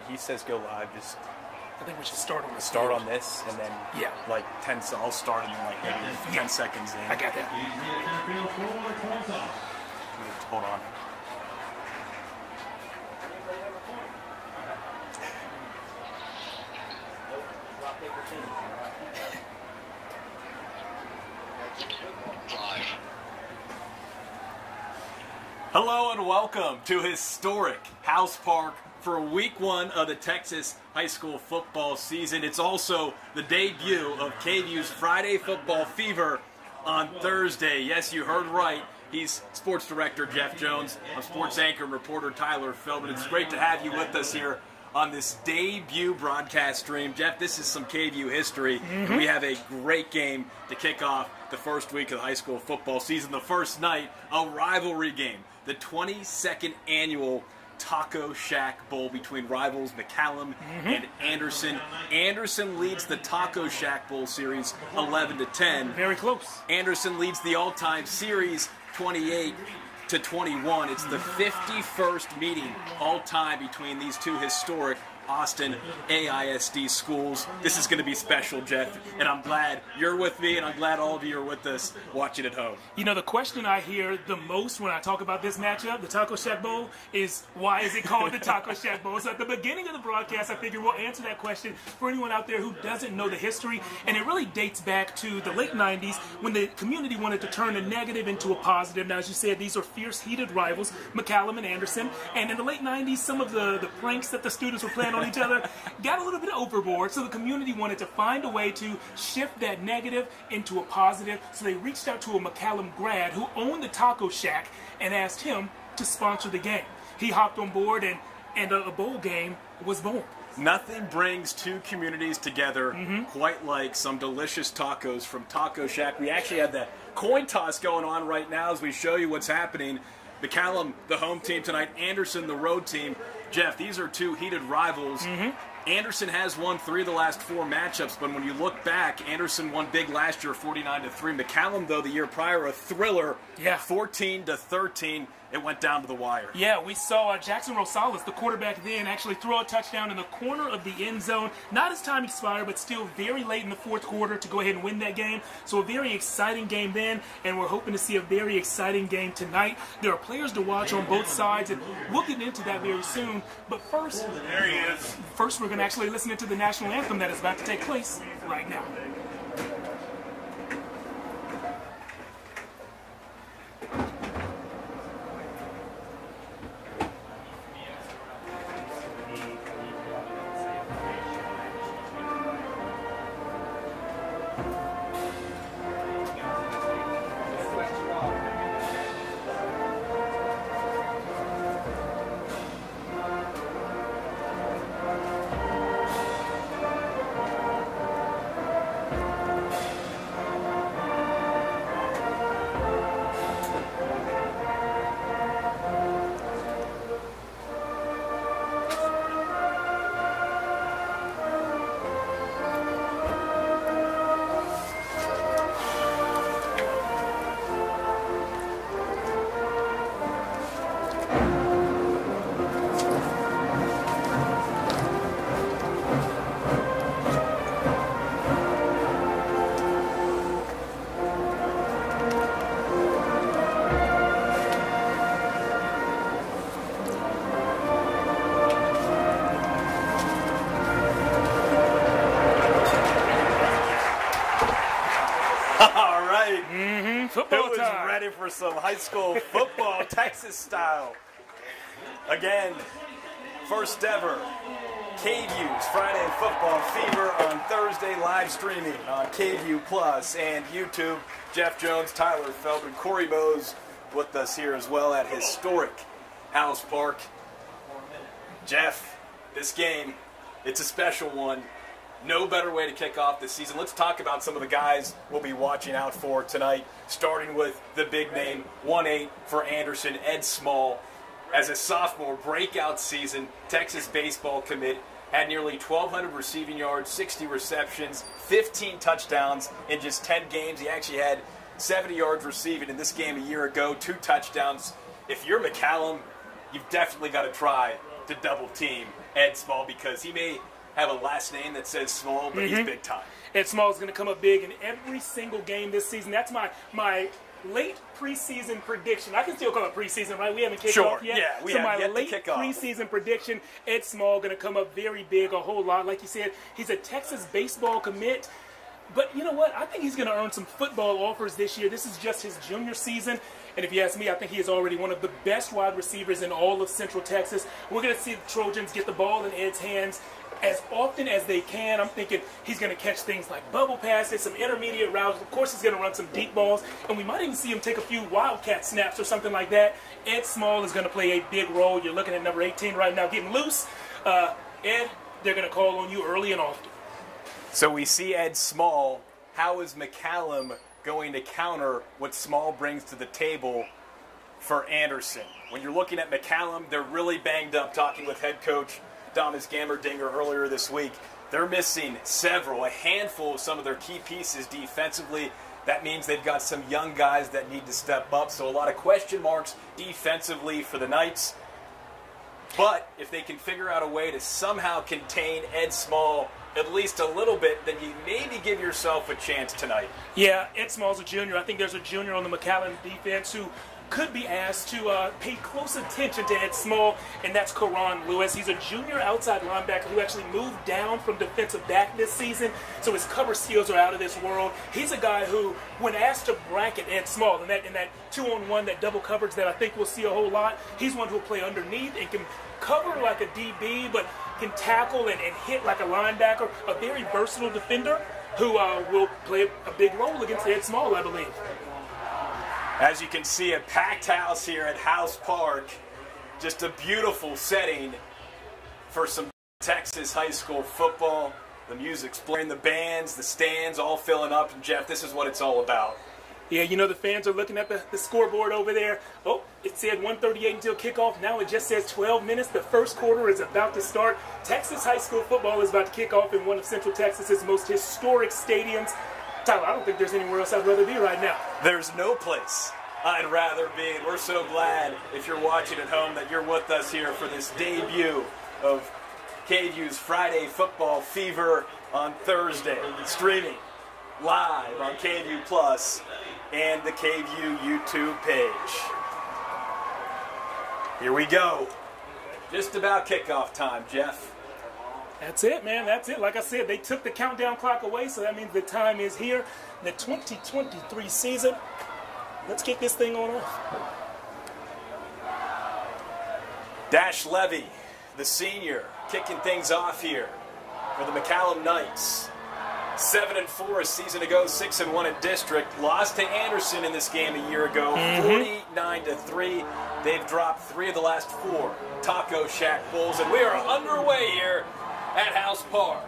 when he says go live, just I think we should start on the start on this and then Yeah. like ten. So I'll start and then like maybe ten seconds in. I got that. Hold on. Hello and welcome to historic House Park for week one of the Texas high school football season. It's also the debut of KVUE's Friday Football Fever on Thursday. Yes, you heard right. He's sports director Jeff Jones. I'm sports anchor and reporter Tyler Feldman. It's great to have you with us here on this debut broadcast stream. Jeff, this is some KVUE history. Mm-hmm. We have a great game to kick off the first week of the high school football season. The first night, a rivalry game, the 22nd annual Taco Shack Bowl between rivals McCallum mm-hmm. and Anderson. Anderson leads the Taco Shack Bowl series 11 to 10. Very close. Anderson leads the all-time series 28 to 21. It's the 51st meeting all-time between these two historic Austin AISD schools. This is going to be special, Jeff, and I'm glad you're with me, and I'm glad all of you are with us watching at home. You know, the question I hear the most when I talk about this matchup, the Taco Shack Bowl, is why is it called the Taco Shack Bowl? So at the beginning of the broadcast, I figure we'll answer that question for anyone out there who doesn't know the history. And it really dates back to the late 90s when the community wanted to turn a negative into a positive. Now, as you said, these are fierce, heated rivals, McCallum and Anderson. And in the late 90s, some of the, the pranks that the students were playing on each other got a little bit overboard. So the community wanted to find a way to shift that negative into a positive. So they reached out to a McCallum grad who owned the taco shack and asked him to sponsor the game. He hopped on board and, and a, a bowl game was born. Nothing brings two communities together mm-hmm. quite like some delicious tacos from Taco Shack. We actually have the coin toss going on right now as we show you what's happening. McCallum, the home team tonight, Anderson, the road team. Jeff, these are two heated rivals. Mm-hmm. Anderson has won three of the last four matchups, but when you look back, Anderson won big last year, 49 to three. McCallum, though, the year prior, a thriller, Yeah. 14 to 13. It went down to the wire. Yeah, we saw uh, Jackson Rosales, the quarterback then, actually throw a touchdown in the corner of the end zone. Not as time expired, but still very late in the fourth quarter to go ahead and win that game. So a very exciting game then, and we're hoping to see a very exciting game tonight. There are players to watch on both sides, and we'll get into that very soon. But first, There he is. first we're going to actually listen to the national anthem that is about to take place right now. High school football, Texas style? Again, first ever KVUE's Friday Football Fever on Thursday, live streaming on KVUE Plus and YouTube. Jeff Jones, Tyler Feldman, Corey Bose with us here as well at historic House Park. Jeff, this game, it's a special one. No better way to kick off the season. Let's talk about some of the guys we'll be watching out for tonight, starting with the big name, 1-8 for Anderson, Ed Small. As a sophomore breakout season, Texas baseball commit had nearly 1,200 receiving yards, 60 receptions, 15 touchdowns in just 10 games. He actually had 70 yards receiving in this game a year ago, two touchdowns. If you're McCallum, you've definitely got to try to double team Ed Small because he may have a last name that says Small, but he's mm-hmm. big time. Ed Small is going to come up big in every single game this season. That's my my late preseason prediction. I can still call it preseason, right? We haven't kicked Sure, off yet. yeah, we so my late preseason prediction: Ed Small going to come up very big, a whole lot. Like you said, he's a Texas baseball commit. But you know what? I think he's going to earn some football offers this year. This is just his junior season. And if you ask me, I think he is already one of the best wide receivers in all of Central Texas. We're going to see the Trojans get the ball in Ed's hands as often as they can. I'm thinking he's going to catch things like bubble passes, some intermediate routes. Of course, he's going to run some deep balls. And we might even see him take a few wildcat snaps or something like that. Ed Small is going to play a big role. You're looking at number 18 right now getting loose. Uh, Ed, they're going to call on you early and often. So we see Ed Small. How is McCallum going to counter what Small brings to the table for Anderson? When you're looking at McCallum, they're really banged up. Talking with head coach Thomas Gammerdinger earlier this week, they're missing several, a handful of some of their key pieces defensively. That means they've got some young guys that need to step up. So a lot of question marks defensively for the Knights. But if they can figure out a way to somehow contain Ed Small at least a little bit, then you maybe give yourself a chance tonight. Yeah, Ed Small's a junior. I think there's a junior on the McCallum defense who could be asked to uh, pay close attention to Ed Small, and that's Karan Lewis. He's a junior outside linebacker who actually moved down from defensive back this season, so his cover skills are out of this world. He's a guy who, when asked to bracket Ed Small in that in that two-on-one, that double coverage that I think we'll see a whole lot, he's one who will play underneath and can cover like a DB, but can tackle and, and hit like a linebacker. A very versatile defender who uh, will play a big role against Ed Small, I believe. As you can see, a packed house here at House Park. Just a beautiful setting for some Texas high school football. The music's playing, the bands, the stands all filling up. And Jeff, this is what it's all about. Yeah, you know the fans are looking at the, the scoreboard over there. Oh, it said 138 until kickoff. Now it just says 12 minutes. The first quarter is about to start. Texas high school football is about to kick off in one of Central Texas's most historic stadiums. I don't think there's anywhere else I'd rather be right now. There's no place I'd rather be. We're so glad, if you're watching at home, that you're with us here for this debut of KVUE's Friday Football Fever on Thursday. Streaming live on KVUE Plus and the KVUE YouTube page. Here we go. Just about kickoff time, Jeff. That's it, man. That's it. Like I said, they took the countdown clock away, so that means the time is here. The 2023 season. Let's kick this thing on off. Dash Levy, the senior, kicking things off here for the McCallum Knights. Seven and four a season ago, six and one in district. Lost to Anderson in this game a year ago, mm-hmm. 49 to three. They've dropped three of the last four Taco Shack Bowls, and we are underway here at House Park.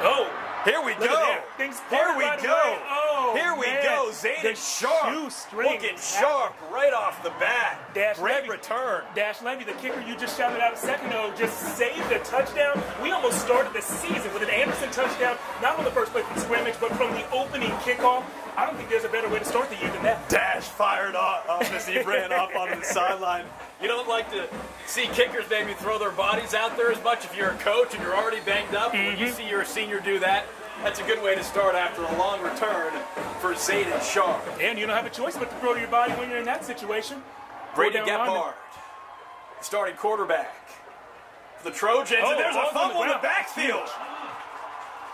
Oh, Here we Look go. Things Here we go. Oh, Here we man. go. Zayden Sharp looking sharp right off the bat. Dash Great Levy. return. Dash Levy, the kicker you just shouted out a second ago, just saved a touchdown. We almost started the season with an Anderson touchdown, not on the first play from scrimmage, but from the opening kickoff. I don't think there's a better way to start the year than that. Dash fired off, off uh, as he ran off onto the sideline. You don't like to see kickers maybe throw their bodies out there as much if you're a coach and you're already banged up. When you mm-hmm. see your senior do that, that's a good way to start after a long return for Zayden Sharp. And you don't have a choice but to throw to your body when you're in that situation. Brady Four down lineman. Gephardt, starting quarterback for the Trojans. Oh, and there's a ball's on fumble in the ground. backfield.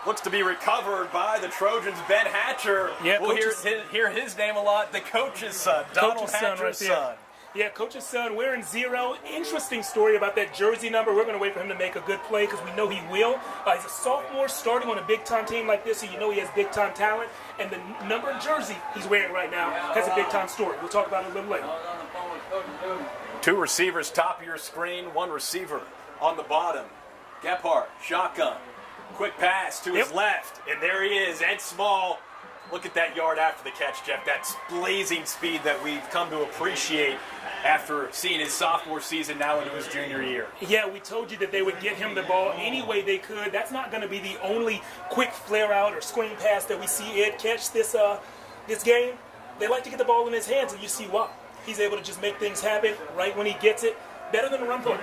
Looks to be recovered by the Trojans. Ben Hatcher. Yeah, we'll hear his, hear his name a lot. The coach's son, Donald Coach's son Hatcher's right son. Yeah, coach's son wearing zero. Interesting story about that jersey number. We're going to wait for him to make a good play because we know he will. Uh, he's a sophomore starting on a big time team like this, so you know he has big time talent. And the number of jersey he's wearing right now has a big time story. We'll talk about it a little later. Two receivers top of your screen, one receiver on the bottom. Gephardt, shotgun. Quick pass to his left, and there he is, Ed Small. Look at that yard after the catch, Jeff. That's blazing speed that we've come to appreciate after seeing his sophomore season now into his junior year. Yeah, we told you that they would get him the ball any way they could. That's not going to be the only quick flare out or screen pass that we see Ed catch this uh, this game. They like to get the ball in his hands, and you see why. He's able to just make things happen right when he gets it. Better than a run play.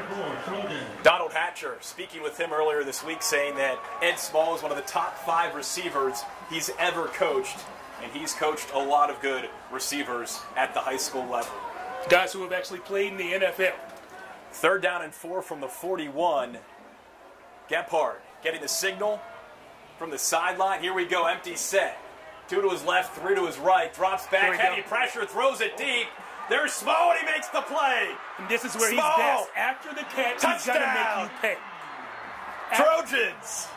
Donald Hatcher speaking with him earlier this week saying that Ed Small is one of the top five receivers he's ever coached, and he's coached a lot of good receivers at the high school level. Guys who have actually played in the NFL. Third down and four from the 41. Gebhardt getting the signal from the sideline. Here we go, empty set. Two to his left, three to his right. Drops back, heavy go. pressure, throws it deep. There's Small, and he makes the play. And this is where Small. he's best. After the catch, Touchdown. he's going to make you pay. Trojans.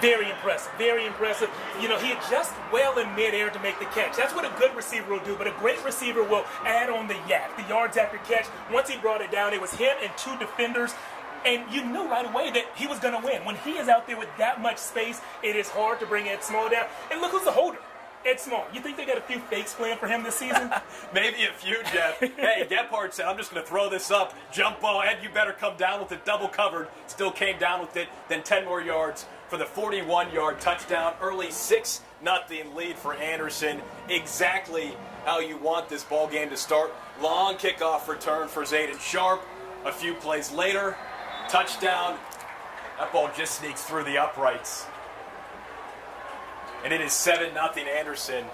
Very impressive. Very impressive. You know, he adjusts well in midair to make the catch. That's what a good receiver will do, but a great receiver will add on the YAC, the yards after catch. Once he brought it down, it was him and two defenders and you knew right away that he was going to win. When he is out there with that much space, it is hard to bring Ed Small down. And look who's the holder. Ed Small. You think they got a few fakes planned for him this season? Maybe a few, Jeff. hey, Gebhardt said, I'm just going to throw this up. Jump ball. Ed, you better come down with it. Double covered. Still came down with it. Then 10 more yards for the 41 yard touchdown. Early 6 nothing lead for Anderson. Exactly how you want this ball game to start. Long kickoff return for Zayden Sharp. A few plays later, Touchdown. That ball just sneaks through the uprights. And it is 7 0 Anderson.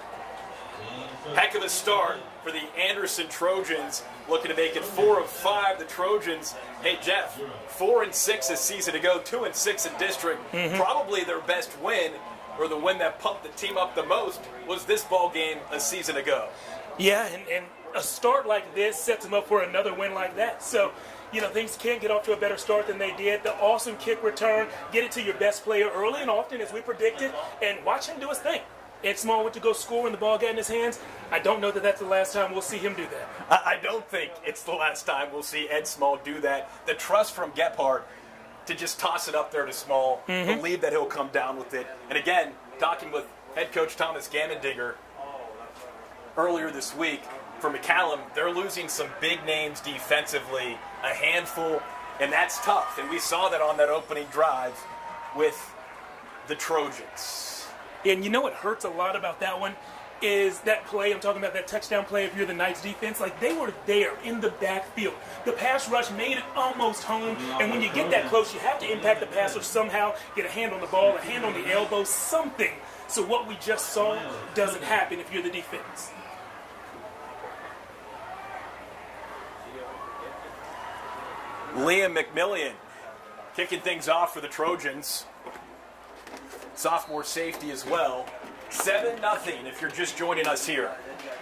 Heck of a start for the Anderson Trojans, looking to make it four of five. The Trojans, hey Jeff, four and six a season ago, two and six in district. Mm-hmm. Probably their best win, or the win that pumped the team up the most, was this ball game a season ago. Yeah, and, and a start like this sets them up for another win like that. So you know, things can't get off to a better start than they did. The awesome kick return, get it to your best player early and often, as we predicted, and watch him do his thing. Ed Small went to go score when the ball got in his hands. I don't know that that's the last time we'll see him do that. I don't think it's the last time we'll see Ed Small do that. The trust from Gebhardt to just toss it up there to Small, mm-hmm. believe that he'll come down with it. And again, talking with head coach Thomas Gammerdinger earlier this week, for McCallum, they're losing some big names defensively, a handful, and that's tough. And we saw that on that opening drive with the Trojans. And you know what hurts a lot about that one is that play. I'm talking about that touchdown play. If you're the Knights defense, like they were there in the backfield. The pass rush made it almost home. And when you get that close, you have to impact the passer somehow. Get a hand on the ball, a hand on the elbow, something. So what we just saw doesn't happen if you're the defense. Liam McMillian kicking things off for the Trojans. Sophomore safety as well. 7 0 if you're just joining us here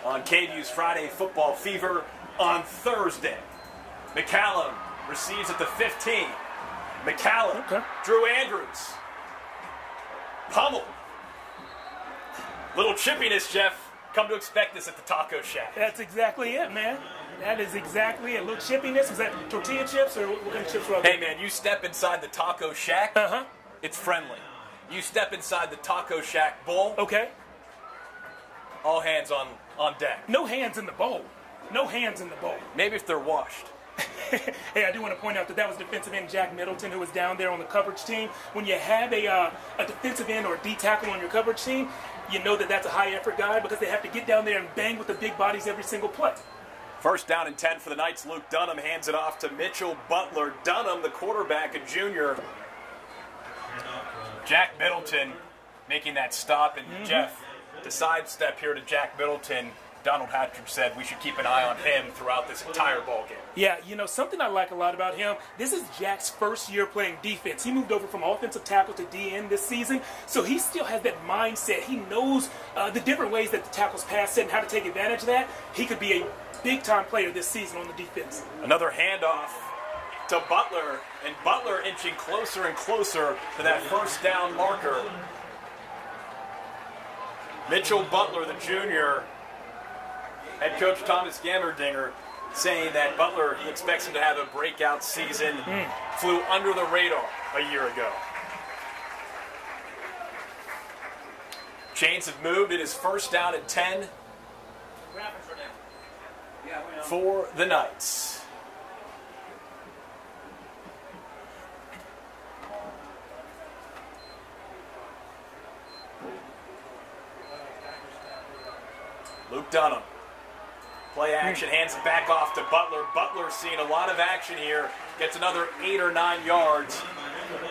on KVUE's Friday Football Fever on Thursday. McCallum receives at the 15. McCallum, okay. Drew Andrews, Pummel. Little chippiness, Jeff. Come to expect this at the Taco Shack. That's exactly it, man. That is exactly it. A little chippiness. Is that tortilla chips or what kind of chips are Hey, man, you step inside the Taco Shack. Uh huh. It's friendly. You step inside the Taco Shack bowl. Okay. All hands on on deck. No hands in the bowl. No hands in the bowl. Maybe if they're washed. hey, I do want to point out that that was defensive end Jack Middleton who was down there on the coverage team. When you have a, uh, a defensive end or a D tackle on your coverage team, you know that that's a high effort guy because they have to get down there and bang with the big bodies every single play. First down and 10 for the Knights. Luke Dunham hands it off to Mitchell Butler. Dunham, the quarterback, a junior. Jack Middleton making that stop. And mm-hmm. Jeff, to sidestep here to Jack Middleton, Donald Hatcher said we should keep an eye on him throughout this entire ball game. Yeah, you know, something I like a lot about him, this is Jack's first year playing defense. He moved over from offensive tackle to DN this season, so he still has that mindset. He knows uh, the different ways that the tackles pass it and how to take advantage of that. He could be a big time player this season on the defense. Another handoff to Butler, and Butler inching closer and closer to that first down marker. Mitchell Butler, the junior, Head coach Thomas Gammerdinger saying that Butler he expects him to have a breakout season. Mm. Flew under the radar a year ago. Chains have moved. It is first down at 10 for the Knights. Luke Dunham Play action, hmm. hands it back off to Butler. Butler seeing a lot of action here. Gets another eight or nine yards.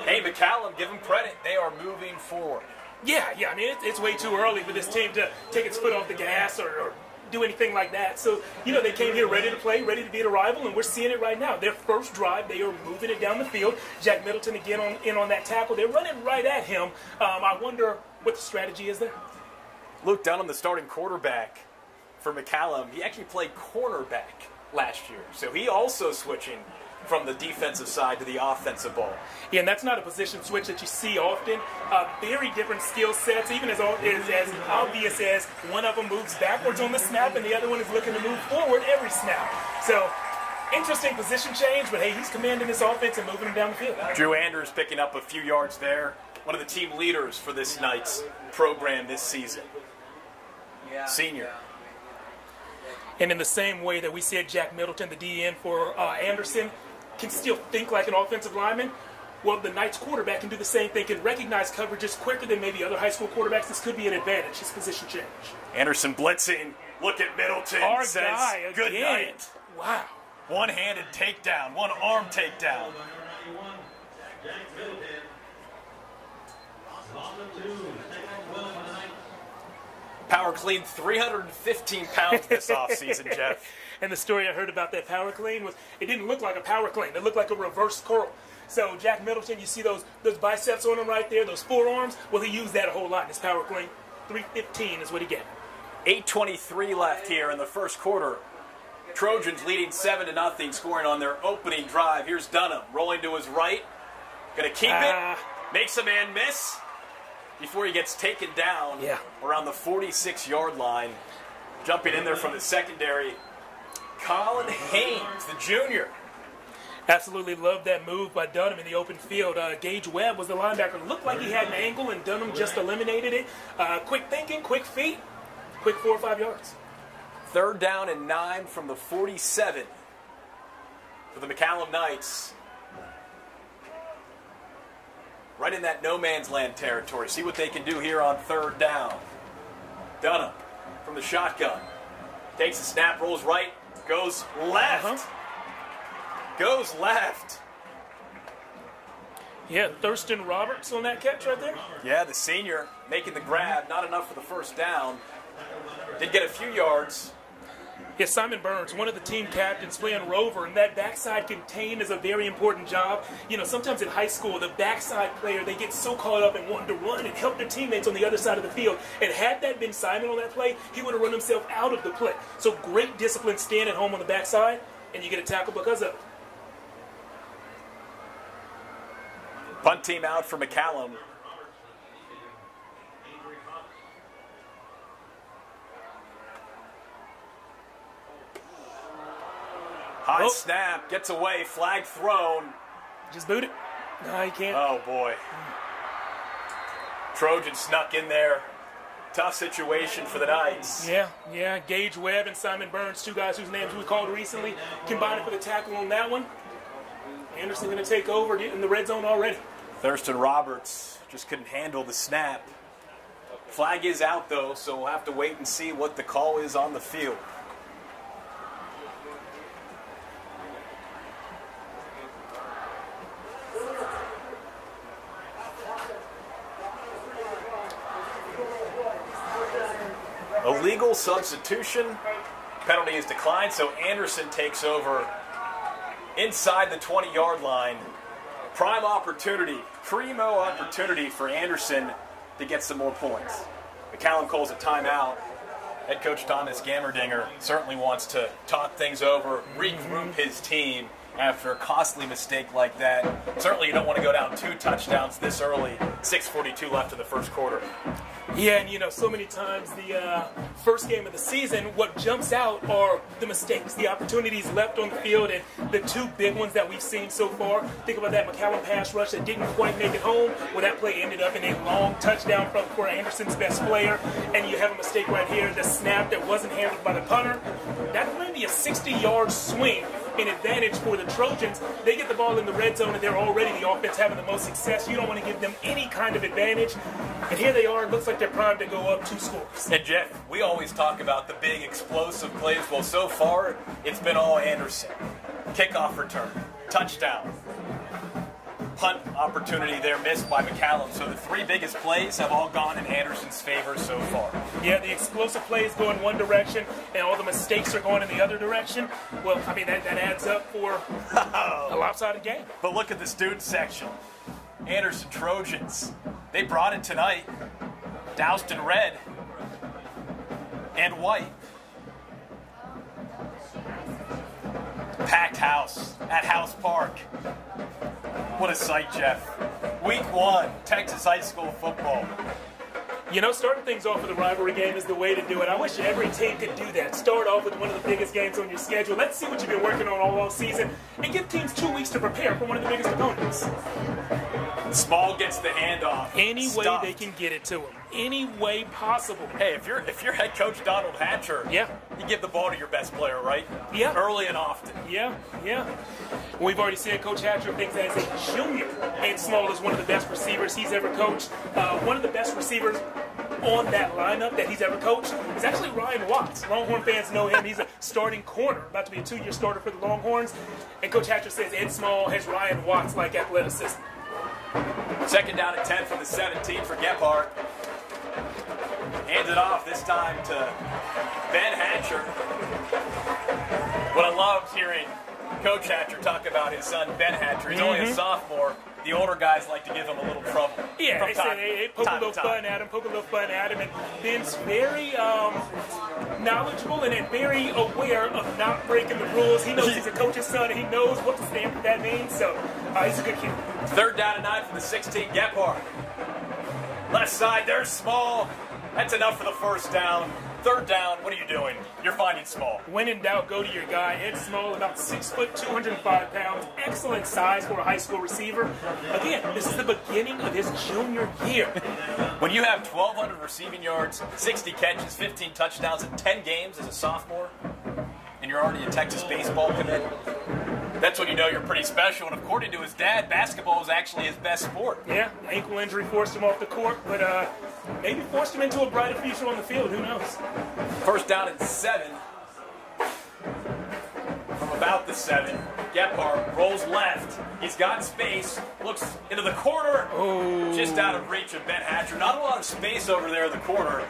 Hey, McCallum, give them credit. They are moving forward. Yeah, yeah. I mean, it's, it's way too early for this team to take its foot off the gas or, or do anything like that. So, you know, they came here ready to play, ready to beat a rival, and we're seeing it right now. Their first drive, they are moving it down the field. Jack Middleton again on in on that tackle. They're running right at him. Um, I wonder what the strategy is there. Luke on the starting quarterback for McCallum, he actually played cornerback last year. So he also switching from the defensive side to the offensive ball. Yeah, and that's not a position switch that you see often. Uh, very different skill sets, even as, as, as obvious as one of them moves backwards on the snap and the other one is looking to move forward every snap. So, interesting position change, but hey, he's commanding this offense and moving them down the field. Drew Anders picking up a few yards there. One of the team leaders for this night's program this season. Senior. And in the same way that we said Jack Middleton, the DN for uh, Anderson, can still think like an offensive lineman. Well, the Knights quarterback can do the same thing, can recognize coverages quicker than maybe other high school quarterbacks. This could be an advantage, his position change. Anderson blitzing. Look at Middleton. Our says, guy Good again. night. Wow. One handed takedown, one arm takedown. Power clean 315 pounds this offseason, Jeff. And the story I heard about that power clean was it didn't look like a power clean. It looked like a reverse curl. So Jack Middleton, you see those those biceps on him right there, those forearms. Well, he used that a whole lot in his power clean. 315 is what he got. 8.23 left here in the first quarter. Trojans leading 7 to nothing, scoring on their opening drive. Here's Dunham rolling to his right. Gonna keep Ah. it. Makes a man miss before he gets taken down Yeah. around the 46 yard line. Jumping in there from the secondary. Colin Haynes, the junior. Absolutely loved that move by Dunham in the open field. Uh, Gage Webb was the linebacker. Looked like he had an angle, and Dunham just eliminated it. Uh, quick thinking, quick feet, quick four or five yards. Third down and nine from the 47 for the McCallum Knights. Right in that no man's land territory. See what they can do here on third down. Dunham from the shotgun. Takes the snap, rolls right, goes left. Uh-huh. Goes left. Yeah, Thurston Roberts on that catch right there. Yeah, the senior making the grab. Not enough for the first down. Did get a few yards. Yeah, Simon Burns, one of the team captains playing Rover, and that backside contain is a very important job. You know, sometimes in high school, the backside player, they get so caught up in wanting to run and help their teammates on the other side of the field. And had that been Simon on that play, he would have run himself out of the play. So great discipline staying at home on the backside, and you get a tackle because of it. Punt team out for McCallum. High Oh. snap, gets away, flag thrown. Just boot it. No, you can't. Oh boy. Trojan snuck in there. Tough situation for the Knights. Yeah, yeah. Gage Webb and Simon Burns, two guys whose names we called recently, combined for the tackle on that one. Anderson going to take over in the red zone already. Thurston Roberts just couldn't handle the snap. Flag is out though, so we'll have to wait and see what the call is on the field. Substitution. Penalty is declined, so Anderson takes over inside the 20 yard line. Prime opportunity, primo opportunity for Anderson to get some more points. McCallum calls a timeout. Head coach Thomas Gammerdinger certainly wants to talk things over, regroup his team after a costly mistake like that. Certainly, you don't want to go down two touchdowns this early. 6:42 left in the first quarter. Yeah, and you know, so many times the uh, first game of the season, what jumps out are the mistakes, the opportunities left on the field, and the two big ones that we've seen so far. Think about that McCallum pass rush that didn't quite make it home. Well, that play ended up in a long touchdown from for Anderson's best player, and you have a mistake right here, the snap that wasn't handled by the punter. That may be a 60-yard swing an advantage for the Trojans. They get the ball in the red zone and they're already the offense having the most success. You don't want to give them any kind of advantage. And here they are. It looks like they're primed to go up two scores. And Jeff, we always talk about the big explosive plays. Well, so far, it's been all Anderson. Kickoff return, touchdown, punt opportunity there missed by McCallum. So the three biggest plays have all gone in Anderson's favor so far. Yeah, the explosive plays go in one direction, and all the mistakes are going in the other direction. Well, I mean, that, that adds up for a lopsided game. But look at the student section. Anderson Trojans. They brought it tonight. Doused in red and white. Packed house at House Park. What a sight, Jeff. Week one, Texas high school football. You know, starting things off with a rivalry game is the way to do it. I wish every team could do that. Start off with one of the biggest games on your schedule. Let's see what you've been working on all, all season and give teams two weeks to prepare for one of the biggest opponents. Small gets the handoff. Any way they can get it to them. Any way possible. Hey, if you're if you're head coach Donald Hatcher, Yeah. you give the ball to your best player, right? Yeah. Early and often. Yeah, yeah. We've already said Coach Hatcher thinks as a junior, and Small is one of the best receivers he's ever coached. Uh, one of the best receivers on that lineup that he's ever coached is actually Ryan Watts. Longhorn fans know him. He's a starting corner, about to be a two-year starter for the Longhorns. And Coach Hatcher says Ed Small has Ryan Watts-like athleticism. Second down at 10 from the 17 for Gephardt. Hands it off this time to Ben Hatcher. What I love hearing Coach Hatcher talk about his son Ben Hatcher. He's only a sophomore. The older guys like to give him a little trouble. Yeah, they time- say they, they poke a to little fun at him, poke a little fun at him, and Ben's very um, knowledgeable and, very aware of not breaking the rules. He knows he's a coach's son, and he knows what the standard that means. So uh, he's a good kid. Third down and nine for the 16, Gephardt. Left side, there's Small. That's enough for the first down. Third down, what are you doing? You're finding Small. When in doubt, go to your guy. Ed Small, about six foot, 205 pounds, excellent size for a high school receiver. Again, this is the beginning of his junior year. When you have 1,200 receiving yards, 60 catches, 15 touchdowns in 10 games as a sophomore, and you're already a Texas baseball commit, that's when you know you're pretty special. And according to his dad, basketball is actually his best sport. Yeah, ankle injury forced him off the court, but uh, maybe forced him into a brighter future on the field. Who knows? First down and seven. From about the seven, Gephardt rolls left. He's got space, looks into the corner, just out of reach of Ben Hatcher. Not a lot of space over there in the corner.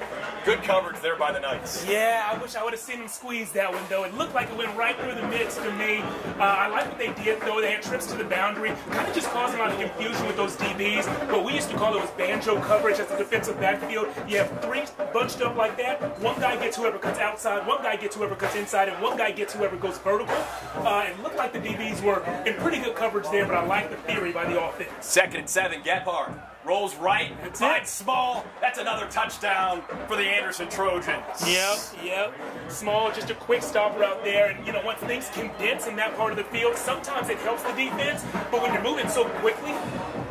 Good coverage there by the Knights. Yeah, I wish I would have seen him squeeze that one, though. It looked like it went right through the midst to me. Uh, I like what they did, though. They had trips to the boundary, kind of just causing a lot of confusion with those DBs. What we used to call it was banjo coverage as a defensive backfield. You have three bunched up like that. One guy gets whoever cuts outside, one guy gets whoever cuts inside, and one guy gets whoever goes vertical. Uh, it looked like the DBs were in pretty good coverage there, but I like the theory by the offense. Second and seven, Gephardt rolls right, That's finds small. That's another touchdown for the Anderson Trojans. Yep, yep. Small, just a quick stopper out there. And, you know, once things condense in that part of the field, sometimes it helps the defense. But when you're moving so quickly,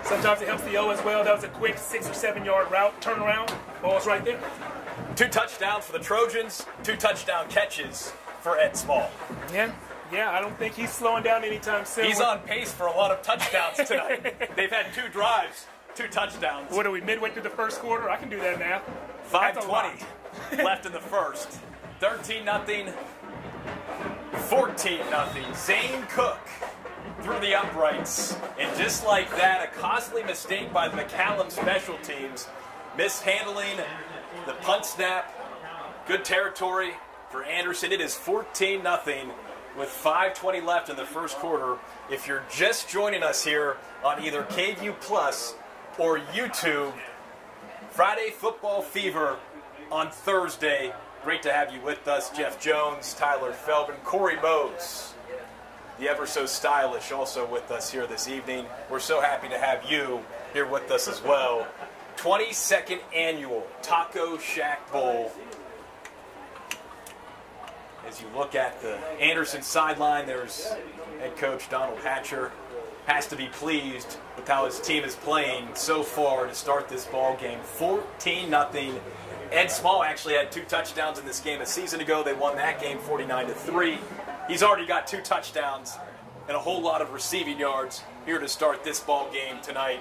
sometimes it helps the O as well. That was a quick six or seven yard route, turnaround. Ball's right there. Two touchdowns for the Trojans, two touchdown catches for Ed Small. Yeah, yeah. I don't think he's slowing down anytime soon. He's on pace for a lot of touchdowns tonight. They've had two drives, two touchdowns. What are we, midway through the first quarter? I can do that math. That's a lot. 520 left in the first. 13 nothing. 14 nothing. Zane Cook through the uprights. And just like that, a costly mistake by the McCallum special teams, mishandling the punt snap. Good territory for Anderson. It is 14 nothing with 5:20 left in the first quarter. If you're just joining us here on either KVUE Plus or YouTube, Friday Football Fever on Thursday. Great to have you with us. Jeff Jones, Tyler Feldman, Corey Mose, the ever so stylish, also with us here this evening. We're so happy to have you here with us as well. 22nd annual Taco Shack Bowl. As you look at the Anderson sideline, there's head coach Donald Hatcher. Has to be pleased with how his team is playing so far to start this ball game. 14 nothing. Ed Small actually had two touchdowns in this game a season ago. They won that game 49 to 3. He's already got two touchdowns and a whole lot of receiving yards here to start this ball game tonight.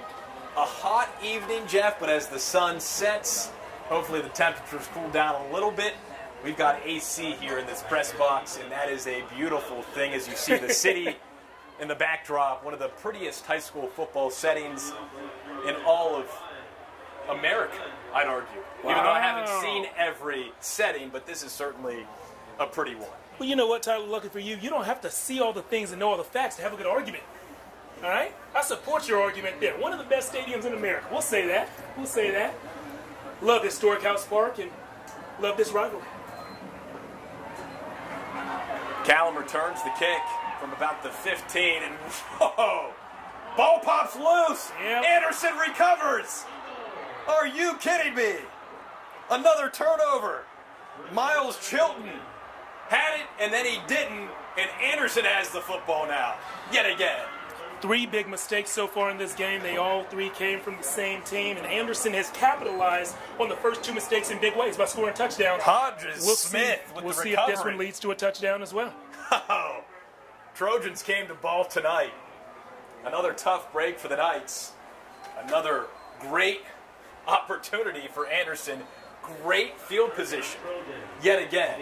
A hot evening, Jeff, but as the sun sets, hopefully the temperatures cool down a little bit. We've got AC here in this press box, and that is a beautiful thing as you see the city in the backdrop. One of the prettiest high school football settings in all of America, I'd argue. Even though I haven't seen every setting, but this is certainly a pretty one. Well, you know what, Tyler, lucky for you, you don't have to see all the things and know all the facts to have a good argument. All right? I support your argument there. One of the best stadiums in America. We'll say that. We'll say that. Love historic House Park and love this rivalry. Callum returns the kick from about the 15, and whoa! Ball pops loose! Yep. Anderson recovers! Are you kidding me? Another turnover. Miles Chilton had it, and then he didn't, and Anderson has the football now. Yet again. Three big mistakes so far in this game. They all three came from the same team, and Anderson has capitalized on the first two mistakes in big ways by scoring touchdowns. Hodges We'll Smith see, we'll see recovery. if this one leads to a touchdown as well. Oh, Trojans came to ball tonight. Another tough break for the Knights. Another great opportunity for Anderson. Great field position. Yet again.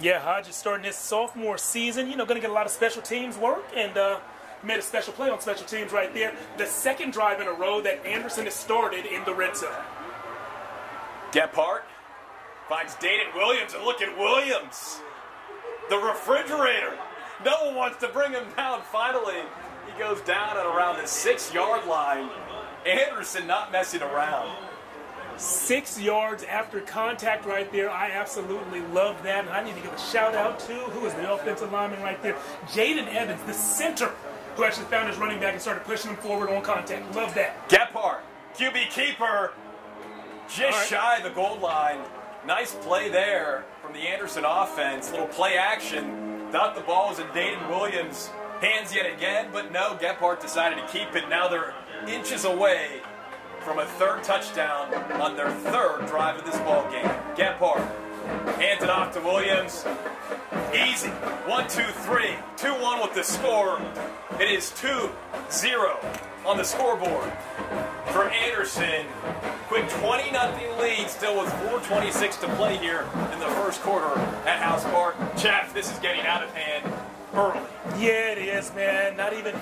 Yeah, Hodge is starting his sophomore season. You know, going to get a lot of special teams work and uh, made a special play on special teams right there. The second drive in a row that Anderson has started in the red zone. Gephardt finds Dayton Williams, and look at Williams. The refrigerator. No one wants to bring him down. Finally, he goes down at around the six yard line. Anderson not messing around. Six yards after contact right there. I absolutely love that. And I need to give a shout out to who is the offensive lineman right there? Jaden Evans, the center, who actually found his running back and started pushing him forward on contact. Love that. Gephardt, QB keeper, just right. shy of the goal line. Nice play there from the Anderson offense. Little play action. Thought the ball was in Dayton Williams' hands yet again, but no, Gephardt decided to keep it. Now they're inches away from a third touchdown on their third drive of this ball game. Gephardt hands it off to Williams. Easy. One, two, three. 2 1 with the score. It is two, zero on the scoreboard for Anderson. Quick 20 0 lead, still with 4.26 to play here in the first quarter at House Park. Jeff, this is getting out of hand early. Yeah, it is, man. Not even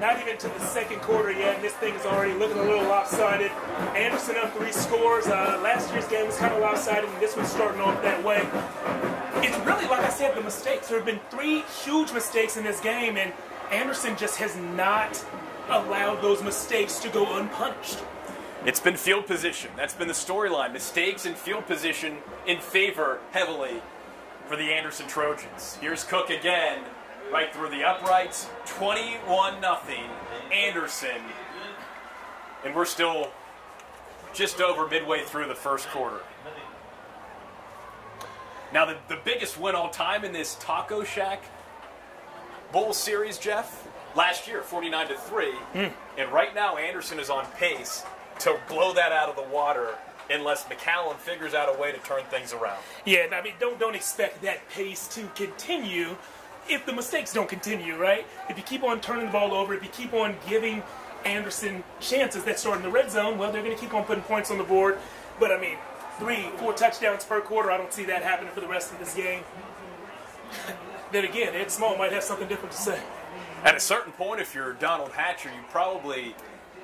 not even to the second quarter yet, and this thing is already looking a little lopsided. Anderson up three scores. Uh, last year's game was kind of lopsided, and this one's starting off that way. It's really, like I said, the mistakes. There have been three huge mistakes in this game, and Anderson just has not allowed those mistakes to go unpunished. It's been field position. That's been the storyline. Mistakes in field position in favor heavily for the Anderson Trojans. Here's Cook again, right through the uprights. 21 0 Anderson. And we're still just over midway through the first quarter. Now, the, the biggest win all time in this Taco Shack Bowl series, Jeff, last year, 49 to 3. Hmm. And right now, Anderson is on pace to blow that out of the water unless McCallum figures out a way to turn things around. Yeah, and I mean, don't don't expect that pace to continue if the mistakes don't continue, right? If you keep on turning the ball over, if you keep on giving Anderson chances that start in the red zone, well, they're going to keep on putting points on the board. But I mean, three, four touchdowns per quarter, I don't see that happening for the rest of this game. then again, Ed Small might have something different to say. At a certain point, if you're Donald Hatcher, you probably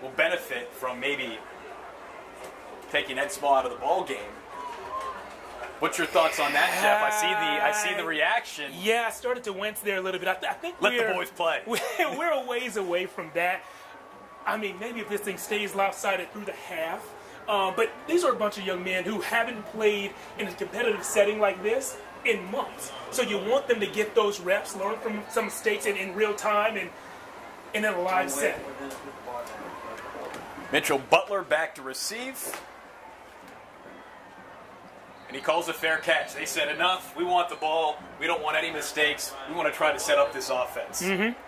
will benefit from maybe taking Ed Small out of the ball game. What's your thoughts on that, Jeff? I see the I see the reaction. Yeah, I started to wince there a little bit. I, th- I think Let the we're, boys play. We're, we're a ways away from that. I mean, maybe if this thing stays lopsided through the half. Um, but these are a bunch of young men who haven't played in a competitive setting like this in months. So you want them to get those reps, learn from some mistakes in, in real time and, and in a live set. Mitchell Butler back to receive. And he calls a fair catch. They said, enough. We want the ball. We don't want any mistakes. We want to try to set up this offense. Mm-hmm.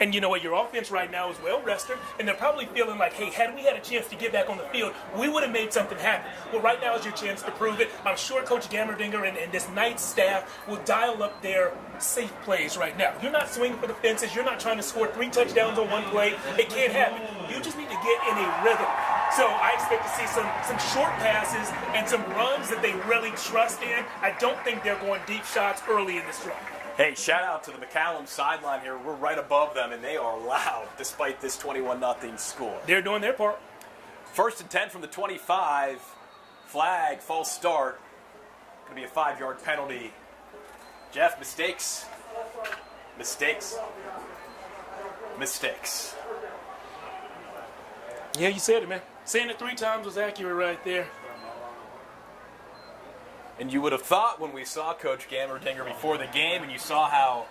And you know what? Your offense right now is well rested, and they're probably feeling like, hey, had we had a chance to get back on the field, we would have made something happen. Well, right now is your chance to prove it. I'm sure Coach Gammerdinger and, and this Knights staff will dial up their safe plays right now. You're not swinging for the fences. You're not trying to score three touchdowns on one play. It can't happen. You just need to get in a rhythm. So I expect to see some some short passes and some runs that they really trust in. I don't think they're going deep shots early in this drive. Hey, shout out to the McCallum sideline here. We're right above them, and they are loud despite this 21 0 score. They're doing their part. First and 10 from the 25. Flag, false start. Going to be a five yard penalty. Jeff, mistakes. Mistakes. Mistakes. Yeah, you said it, man. Saying it three times was accurate right there. And you would have thought when we saw Coach Gammerdinger before the game and you saw how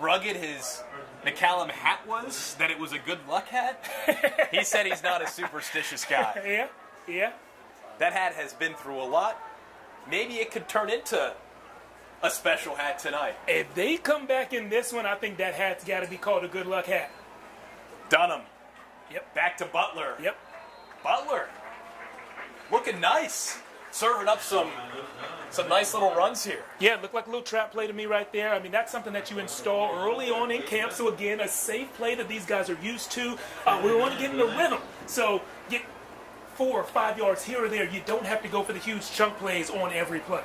rugged his McCallum hat was, that it was a good luck hat. he said he's not a superstitious guy. Yeah, yeah. That hat has been through a lot. Maybe it could turn into a special hat tonight. If they come back in this one, I think that hat's got to be called a good luck hat. Dunham. Yep. Back to Butler. Yep. Butler. Looking nice. Serving up some some nice little runs here. Yeah, it looked like a little trap play to me right there. I mean, that's something that you install early on in camp. So again, a safe play that these guys are used to. Uh, we want to get in the rhythm. So get four or five yards here or there. You don't have to go for the huge chunk plays on every play.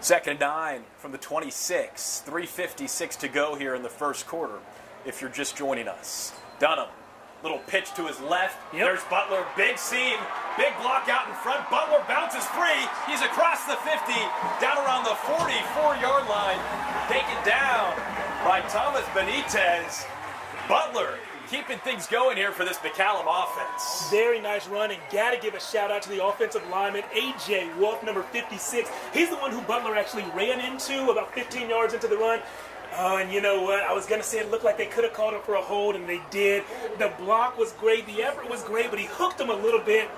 Second and nine from the 26. 3.56 to go here in the first quarter if you're just joining us. Dunham. Little pitch to his left. Yep. There's Butler. Big seam. Big block out in front. Butler bounces free. He's across the 50. Down around the 44 yard line. Taken down by Thomas Benitez. Butler keeping things going here for this McCallum offense. Very nice run, and got to give a shout out to the offensive lineman, A.J. Wolf, number 56. He's the one who Butler actually ran into about 15 yards into the run. Oh, and you know what? I was going to say it looked like they could have called him for a hold, and they did. The block was great. The effort was great, but he hooked him a little bit.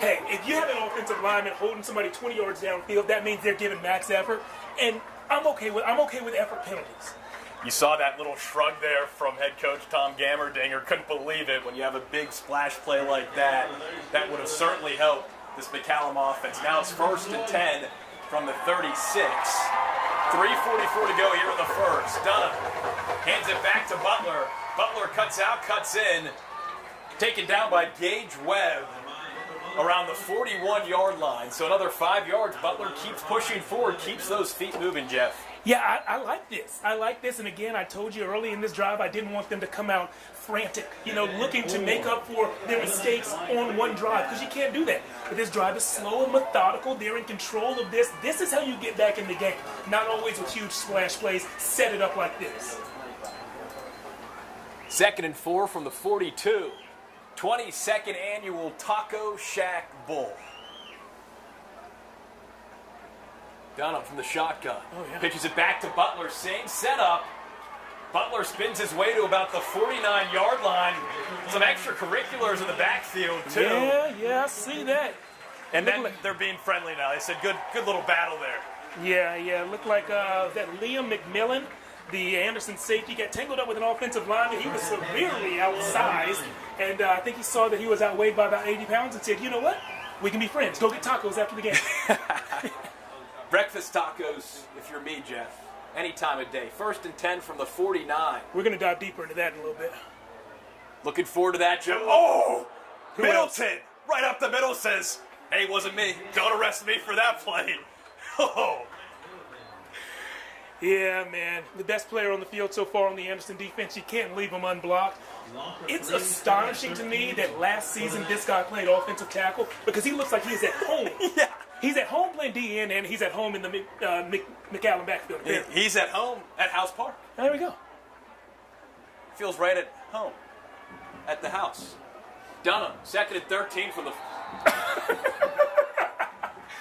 Hey, if you have an offensive lineman holding somebody 20 yards downfield, that means they're giving max effort, and I'm okay with I'm okay with effort penalties. You saw that little shrug there from head coach Tom Gammerdinger. Couldn't believe it when you have a big splash play like that. That would have certainly helped this McCallum offense. Now it's first and 10 from the 36. 3.44 to go here in the first. Dunham hands it back to Butler. Butler cuts out, cuts in. Taken down by Gage Webb around the 41 yard line. So another five yards. Butler keeps pushing forward, keeps those feet moving, Jeff. Yeah, I, I, like this. I like this. And again, I told you early in this drive, I didn't want them to come out frantic, you know, looking to make up for their mistakes on one drive, because you can't do that. But this drive is slow and methodical. They're in control of this. This is how you get back in the game. Not always with huge splash plays. Set it up like this. Second and four from the 42. 22nd annual Taco Shack Bowl. Dunham from the shotgun. Oh, yeah. Pitches it back to Butler. Same setup. Butler spins his way to about the 49 yard line. Some extracurriculars in the backfield, too. Yeah, yeah, I see that. And then like- they're being friendly now. They said, good, good little battle there. Yeah, yeah. Looked like uh, that Liam McMillan, the Anderson safety, got tangled up with an offensive lineman. He was severely outsized, and uh, I think he saw that he was outweighed by about 80 pounds and said, "You know what? We can be friends. Go get tacos after the game." Breakfast tacos, if you're me, Jeff. Any time of day. First and 10 from the 49. We're gonna dive deeper into that in a little bit. Looking forward to that, Jeff. Oh! Who Middleton! Right up the middle says, hey, it wasn't me. Don't arrest me for that play. Oh! Yeah, man. The best player on the field so far on the Anderson defense. You can't leave him unblocked. It's astonishing to me that last season this guy played offensive tackle because he looks like he's at home. Yeah. He's at home playing DN and he's at home in the uh, McCallum backfield. He- He's at home at House Park. There we go. Feels right at home at the house. Dunham, second and 13 from the.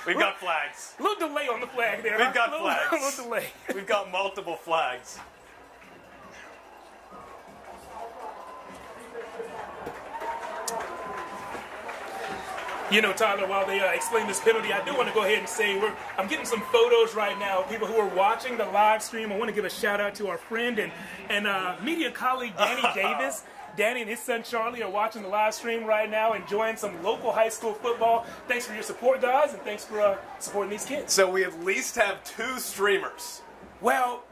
We've got flags. A little delay on the flag there. We've got flags. little delay. We've got multiple flags. You know, Tyler, while they uh, explain this penalty, I do want to go ahead and say we're, I'm getting some photos right now of people who are watching the live stream. I want to give a shout out to our friend and, and uh, media colleague Danny Davis. Danny and his son Charlie are watching the live stream right now, enjoying some local high school football. Thanks for your support, guys, and thanks for uh, supporting these kids. So we at least have two streamers. Well,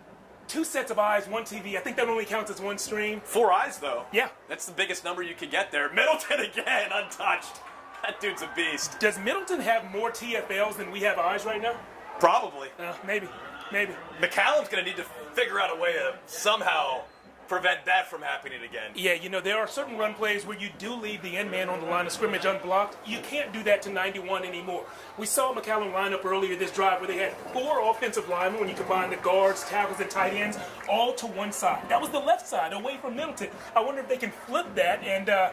two sets of eyes, one TV. I think that only counts as one stream. Four eyes, though. Yeah. That's the biggest number you could get there. Middleton again, untouched. That dude's a beast. Does Middleton have more TFLs than we have eyes right now? Probably. Uh, maybe, maybe. McCallum's going to need to figure out a way to somehow prevent that from happening again. Yeah, you know, there are certain run plays where you do leave the end man on the line of scrimmage unblocked. You can't do that to 91 anymore. We saw McCallum line up earlier this drive where they had four offensive linemen when you combine the guards, tackles, and tight ends all to one side. That was the left side away from Middleton. I wonder if they can flip that and uh,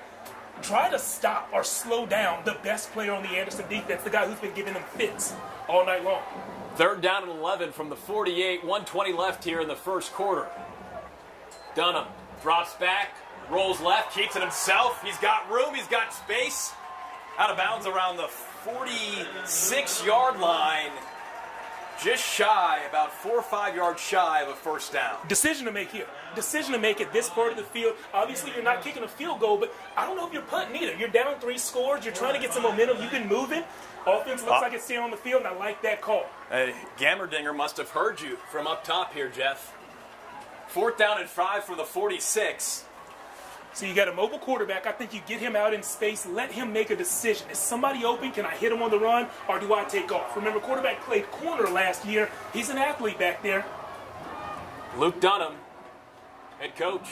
try to stop or slow down the best player on the Anderson defense, the guy who's been giving them fits all night long. Third down and 11 from the 48, 120 left here in the first quarter. Dunham drops back, rolls left, Keeps it himself. He's got room. He's got space. Out of bounds around the 46 yard line. Just shy, about four or five yards shy of a first down. Decision to make here. Decision to make at this part of the field. Obviously, you're not kicking a field goal, but I don't know if you're punting either. You're down three scores. You're trying to get some momentum. You've been moving. Offense looks Uh, like it's staying on the field, and I like that call. Hey, Gammerdinger must have heard you from up top here, Jeff. Fourth down and five for the 46. So you got a mobile quarterback. I think you get him out in space, let him make a decision. Is somebody open? Can I hit him on the run, or do I take off? Remember, quarterback played corner last year. He's an athlete back there. Luke Dunham, head coach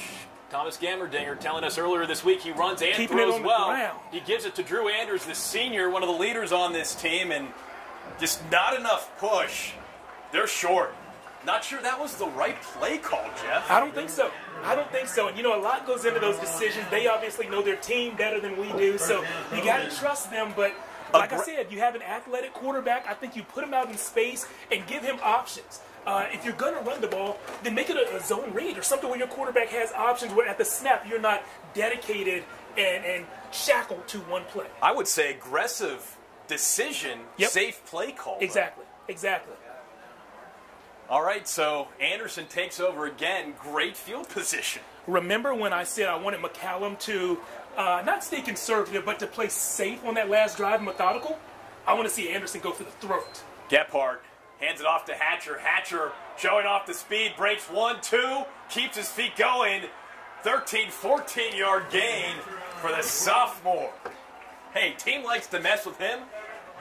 Thomas Gammerdinger, telling us earlier this week he runs and Keeping throws well. ground. He gives it to Drew Anders, the senior, one of the leaders on this team, and just not enough push. They're short. Not sure that was the right play call, Jeff. I don't think so. I don't think so. And you know, a lot goes into those decisions. They obviously know their team better than we do, so you got to trust them. But like I said, you have an athletic quarterback. I think you put him out in space and give him options. Uh, if you're going to run the ball, then make it a, a zone read or something where your quarterback has options where at the snap you're not dedicated and, and shackled to one play. I would say aggressive decision, Yep. safe play call. Exactly. Exactly. All right, so Anderson takes over again. Great field position. Remember when I said I wanted McCallum to uh, not stay conservative, but to play safe on that last drive, methodical? I want to see Anderson go for the throat. Gephardt hands it off to Hatcher. Hatcher showing off the speed, breaks one, two, keeps his feet going. 13, 14 yard gain for the sophomore. Hey, team likes to mess with him.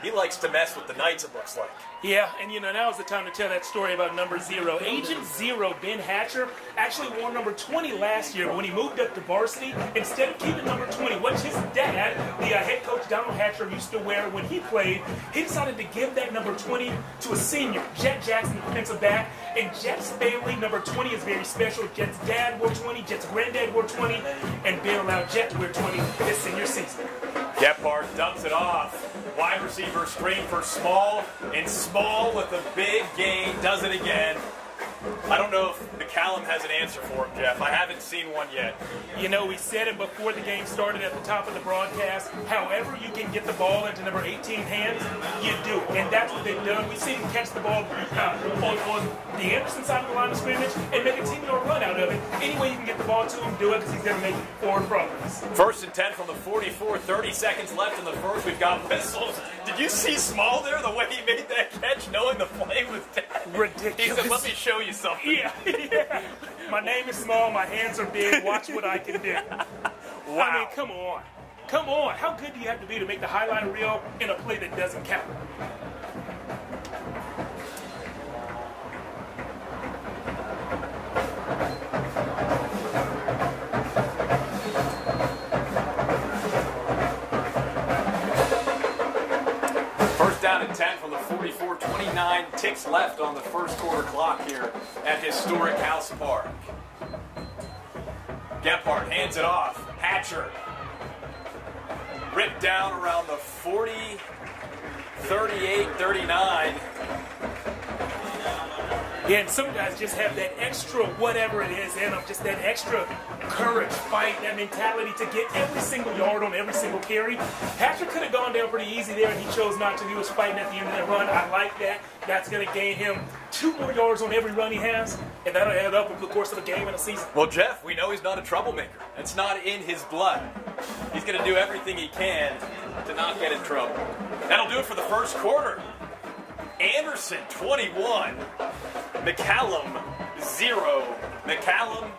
He likes to mess with the Knights, it looks like. Yeah, and you know, now is the time to tell that story about number zero. Agent Zero, Ben Hatcher, actually wore number 20 last year, but when he moved up to varsity, instead of keeping number 20, which his dad, the uh, head coach Donald Hatcher, used to wear when he played, he decided to give that number 20 to a senior, Jet Jackson, defensive back. And Jet's family, number 20 is very special. Jet's dad wore 20, Jet's granddad wore 20, and Ben allowed Jet to wear 20 this senior season. Jet Gephardt dumps it off. Wide receiver screen for Small, and Small with a big gain does it again. I don't know if McCallum has an answer for him, Jeff. I haven't seen one yet. You know, we said it before the game started at the top of the broadcast. However, you can get the ball into number 18 hands, you do. And that's what they've done. We've seen him catch the ball uh, on, on the Anderson side of the line of scrimmage and make a team or run out of it. Any way you can get the ball to him, do it because he's going to make forward progress. First and 10 from the 44, 30 seconds left in the first. We've got pistols. Did you see Small there, the way he made that catch, knowing the play was dead? Ridiculous. Something. Yeah, yeah. My name is small, my hands are big. Watch what I can do. I mean, Wow. come on. Come on. How good do you have to be to make the highlight reel in a play that doesn't count? 29 ticks left on the first quarter clock here at historic House Park. Gephardt hands it off. Hatcher ripped down around the 40, 38, 39. Yeah, and some guys just have that extra whatever it is in them, just that extra courage, fight, that mentality to get every single yard on every single carry. Patrick could have gone down pretty easy there, and he chose not to. He was fighting at the end of that run. I like that. That's going to gain him two more yards on every run he has, and that'll add up over the course of a game and a season. Well, Jeff, we know he's not a troublemaker. It's not in his blood. He's going to do everything he can to not get in trouble. That'll do it for the first quarter. Anderson 21, McCallum 0. McCallum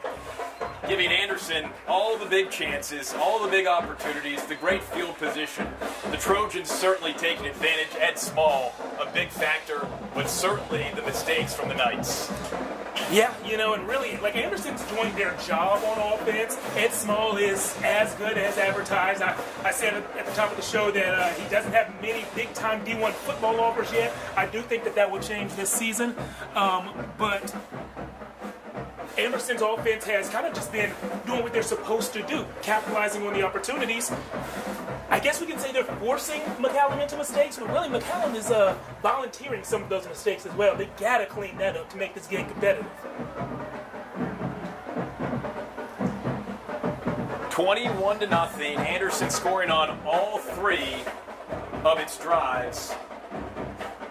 giving Anderson all the big chances, all the big opportunities, the great field position. The Trojans certainly taking advantage. Ed Small, a big factor, but certainly the mistakes from the Knights. Yeah, you know, and really, like Anderson's doing their job on offense. Ed Small is as good as advertised. I, I said at the top of the show that uh, he doesn't have many big time D1 football offers yet. I do think that that will change this season. Um, but Anderson's offense has kind of just been doing what they're supposed to do, capitalizing on the opportunities. I guess we can say they're forcing McCallum into mistakes, but really McCallum is uh, volunteering some of those mistakes as well. They gotta clean that up to make this game competitive. 21 to nothing. Anderson scoring on all three of its drives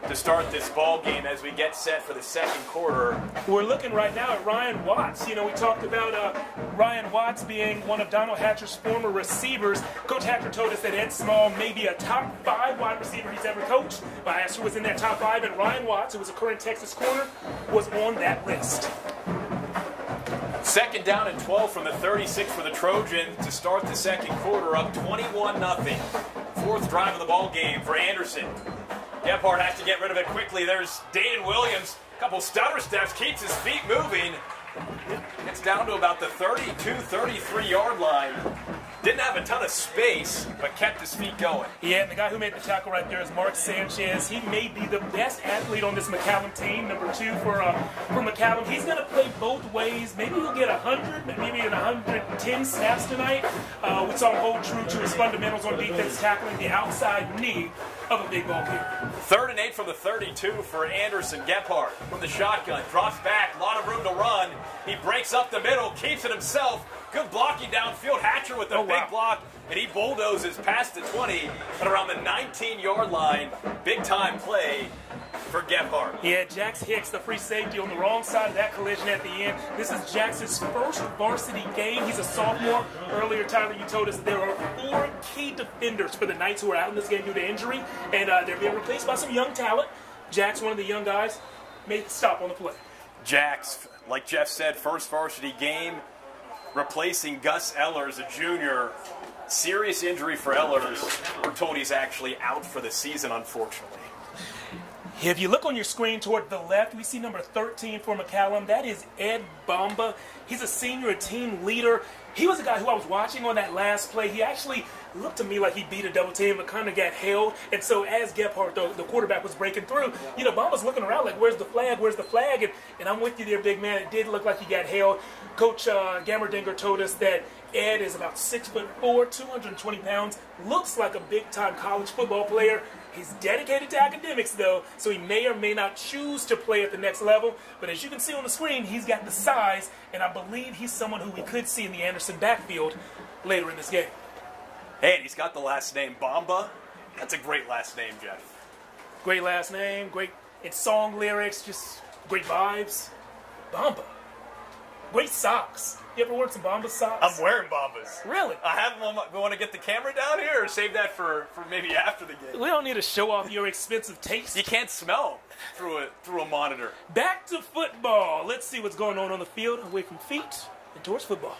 to start this ball game as we get set for the second quarter. We're looking right now at Ryan Watts. You know, we talked about uh, Ryan Watts being one of Donald Hatcher's former receivers. Coach Hatcher told us that Ed Small may be a top five wide receiver he's ever coached. I asked who was in that top five, and Ryan Watts, who was a current Texas corner, was on that list. Second down and 12 from the 36 for the Trojans to start the second quarter, up 21 0 Fourth drive of the ball game for Anderson. Gebhardt has to get rid of it quickly. There's Dayton Williams. A couple stutter steps, keeps his feet moving. It's down to about the 32, 33 yard line. Didn't have a ton of space, but kept his feet going. Yeah, and the guy who made the tackle right there is Mark Sanchez. He may be the best athlete on this McCallum team, number two for uh, for McCallum. He's going to play both ways. Maybe he'll get 100, maybe an 110 snaps tonight. Uh, we saw him hold true to his fundamentals on defense, tackling the outside knee of a big ball player. Third and eight from the 32 for Anderson. Gephardt from the shotgun. Drops back. A lot of room to run. He breaks up the middle. Keeps it himself. Good blocking downfield. Hatcher with a Oh, big wow. block. And he bulldozes past the 20 and around the 19 yard line. Big time play for Gebhardt. Yeah, Jax Hicks, the free safety, on the wrong side of that collision at the end. This is Jax's first varsity game. He's a sophomore. Earlier, Tyler, you told us there are four key defenders for the Knights who are out in this game due to injury, and uh, they're being replaced by some young talent. Jax, one of the young guys, made the stop on the play. Jax, like Jeff said, first varsity game, replacing Gus Ellers, a junior. Serious injury for Ellers. We're told he's actually out for the season, unfortunately. If you look on your screen toward the left, we see number 13 for McCallum. That is Ed Bamba. He's a senior, team leader. He was a guy who I was watching on that last play. He actually looked to me like he beat a double team, but kind of got held. And so as Gephardt, the, the quarterback, was breaking through, you know, Bamba's looking around like, where's the flag? Where's the flag? And, and I'm with you there, big man. It did look like he got held. Coach uh, Gammerdinger told us that Ed is about six foot four, 220 pounds, looks like a big time college football player. He's dedicated to academics, though, so he may or may not choose to play at the next level. But as you can see on the screen, he's got the size, and I believe he's someone who we could see in the Anderson backfield later in this game. Hey, and he's got the last name Bamba. That's a great last name, Jeff. Great last name, great in song lyrics, just great vibes. Bamba. Great socks. You ever worn some Bamba socks? I'm wearing Bombas. really? I have them on my, we want to get the camera down here or save that for, for maybe after the game? We don't need to show off your expensive taste. You can't smell through a, through a monitor. Back to football. Let's see what's going on on the field, away from feet and towards football.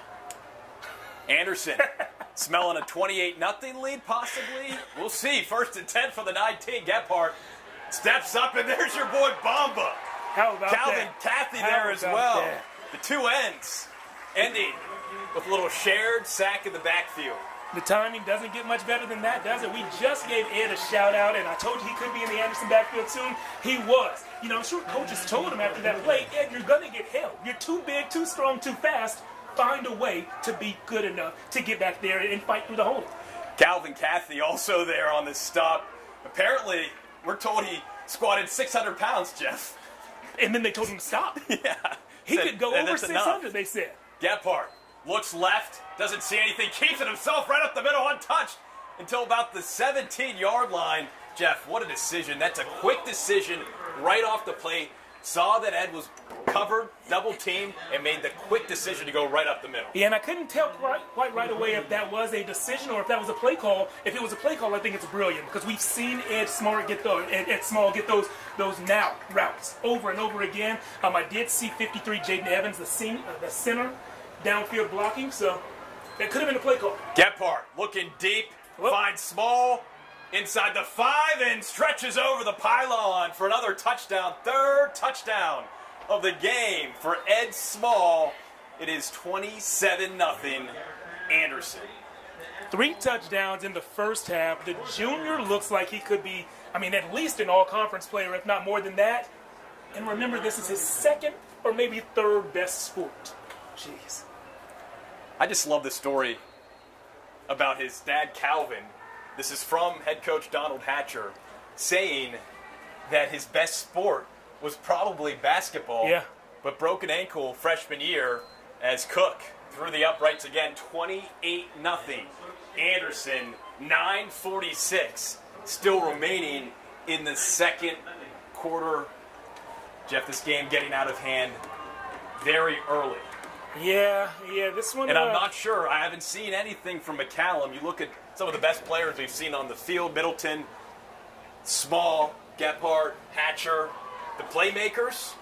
Anderson smelling a 28 nothing lead, possibly. We'll see. First and 10 for the 19. Gephardt steps up, and there's your boy Bamba. How about Calvin that? Cathy How there as well. that? The two ends ending with a little shared sack in the backfield. The timing doesn't get much better than that, does it? We just gave Ed a shout out, and I told you he could be in the Anderson backfield soon. He was. You know, I'm sure coaches told him after that play, Ed, you're going to get held. You're too big, too strong, too fast. Find a way to be good enough to get back there and fight through the hole. Calvin Cathy also there on this stop. Apparently, we're told he squatted 600 pounds, Jeff. and then they told him to stop. yeah. He Said, could go over that's enough." 600. They said. Gephardt looks left, doesn't see anything, keeps it himself right up the middle, untouched until about the 17 yard line. Jeff, what a decision. That's a quick decision right off the plate. Saw that Ed was covered, double teamed, and made the quick decision to go right up the middle. Yeah, and I couldn't tell quite, quite right away if that was a decision or if that was a play call. If it was a play call, I think it's brilliant because we've seen Ed Smart get those, Ed, Ed Small get those those now routes over and over again. Um, I did see 53 Jaden Evans, the, uh, the center, downfield blocking, so that could have been a play call. Gephardt looking deep, Whoop. finds small inside the five and stretches over the pylon for another touchdown. Third touchdown of the game for Ed Small. It is 27 0 Anderson. Three touchdowns in the first half. The junior looks like he could be, I mean, at least an all conference player, if not more than that. And remember, this is his second or maybe third best sport. Jeez. I just love the story about his dad, Calvin. This is from head coach Donald Hatcher saying that his best sport was probably basketball. Yeah. But broken ankle freshman year as Cook threw the uprights again, 28 nothing. Anderson, 946, still remaining in the second quarter. Jeff, this game getting out of hand very early. Yeah, yeah, this one. And I'm uh, not sure. I haven't seen anything from McCallum. You look at some of the best players we've seen on the field Middleton, Small, Gephardt, Hatcher, the playmakers.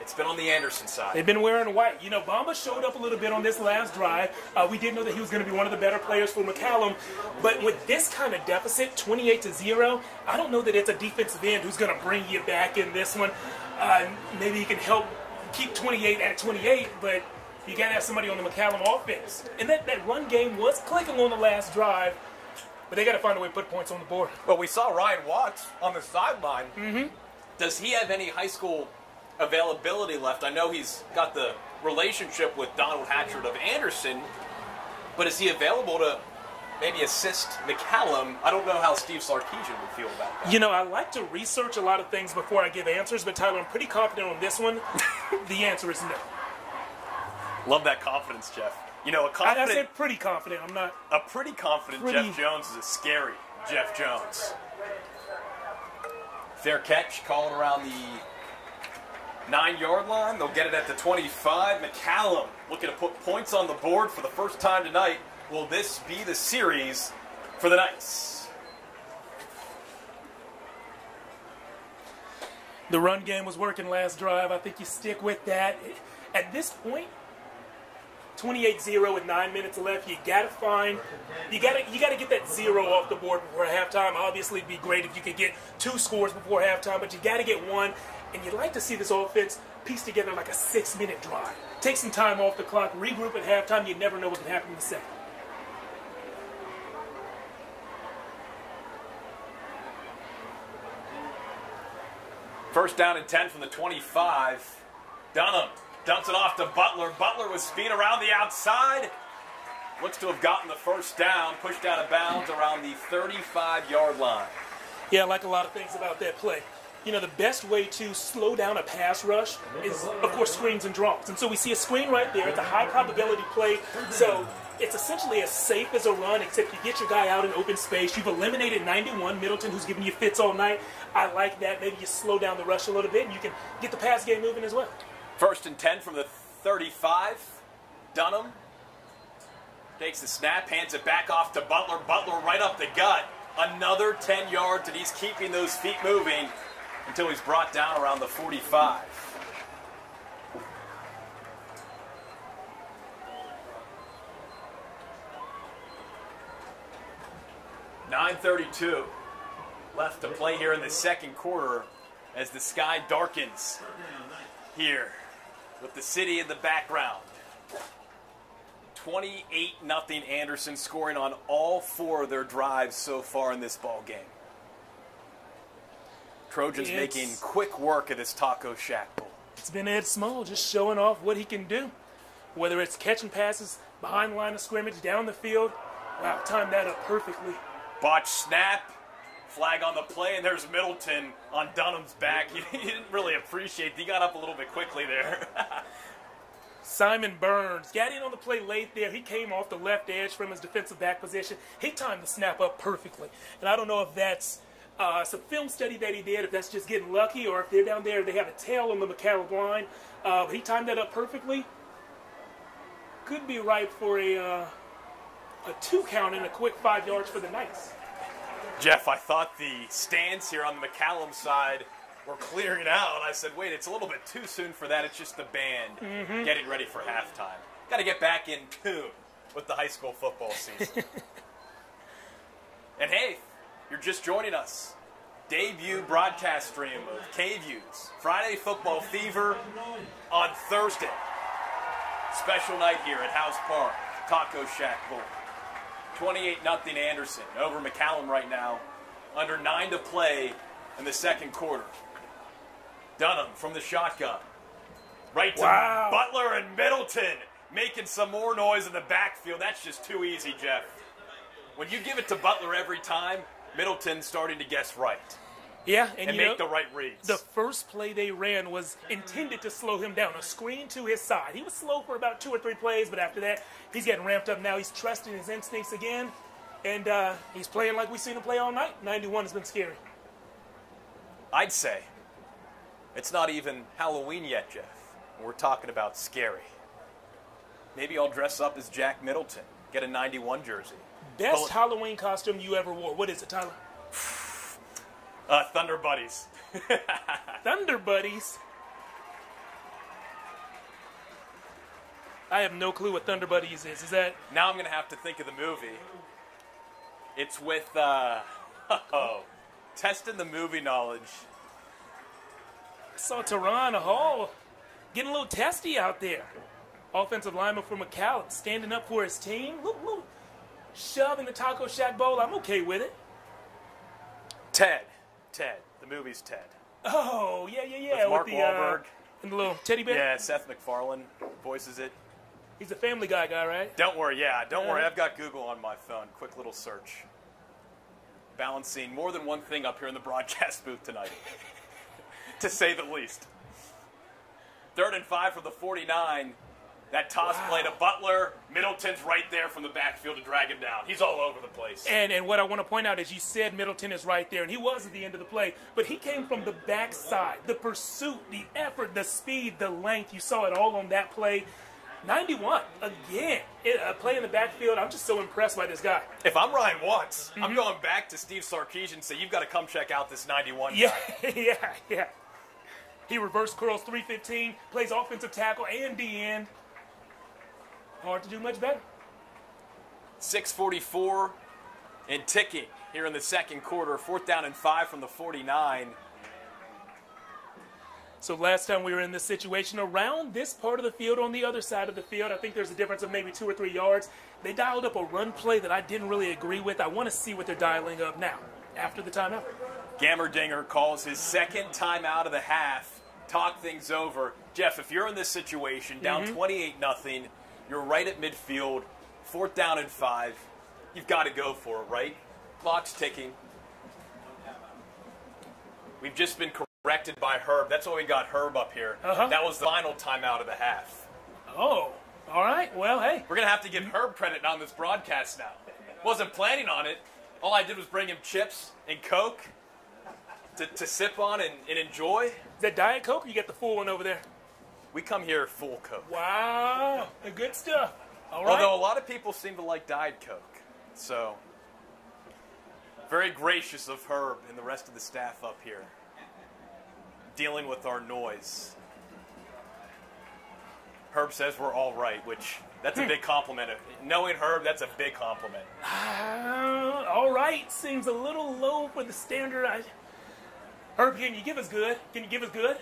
It's been on the Anderson side. They've been wearing white. You know, Bamba showed up a little bit on this last drive. Uh, we did know that he was going to be one of the better players for McCallum. But with this kind of deficit, 28 to 0, I don't know that it's a defensive end who's going to bring you back in this one. Uh, maybe he can help keep 28 at 28, but you got to have somebody on the McCallum offense. And that, that run game was clicking on the last drive, but they got to find a way to put points on the board. Well, we saw Ryan Watts on the sideline. Mm-hmm. Does he have any high school availability left? I know he's got the relationship with Donald Hatcher of Anderson, but is he available to maybe assist McCallum? I don't know how Steve Sarkisian would feel about that. You know, I like to research a lot of things before I give answers, but Tyler, I'm pretty confident on this one. the answer is no. Love that confidence, Jeff. You know, a I, I confident, I said pretty confident. I'm not. a pretty confident Pretty- Jeff Jones is a scary Jeff Jones. Fair catch, calling around the nine-yard line. They'll get it at the 25. McCallum looking to put points on the board for the first time tonight. Will this be the series for the Knights? The run game was working last drive. I think you stick with that. At this point, 28-0 with nine minutes left. You gotta find, you gotta, you gotta get that zero off the board before halftime. Obviously, it'd be great if you could get two scores before halftime, but you gotta get one. And you'd like to see this offense piece together like a six-minute drive. Take some time off the clock, regroup at halftime. You never know what can happen in the second. First down and 10 from the 25. Dunham dumps it off to Butler. Butler with speed around the outside. Looks to have gotten the first down, pushed out of bounds around the 35 yard line. Yeah, I like a lot of things about that play. You know, the best way to slow down a pass rush is, of course, screens and draws. And so we see a screen right there. It's a high probability play. So it's essentially as safe as a run, except you get your guy out in open space. You've eliminated 91 Middleton, who's giving you fits all night. I like that. Maybe you slow down the rush a little bit, and you can get the pass game moving as well. First and 10 from the 35. Dunham takes the snap, hands it back off to Butler. Butler right up the gut. Another 10 yards, and he's keeping those feet moving until he's brought down around the 45. Nine thirty-two left to play here in the second quarter as the sky darkens here with the city in the background. 28 nothing Anderson scoring on all four of their drives so far in this ball game. Trojans It's- making quick work of this Taco Shack Bowl. It's been Ed Small just showing off what he can do. Whether it's catching passes behind the line of scrimmage, down the field. Wow, timed that up perfectly. Botch snap, Flag on the play, and there's Middleton on Dunham's back. He, he didn't really appreciate. He got up a little bit quickly there. Simon Burns got in on the play late there. He came off the left edge from his defensive back position. He timed the snap up perfectly. And I don't know if that's uh, some film study that he did, if that's just getting lucky, or if they're down there, they have a tail on the McCallum line. Uh, he timed that up perfectly. Could be ripe for a, uh, a two count and a quick five yards for the Knights. Jeff, I thought the stands here on the McCallum side were clearing out. I said, wait, it's a little bit too soon for that. It's just the band mm-hmm. getting ready for halftime. Got to get back in tune with the high school football season. and hey, you're just joining us. Debut broadcast stream of KVUE's, Friday Football Fever on Thursday. Special night here at House Park, Taco Shack Bowl. 28 0 Anderson over McCallum right now. Under nine to play in the second quarter. Dunham from the shotgun. Right to Wow. Butler and Middleton making some more noise in the backfield. That's just too easy, Jeff. When you give it to Butler every time, Middleton's starting to guess right Yeah, and, and you know, make the right reads. The first play they ran was intended to slow him down, a screen to his side. He was slow for about two or three plays, but after that, he's getting ramped up now. He's trusting his instincts again, and uh, he's playing like we've seen him play all night. 91 has been scary. I'd say it's not even Halloween yet, Jeff. We're talking about scary. Maybe I'll dress up as Jack Middleton, get a 91 jersey. Best Halloween costume you ever wore. What is it, Tyler? Uh, Thunder Buddies. Thunder Buddies. I have no clue what Thunder Buddies is. Is that Now I'm going to have to think of the movie. It's with, uh, oh, testing the movie knowledge. I saw Teron Hall getting a little testy out there. Offensive lineman for McCallum, standing up for his team. Look, look, shoving the Taco Shack Bowl. I'm okay with it. Ted. Ted. The movie's Ted. Oh, yeah, yeah, yeah. With Mark the, Wahlberg. Uh, and the little teddy bear. Yeah, Seth MacFarlane voices it. He's a Family Guy guy, right? Don't worry, yeah, don't worry. Uh-huh. I've got Google on my phone. Quick little search. Balancing more than one thing up here in the broadcast booth tonight, to say the least. Third and five for the 49. That toss play to Butler. Middleton's right there from the backfield to drag him down. He's all over the place. And and what I want to point out is you said Middleton is right there, and he was at the end of the play, but he came from the backside. The pursuit, the effort, the speed, the length, you saw it all on that play. 91 again, it, a play in the backfield. I'm just so impressed by this guy. If I'm Ryan Watts, I'm mm-hmm. going back to Steve Sarkisian and say, you've got to come check out this 91 Yeah, guy. yeah, yeah. He reverse curls 315, plays offensive tackle and D end. Hard to do much better. 644 and ticking here in the second quarter. Fourth down and five from the 49. So last time we were in this situation around this part of the field on the other side of the field, I think there's a difference of maybe two or three yards. They dialed up a run play that I didn't really agree with. I want to see what they're dialing up now after the timeout. Gammerdinger calls his second timeout of the half. Talk things over. Jeff, if you're in this situation, down mm-hmm. 28 nothing, you're right at midfield, fourth down and five. You've got to go for it, right? Clock's ticking. We've just been corrected by Herb. That's why we got Herb up here. Uh-huh. That was the final timeout of the half. Oh, all right. Well, hey, We're gonna have to give Herb credit on this broadcast now. Wasn't planning on it. All I did was bring him chips and Coke to, to sip on and, and enjoy. is that Diet Coke? Or you got the full one over there. We come here full Coke. Wow, the good stuff. All right. Although a lot of people seem to like Diet Coke. So, very gracious of Herb and the rest of the staff up here dealing with our noise. Herb says we're all right, which that's a big compliment. Knowing Herb, that's a big compliment. Uh, all right, seems a little low for the standard. I... Herb, can you give us good? Can you give us good?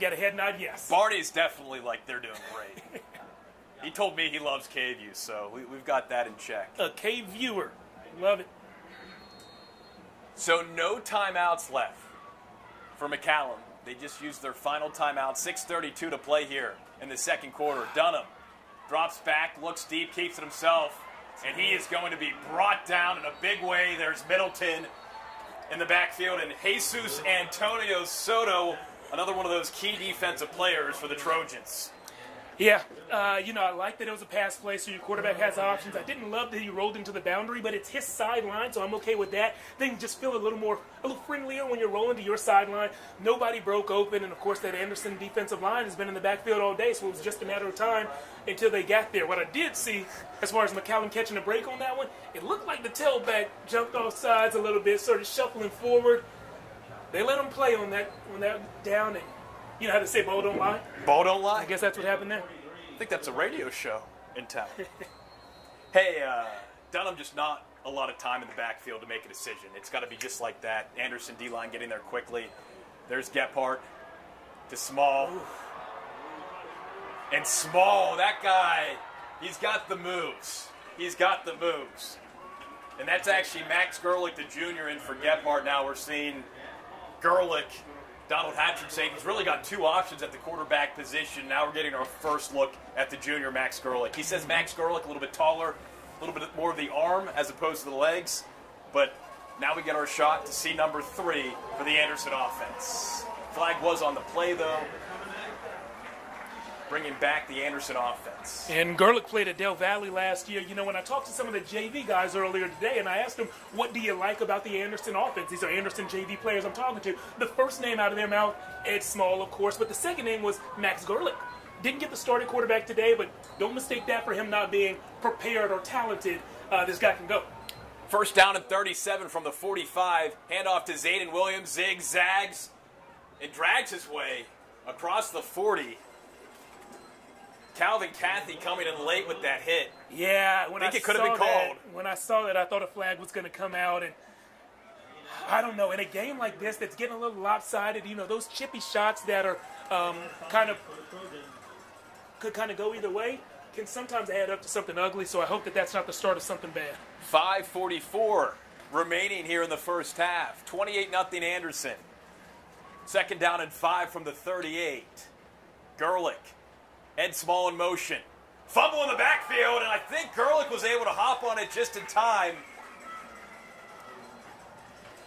Got a head nod, yes. Barney's definitely like they're doing great. he told me he loves KVUE, so we, we've got that in check. A K viewer, love it. So no timeouts left for McCallum. They just used their final timeout. 6:32 to play here in the second quarter. Dunham drops back, looks deep, keeps it himself, and he is going to be brought down in a big way. There's Middleton in the backfield, and Jesus Antonio Soto, another one of those key defensive players for the Trojans. Yeah, uh, you know, I like that it was a pass play, so your quarterback has options. I didn't love that he rolled into the boundary, but it's his sideline, so I'm okay with that. Then just feel a little more, a little friendlier when you're rolling to your sideline. Nobody broke open, and of course, that Anderson defensive line has been in the backfield all day, so it was just a matter of time until they got there. What I did see, as far as McCallum catching a break on that one, it looked like the tailback jumped off sides a little bit, started shuffling forward. They let him play on that on that down, and you know how to say ball don't lie. Ball don't lie. I guess that's what happened there. I think that's a radio show in town. hey, uh, Dunham just not a lot of time in the backfield to make a decision. It's got to be just like that. Anderson D line getting there quickly. There's Gephardt to Small. And Small, that guy, he's got the moves. He's got the moves. And that's actually Max Gerlich, the junior, in for Gephardt. Now we're seeing Gerlich Donald Hatcher saying he's really got two options at the quarterback position. Now we're getting our first look at the junior Max Gerlich. He says Max Gerlich a little bit taller, a little bit more of the arm as opposed to the legs. But now we get our shot to see number three for the Anderson offense. Flag was on the play though bringing back the Anderson offense. And Gerlich played at Del Valle last year. You know, when I talked to some of the JV guys earlier today, and I asked them, what do you like about the Anderson offense? These are Anderson JV players I'm talking to. The first name out of their mouth, Ed Small, of course, but the second name was Max Gerlich. Didn't get the starting quarterback today, but don't mistake that for him not being prepared or talented. Uh, this guy can go. First down and 37 from the 45. Handoff to Zayden Williams. Zigzags and drags his way across the 40 Calvin Cathy coming in late with that hit. Yeah, when I think I it could have been that- called. when I saw that, I thought a flag was going to come out, and I don't know. In a game like this, that's getting a little lopsided, you know, those chippy shots that are um, kind of could kind of go either way can sometimes add up to something ugly. So I hope that that's not the start of something bad. 544 remaining here in the first half. 28 nothing Anderson. Second down and five from the 38. Gerlich. Ed Small in motion. Fumble in the backfield, and I think Gerlich was able to hop on it just in time.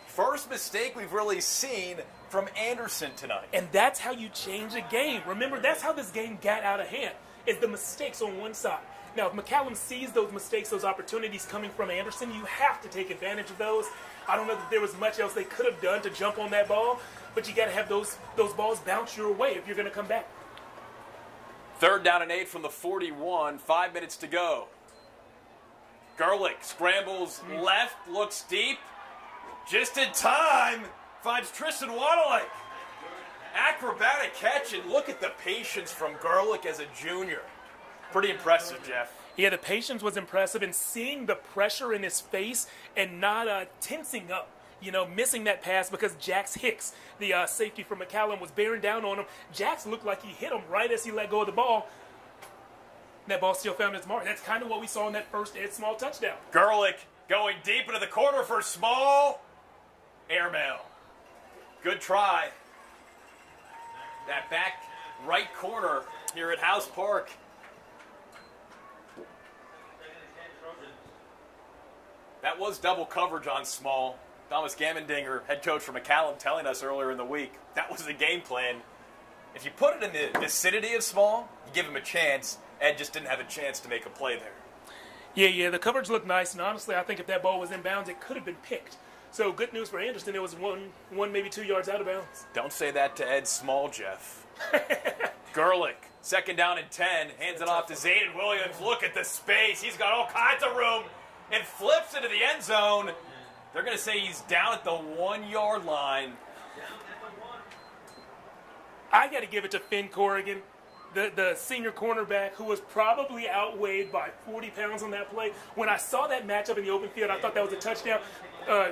First mistake we've really seen from Anderson tonight. And that's how you change a game. Remember, that's how this game got out of hand. Is the mistakes on one side. Now, if McCallum sees those mistakes, those opportunities coming from Anderson, you have to take advantage of those. I don't know that there was much else they could have done to jump on that ball, but you got to have those those balls bounce your way if you're going to come back. Third down and eight from the 41. Five minutes to go. Gerlich scrambles left, looks deep. Just in time, finds Tristan Waddle. Acrobatic catch, and look at the patience from Gerlich as a junior. Pretty impressive, Jeff. Yeah, the patience was impressive, and seeing the pressure in his face and not uh, tensing up. You know, missing that pass because Jax Hicks, the uh, safety from McCallum, was bearing down on him. Jax looked like he hit him right as he let go of the ball. That ball still found its mark. That's kind of what we saw in that first Ed Small touchdown. Gerlich going deep into the corner for small. Airmail. Good try. That back right corner here at House Park. That was double coverage on Small. Thomas Gammerdinger, head coach for McCallum, telling us earlier in the week that was the game plan. If you put it in the vicinity of Small, you give him a chance. Ed just didn't have a chance to make a play there. Yeah, yeah, the coverage looked nice, and honestly, I think if that ball was in bounds, it could have been picked. So good news for Anderson, it was one, one maybe two yards out of bounds. Don't say that to Ed Small, Jeff. Gerlich, second down and 10, hands it off to Zayden Williams. Look at the space. He's got all kinds of room and flips into the end zone. They're going to say he's down at the one yard line. I got to give it to Finn Corrigan, the, the senior cornerback, who was probably outweighed by 40 pounds on that play. When I saw that matchup in the open field, I thought that was a touchdown. Uh,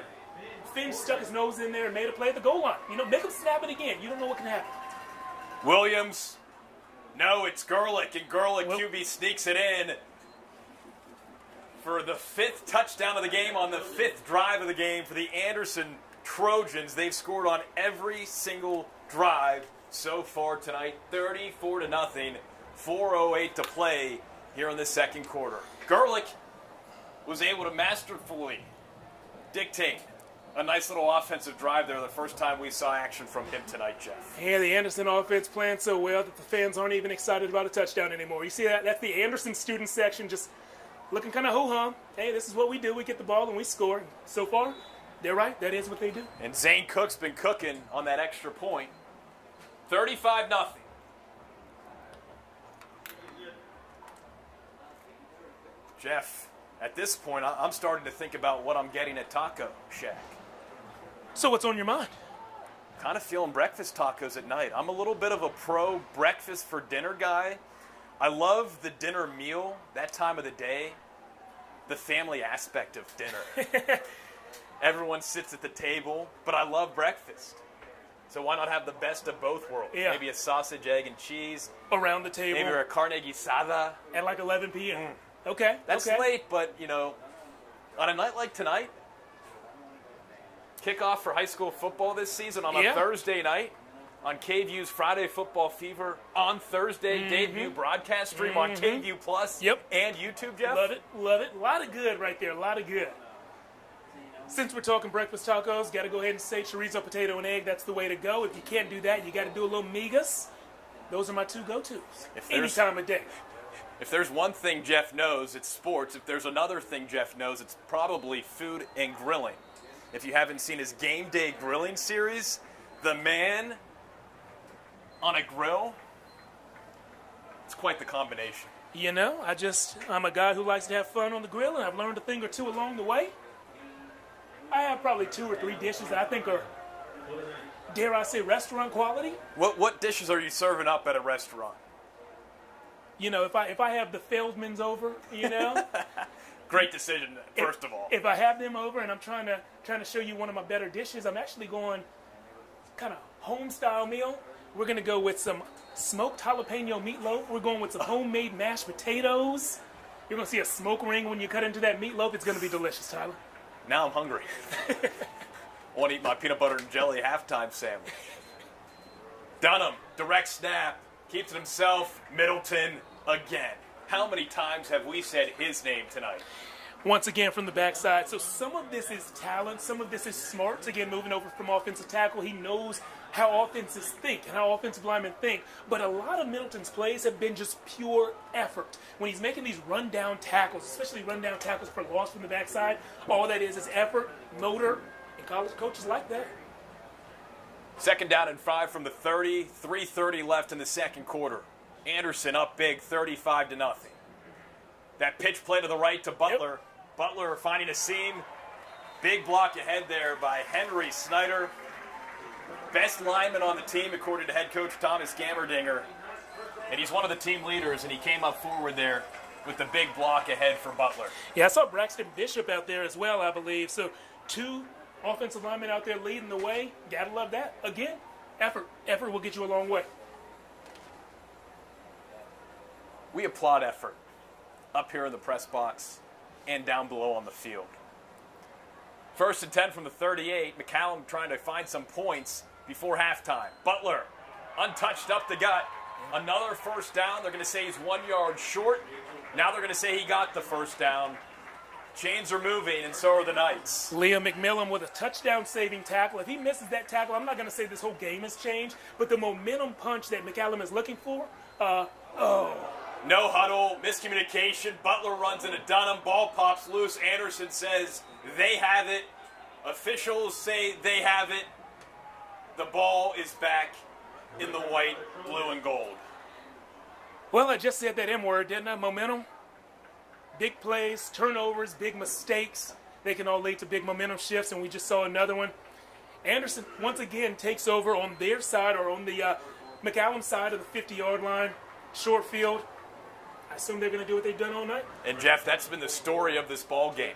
Finn stuck his nose in there and made a play at the goal line. You know, make him snap it again. You don't know what can happen. Williams. No, it's Gerlich, and Gerlich Well- QB sneaks it in for the fifth touchdown of the game on the fifth drive of the game for the Anderson Trojans. They've scored on every single drive so far tonight, 34 to nothing. 4:08 to play here in the second quarter. Gerlich was able to masterfully dictate a nice little offensive drive there. The first time we saw action from him tonight, Jeff. Yeah, the Anderson offense playing so well that the fans aren't even excited about a touchdown anymore. You see that? That's the Anderson student section just looking kind of ho hum. Hey, this is what we do. We get the ball and we score. So far, they're right. That is what they do. And Zane Cook's been cooking on that extra point. 35 nothing. Jeff, at this point, I'm starting to think about what I'm getting at Taco Shack. So what's on your mind? Kind of feeling breakfast tacos at night. I'm a little bit of a pro breakfast for dinner guy. I love the dinner meal, that time of the day, the family aspect of dinner. Everyone sits at the table, but I love breakfast. So why not have the best of both worlds? Yeah. Maybe a sausage, egg, and cheese. Around the table Maybe a carne guisada. at like 11 p.m. Mm. Okay. That's okay. late, but you know, on a night like tonight, kickoff for high school football this season on a Yeah. Thursday night on KVUE's Friday Football Fever on Thursday debut broadcast stream on KVU Plus Mm-hmm. Yep. and YouTube. Jeff, Love it, love it. A lot of good right there, a lot of good. Since we're talking breakfast tacos, got to go ahead and say chorizo, potato, and egg. That's the way to go. If you can't do that, you got to do a little migas. Those are my two go-tos. If Any time of day. If there's one thing Jeff knows, it's sports. If there's another thing Jeff knows, it's probably food and grilling. If you haven't seen his game day grilling series, the man on a grill, it's quite the combination. You know, I just, I'm a guy who likes to have fun on the grill, and I've learned a thing or two along the way. I have probably two or three dishes that I think are, dare I say, restaurant quality. What what dishes are you serving up at a restaurant? You know, if I if I have the Feldmans over, you know, Great decision, first of all. if I have them over and I'm trying to trying to show you one of my better dishes, I'm actually going kind of home style meal. We're gonna go with some smoked jalapeno meatloaf. We're going with some homemade mashed potatoes. You're gonna see a smoke ring when you cut into that meatloaf. It's gonna be delicious, Tyler. Now I'm hungry. I want to eat my peanut butter and jelly halftime sandwich. Dunham, direct snap, keeps it himself. Middleton again. How many times have we said his name tonight? Once again from the backside. So some of this is talent, some of this is smarts. Again, moving over from offensive tackle, he knows how offenses think and how offensive linemen think. But a lot of Middleton's plays have been just pure effort. When he's making these rundown tackles, especially rundown tackles for loss from the backside, all that is is effort, motor, and college coaches like that. Second down and five from the 30. 3.30 left in the second quarter. Anderson up big, 35 to nothing. That pitch play to the right to Butler. Butler finding a seam. Big block ahead there by Henry Snyder. Best lineman on the team, according to head coach Thomas Gammerdinger. And he's one of the team leaders, and he came up forward there with the big block ahead for Butler. Yeah, I saw Braxton Bishop out there as well, I believe. So two offensive linemen out there leading the way. Gotta love that. Again, effort. Effort will get you a long way. We applaud effort up here in the press box and down below on the field. First and 10 from the 38. McCallum trying to find some points before halftime. Butler, untouched up the gut. Another first down. They're going to say he's one yard short. Now they're going to say he got the first down. Chains are moving, and so are the Knights. Liam McMillan with a touchdown saving tackle. If he misses that tackle, I'm not going to say this whole game has changed, but the momentum punch that McCallum is looking for, uh, oh, No huddle, miscommunication. Butler runs into Dunham. Ball pops loose. Anderson says they have it. Officials say they have it. The ball is back in the white, blue, and gold. well, I just said that M word, didn't I? Momentum. Big plays, turnovers, big mistakes. They can all lead to big momentum shifts, and we just saw another one. Anderson once again takes over on their side or on the uh, McCallum side of the 50 yard line, short field. I assume they're going to do what they've done all night. And Jeff, that's been the story of this ball game.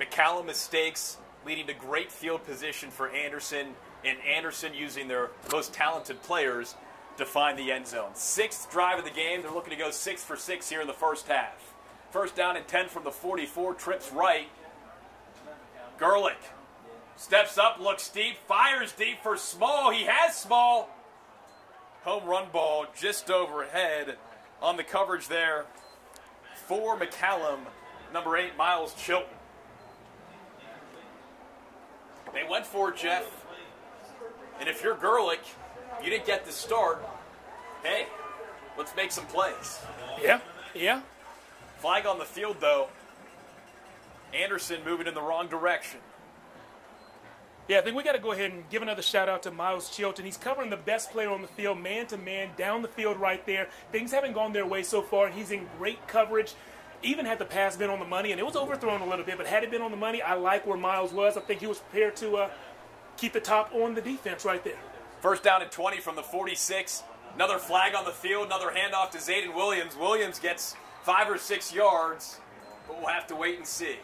McCallum mistakes leading to great field position for Anderson, and Anderson using their most talented players to find the end zone. Sixth drive of the game. They're looking to go six for six here in the first half. First down and 10 from the 44, trips right. Gerlich steps up, looks deep, fires deep for Small. He has Small. Home run ball just overhead on the coverage there for McCallum, number eight, Miles Chilton. They went for Jeff. And if you're Gerlich, you didn't get the start. Hey, let's make some plays. Yeah, yeah. Flag on the field, though. Anderson moving in the wrong direction. Yeah, I think we got to go ahead and give another shout out to Miles Chilton. He's covering the best player on the field, man to man, down the field right there. Things haven't gone their way so far, and he's in great coverage. Even had the pass been on the money, and it was overthrown a little bit, but had it been on the money, I like where Miles was. I think he was prepared to uh, keep the top on the defense right there. First down at 20 from the 46. Another flag on the field, another handoff to Zayden Williams. Williams gets five or six yards, but we'll have to wait and see.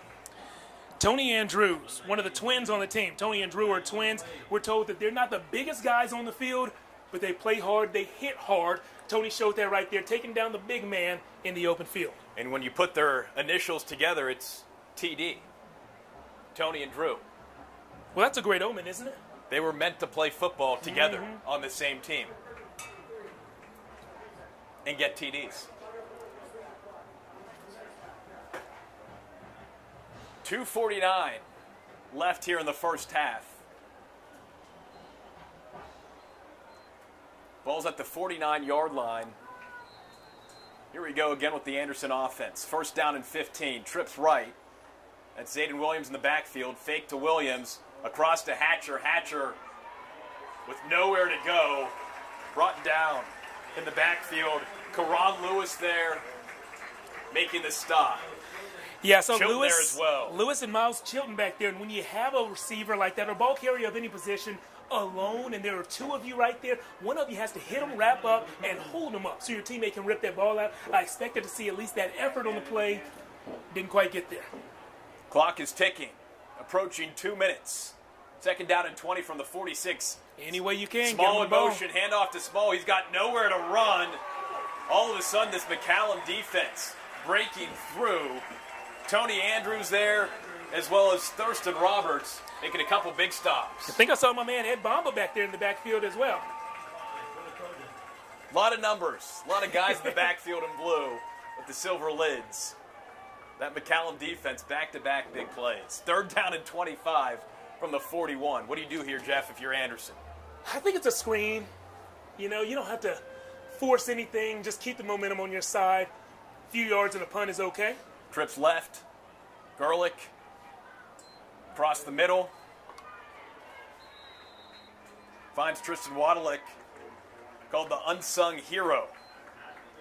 Tony Andrews, one of the twins on the team. Tony and Drew are twins. We're told that they're not the biggest guys on the field, but they play hard, they hit hard. Tony showed that right there, taking down the big man in the open field. And when you put their initials together, it's TD. Tony and Drew. Well, that's a great omen, isn't it? They were meant to play football together mm-hmm. on the same team and get TDs. 249 left here in the first half. Ball's at the 49 yard line. Here we go again with the Anderson offense. First down and 15. Trips right. That's Zayden Williams in the backfield. Fake to Williams. Across to Hatcher. Hatcher with nowhere to go. Brought down in the backfield. Karan Lewis there making the stop. Yeah, so Chilton Lewis, there as well. Lewis and Miles Chilton back there, and when you have a receiver like that, or ball carrier of any position alone, and there are two of you right there, one of you has to hit them, wrap up, and hold them up so your teammate can rip that ball out. I expected to see at least that effort on the play. Didn't quite get there. Clock is ticking. Approaching two minutes. Second down and 20 from the 46. Any way you can, Small in motion, handoff to Small. He's got nowhere to run. All of a sudden, this McCallum defense breaking through. Tony Andrews there, as well as Thurston Roberts, making a couple big stops. I think I saw my man Ed Bamba back there in the backfield as well. A lot of numbers, a lot of guys in the backfield in blue with the silver lids. That McCallum defense, back to back big plays. Third down and 25 from the 41. What do you do here, Jeff, if you're Anderson? I think it's a screen. You know, you don't have to force anything. Just keep the momentum on your side. A few yards and a punt is okay. Trips left. Gerlich. Across the middle. Finds Tristan Wadalik, called the unsung hero.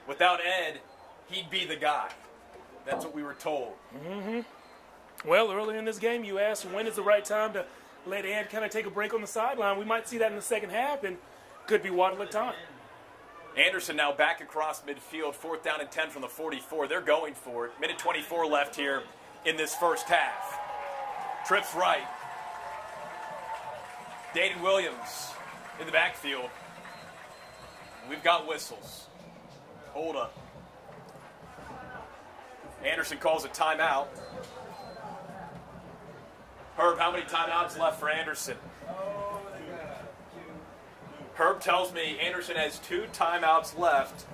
Without Ed, he'd be the guy. That's what we were told. Mm-hmm. Well, earlier in this game, you asked when is the right time to let Ed kind of take a break on the sideline. We might see that in the second half, and could be Waddle time. Anderson now back across midfield, fourth down and 10 from the 44. They're going for it. Minute 24 left here in this first half. Trips right. Dayton Williams in the backfield. We've got whistles. Hold up. Anderson calls a timeout. Herb, how many timeouts left for Anderson? Herb tells me Anderson has two timeouts left.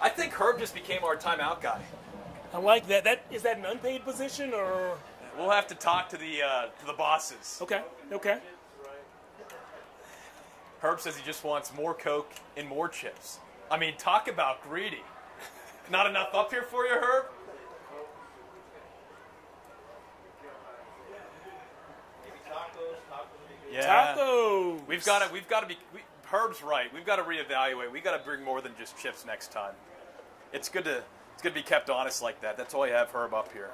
I think Herb just became our timeout guy. I like that. That is that an unpaid position or We'll have to talk to the uh, to the bosses. okay? Okay. Herb says he just wants more Coke and more chips. I mean, talk about greedy. Not enough up here for you, Herb? Yeah. Tacos. We've got to. We've got to be. We, Herb's right. We've got to reevaluate. We've got to bring more than just chips next time. It's good to. It's good to be kept honest like that. That's why you have Herb up here.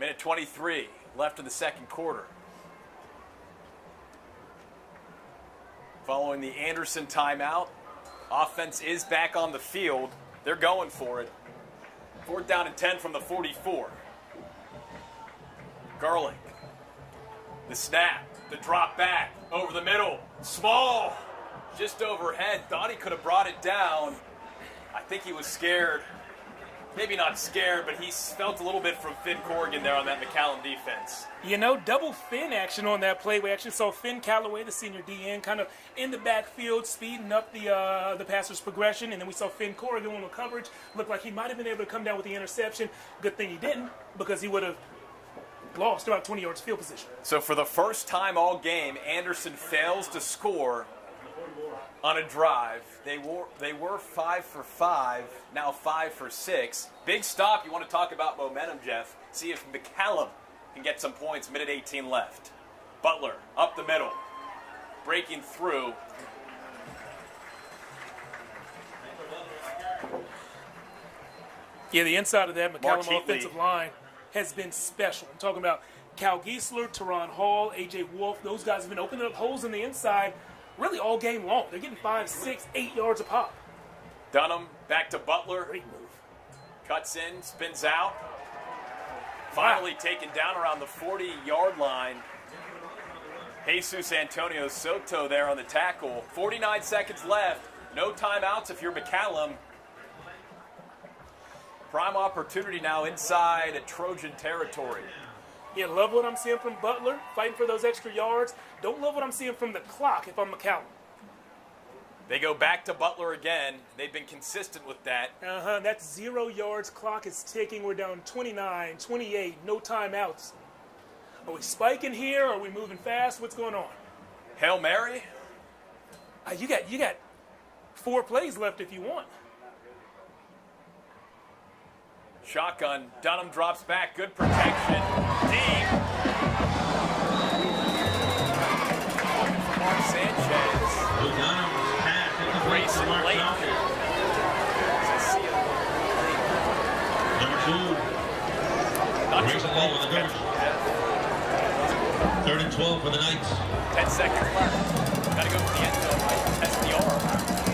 Minute 23 left in the second quarter. Following the Anderson timeout, offense is back on the field. They're going for it. Fourth down and 10 from the 44. Gerlich. The snap. The drop back. Over the middle. Small. Just overhead. Thought he could have brought it down. I think he was scared. Maybe not scared, but he felt a little bit from Finn Corrigan there on that McCallum defense. You know, double Finn action on that play. We actually saw Finn Callaway, the senior DN, kind of in the backfield, speeding up the uh, the passer's progression, and then we saw Finn Corrigan on the coverage. Looked like he might have been able to come down with the interception. Good thing he didn't, because he would have lost about 20 yards field position. So for the first time all game, Anderson fails to score on a drive. They were they were five for five, now five for six. Big stop. You want to talk about momentum, Jeff? See if McCallum can get some points. Minute 18 left. Butler up the middle, breaking through. Yeah, the inside of that McCallum offensive line has been special. I'm talking about Cal Giesler, Teron Hall, AJ Wolf. Those guys have been opening up holes in the inside really all game long. They're getting five, six, eight yards a pop. Dunham back to Butler. Great move. Cuts in, spins out. Finally taken down around the 40 yard line. Jesus Antonio Soto there on the tackle. 49 seconds left. No timeouts if you're McCallum. Prime opportunity now inside Trojan territory. Yeah, love what I'm seeing from Butler, fighting for those extra yards. Don't love what I'm seeing from the clock if I'm McCallum. They go back to Butler again. They've been consistent with that. Uh huh. That's zero yards. Clock is ticking. We're down 29, 28. No timeouts. Are we spiking here? Are we moving fast? What's going on? Hail Mary. Uh, you got you got four plays left if you want. Shotgun. Dunham drops back. Good protection. 12 for the Knights. Ten seconds left. Got to go for the end zone. Right? Test the arm.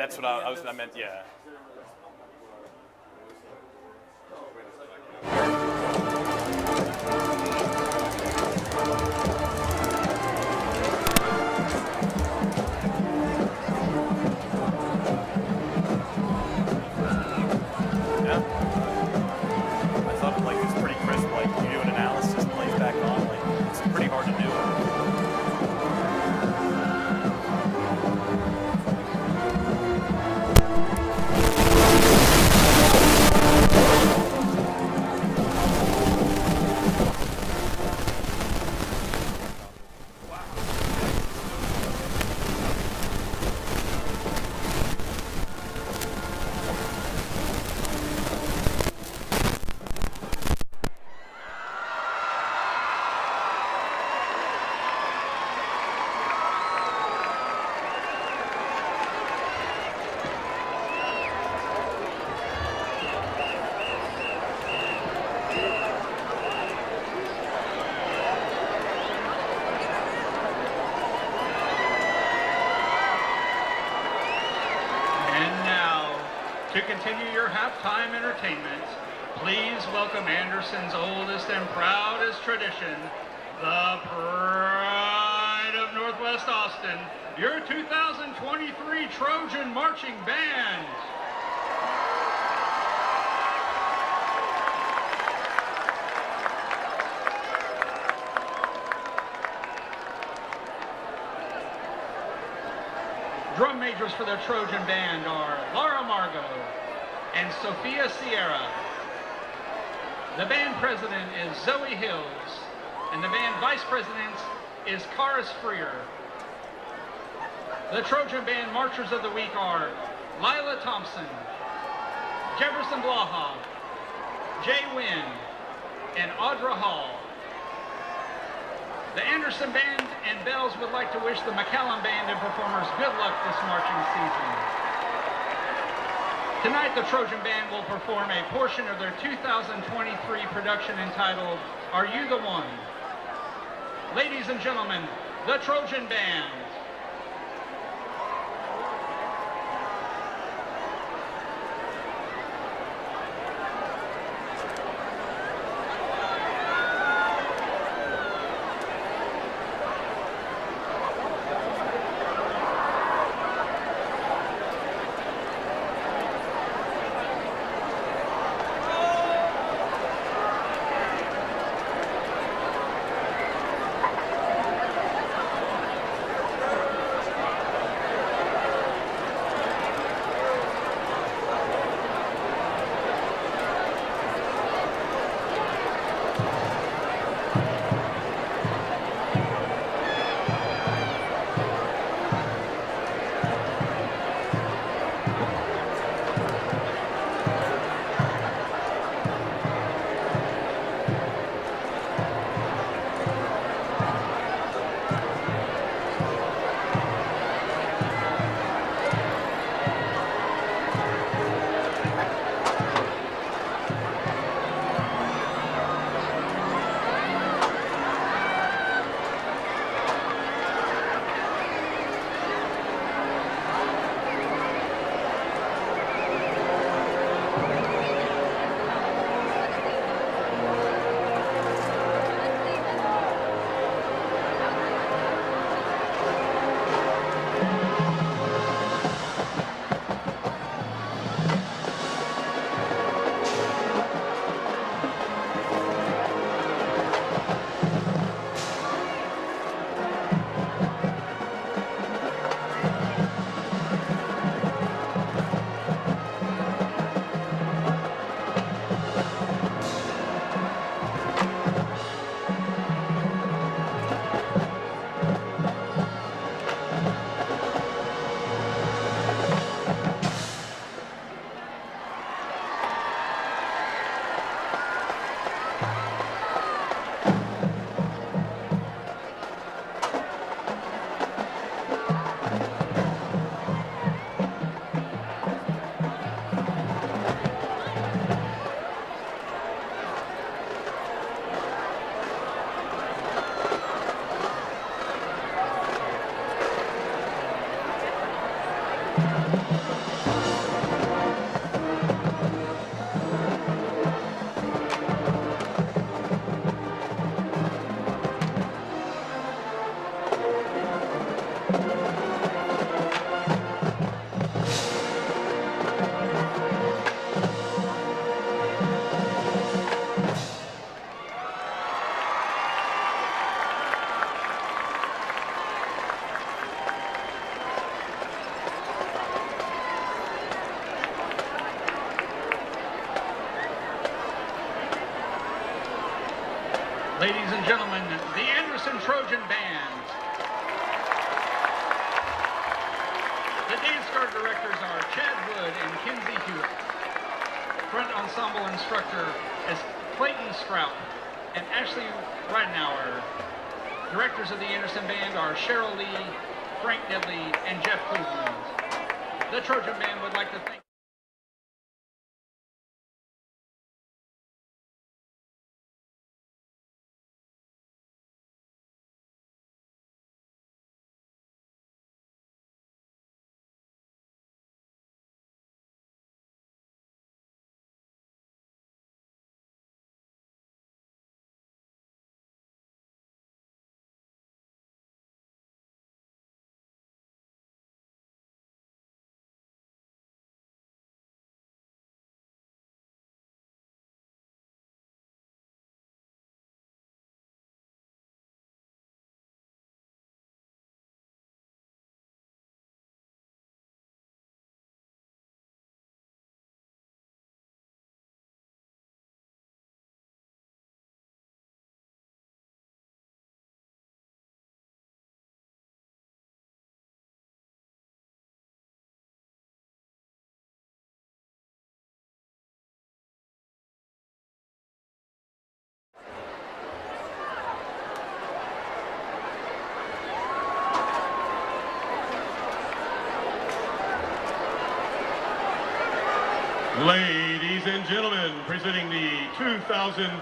That's what I, I was. I meant. Yeah. Yeah. To continue your halftime entertainment, please welcome Anderson's oldest and proudest tradition, the pride of Northwest Austin, your 2023 Trojan Marching Band. For their Trojan Band are Laura Margot and Sophia Sierra. The band president is Zoe Hills, and the band vice president is Karis Freer. The Trojan Band marchers of the week are Lila Thompson, Jefferson Blaha, Jay Wynn, and Audra Hall. The Anderson Band and Bells would like to wish the McCallum Band and performers good luck this marching season. Tonight, the Trojan Band will perform a portion of their 2023 production entitled, Are You the One? Ladies and gentlemen, the Trojan Band. Trojan Band. The dance guard directors are Chad Wood and Kinsey Hewitt. Front ensemble instructor is Clayton Strout and Ashley Ridenauer. Directors of the Anderson Band are Cheryl Lee, Frank Nedley, and Jeff Cleveland. The Trojan Band presenting the 2023-2024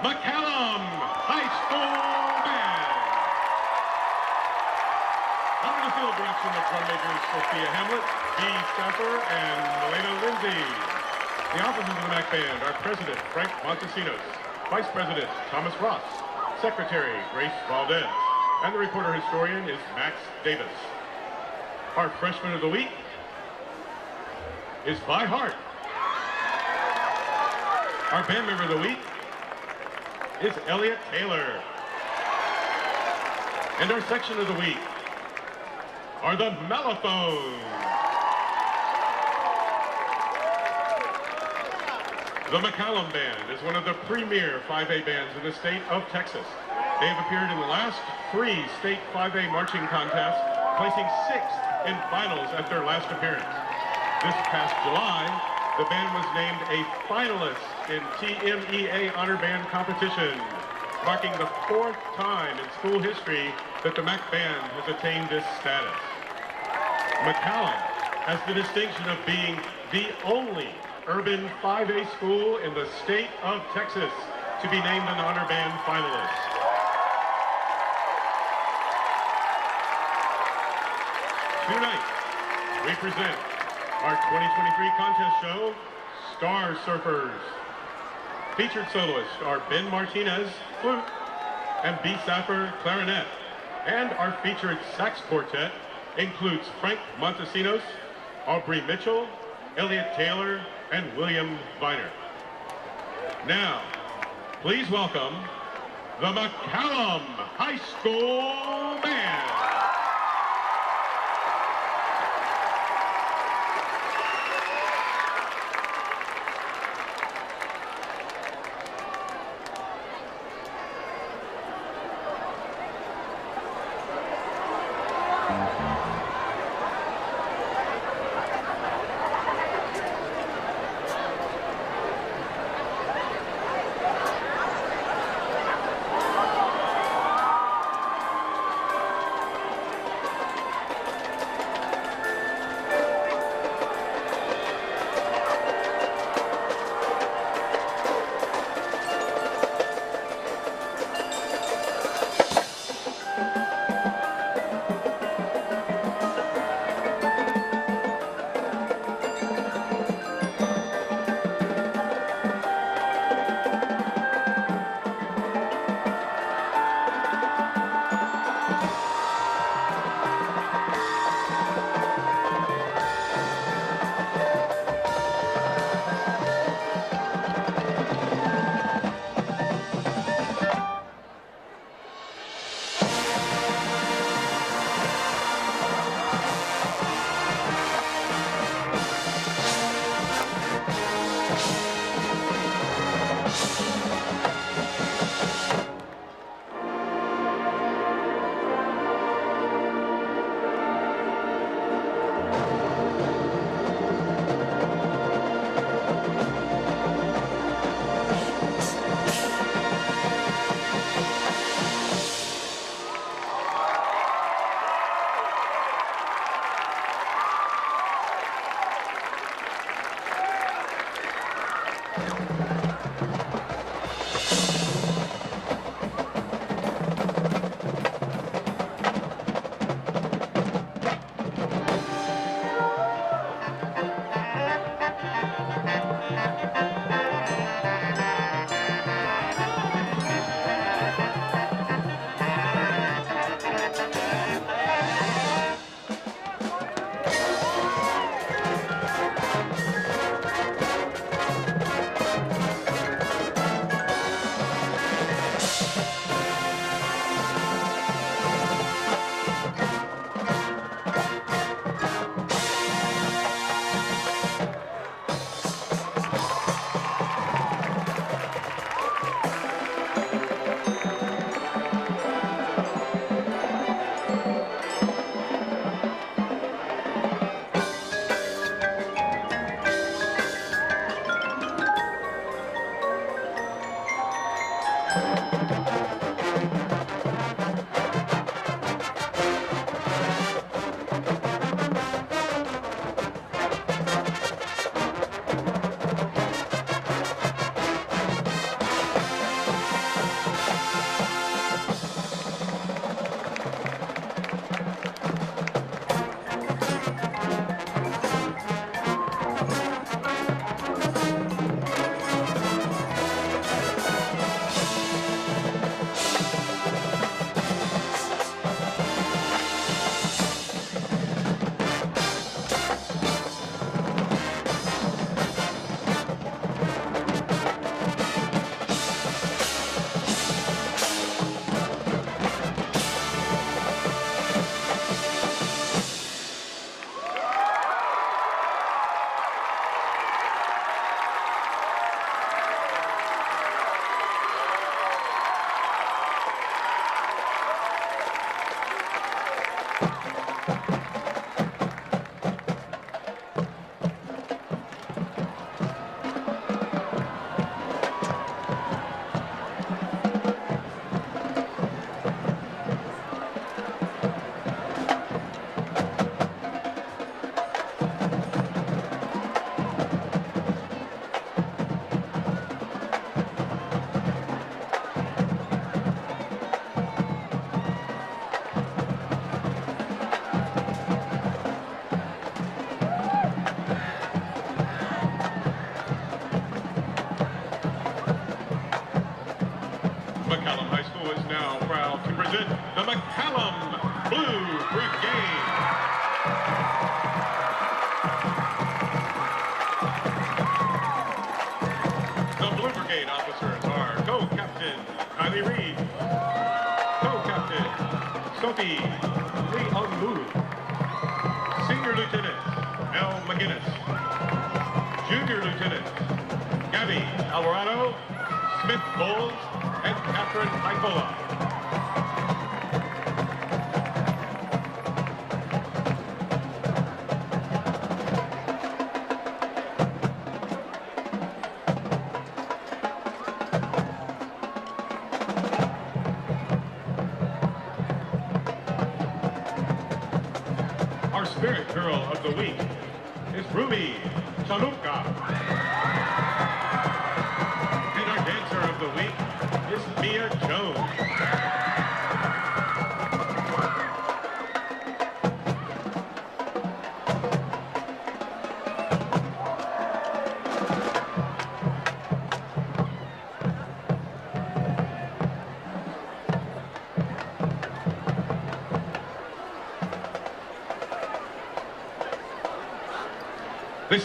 McCallum High School Band. Under the field direction of drum majors Sophia Hamlet, Dee Staffer, and Melena Lindsay. The officers of the Mac Band are President Frank Montesinos, Vice President Thomas Ross, Secretary Grace Valdez, and the reporter historian is Max Davis. Our freshman of the week is by heart. Our band member of the week is Elliot Taylor. And our section of the week are the Mellophones. The McCallum Band is one of the premier 5A bands in the state of Texas. They have appeared in the last three state 5A marching contests, placing sixth in finals at their last appearance. This past July, the band was named a finalist in TMEA Honor Band competition, marking the fourth time in school history that the Mac Band has attained this status. McCallum has the distinction of being the only urban 5A school in the state of Texas to be named an Honor Band finalist. Tonight, we present our 2023 contest show, Star Surfers. Featured soloists are Ben Martinez, flute, and B. Saffer, clarinet. And our featured sax quartet includes Frank Montesinos, Aubrey Mitchell, Elliot Taylor, and William Viner. Now, please welcome the McCallum High School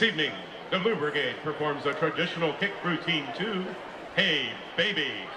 evening, the Blue Brigade performs a traditional kick routine to Hey Baby.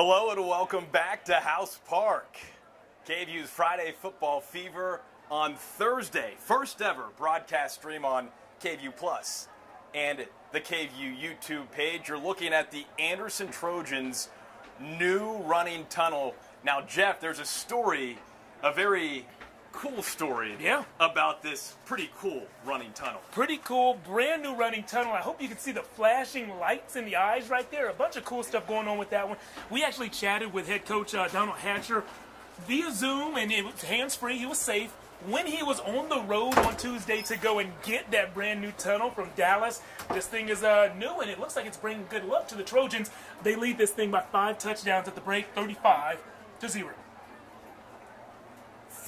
Hello and welcome back to House Park. KVUE's Friday Football Fever on Thursday. First ever broadcast stream on KVUE Plus and the KVUE YouTube page. You're looking at the Anderson Trojans' new running tunnel. Now, Jeff, there's a story, a very cool story Yeah. about this pretty cool running tunnel. Pretty cool, brand new running tunnel. I hope you can see the flashing lights in the eyes right there. A bunch of cool stuff going on with that one. We actually chatted with head coach uh, Donald Hatcher via Zoom, and it was hands free. He was safe. When he was on the road on Tuesday to go and get that brand new tunnel from Dallas, this thing is uh, new and it looks like it's bringing good luck to the Trojans. They lead this thing by five touchdowns at the break, 35 to 0.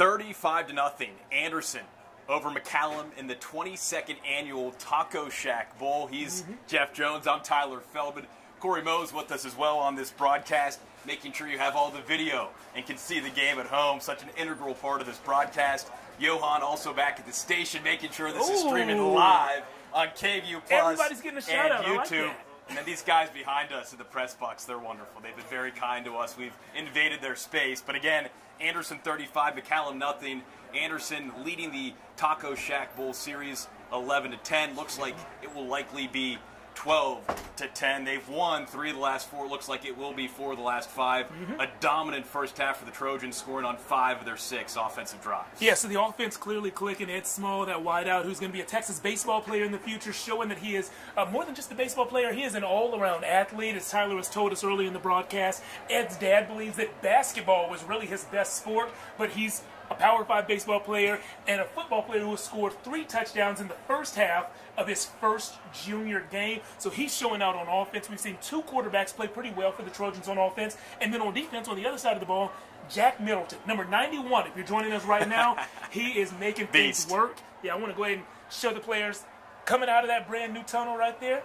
35 to nothing. Anderson over McCallum in the 22nd annual Taco Shack Bowl. He's mm-hmm. Jeff Jones. I'm Tyler Feldman. Corey Moe's with us as well on this broadcast, making sure you have all the video and can see the game at home. Such an integral part of this broadcast. Johan also back at the station, making sure this is streaming live on KVUE Plus Everybody's getting a shout and out. I like YouTube. And then these guys behind us in the press box, they're wonderful. They've been very kind to us. We've invaded their space. But again, Anderson 35, McCallum nothing. Anderson leading the Taco Shack Bowl series 11 to 10. Looks like it will likely be 12 to 10. They've won three of the last four. Looks like it will be four of the last 5 Mm-hmm. A dominant first half for the Trojans, scoring on five of their six offensive drives. Yeah, so the offense clearly clicking. Ed Small, that wideout, who's going to be a Texas baseball player in the future, showing that he is uh, more than just a baseball player. He is an all-around athlete, as Tyler has told us early in the broadcast. Ed's dad believes that basketball was really his best sport, but he's a Power Five baseball player and a football player who has scored three touchdowns in the first half of his first junior game. So he's showing out on offense. We've seen two quarterbacks play pretty well for the Trojans on offense, and then on defense, on the other side of the ball, Jack Middleton, number 91. If you're joining us right now, he is making things work. Yeah, I want to go ahead and show the players coming out of that brand new tunnel right there.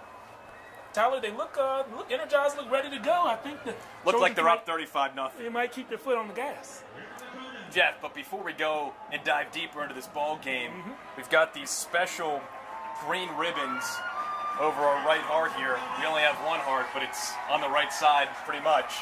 Tyler, they look uh, look energized, look ready to go. I think the Look like they're up 35 nothing. They might keep their foot on the gas. Jeff, but before we go and dive deeper into this ball game, we've got these special green ribbons over our right heart here. We only have one heart, but it's on the right side pretty much.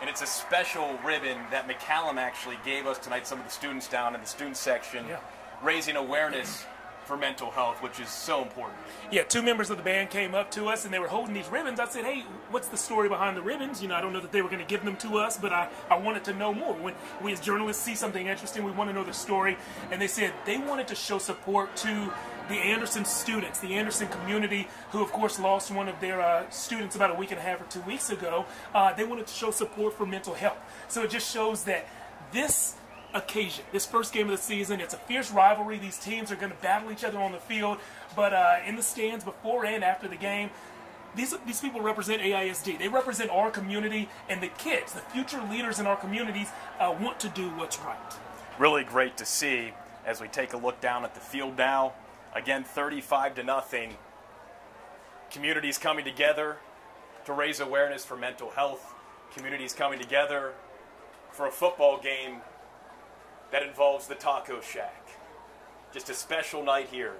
And it's a special ribbon that McCallum actually gave us tonight, some of the students down in the student section, Yeah. raising awareness for mental health, which is so important. Yeah, two members of the band came up to us and they were holding these ribbons. I said, hey, what's the story behind the ribbons? You know, I don't know that they were going to give them to us, but I, I wanted to know more. When we as journalists see something interesting, we want to know the story. And they said they wanted to show support to the Anderson students, the Anderson community, who of course lost one of their uh, students about a week and a half or two weeks ago. Uh, they wanted to show support for mental health. So it just shows that this occasion, this first game of the season. It's a fierce rivalry. These teams are going to battle each other on the field, but uh, in the stands before and after the game, these these people represent AISD. They represent our community, and the kids, the future leaders in our communities, uh, want to do what's right. really great to see as we take a look down at the field now. Again, 35 to nothing. Communities coming together to raise awareness for mental health. Communities coming together for a football game that involves the Taco Shack. Just a special night here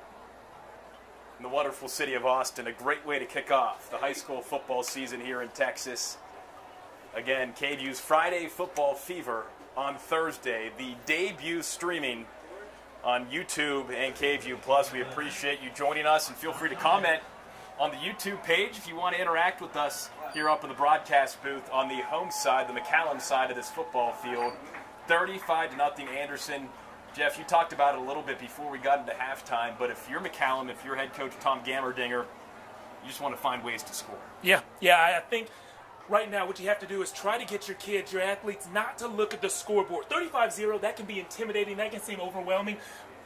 in the wonderful city of Austin. A great way to kick off the high school football season here in Texas. Again, KVUE's Friday Football Fever on Thursday. The debut streaming on YouTube and KVUE Plus. We appreciate you joining us and feel free to comment on the YouTube page if you want to interact with us here up in the broadcast booth on the home side, the McCallum side of this football field. 35 to nothing Anderson. Jeff, you talked about it a little bit before we got into halftime, but if you're McCallum, if you're head coach Tom Gammerdinger, you just want to find ways to score. Yeah, yeah. I think right now what you have to do is try to get your kids, your athletes, not to look at the scoreboard. 35-0, that can be intimidating. That can seem overwhelming.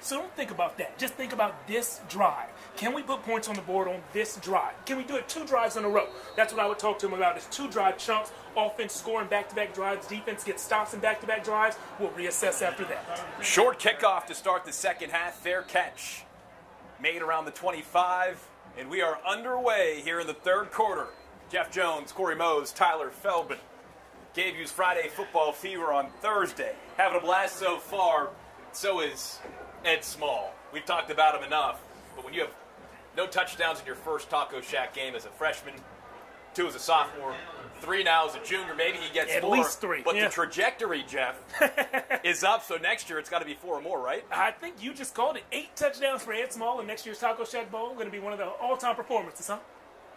So don't think about that. Just think about this drive. Can we put points on the board on this drive? Can we do it two drives in a row? That's what I would talk to them about. Is two drive chunks, offense scoring back-to-back drives, defense gets stops in back-to-back drives. We'll reassess after that. Short kickoff to start the second half. Fair catch made around the 25, and we are underway here in the third quarter. Jeff Jones, Corey Mose, Tyler Feldman. KVUE's Friday Football Fever on Thursday. Having a blast so far. So is Ed Small. We've talked about him enough, but when you have no touchdowns in your first Taco Shack game as a freshman, two as a sophomore, three now as a junior. Maybe he gets At more. least three, But yeah. the trajectory, Jeff, is up. So next year it's got to be four or more, right? I think you just called it eight touchdowns for Ed Small in next year's Taco Shack Bowl. Going to be one of the all-time performances, huh?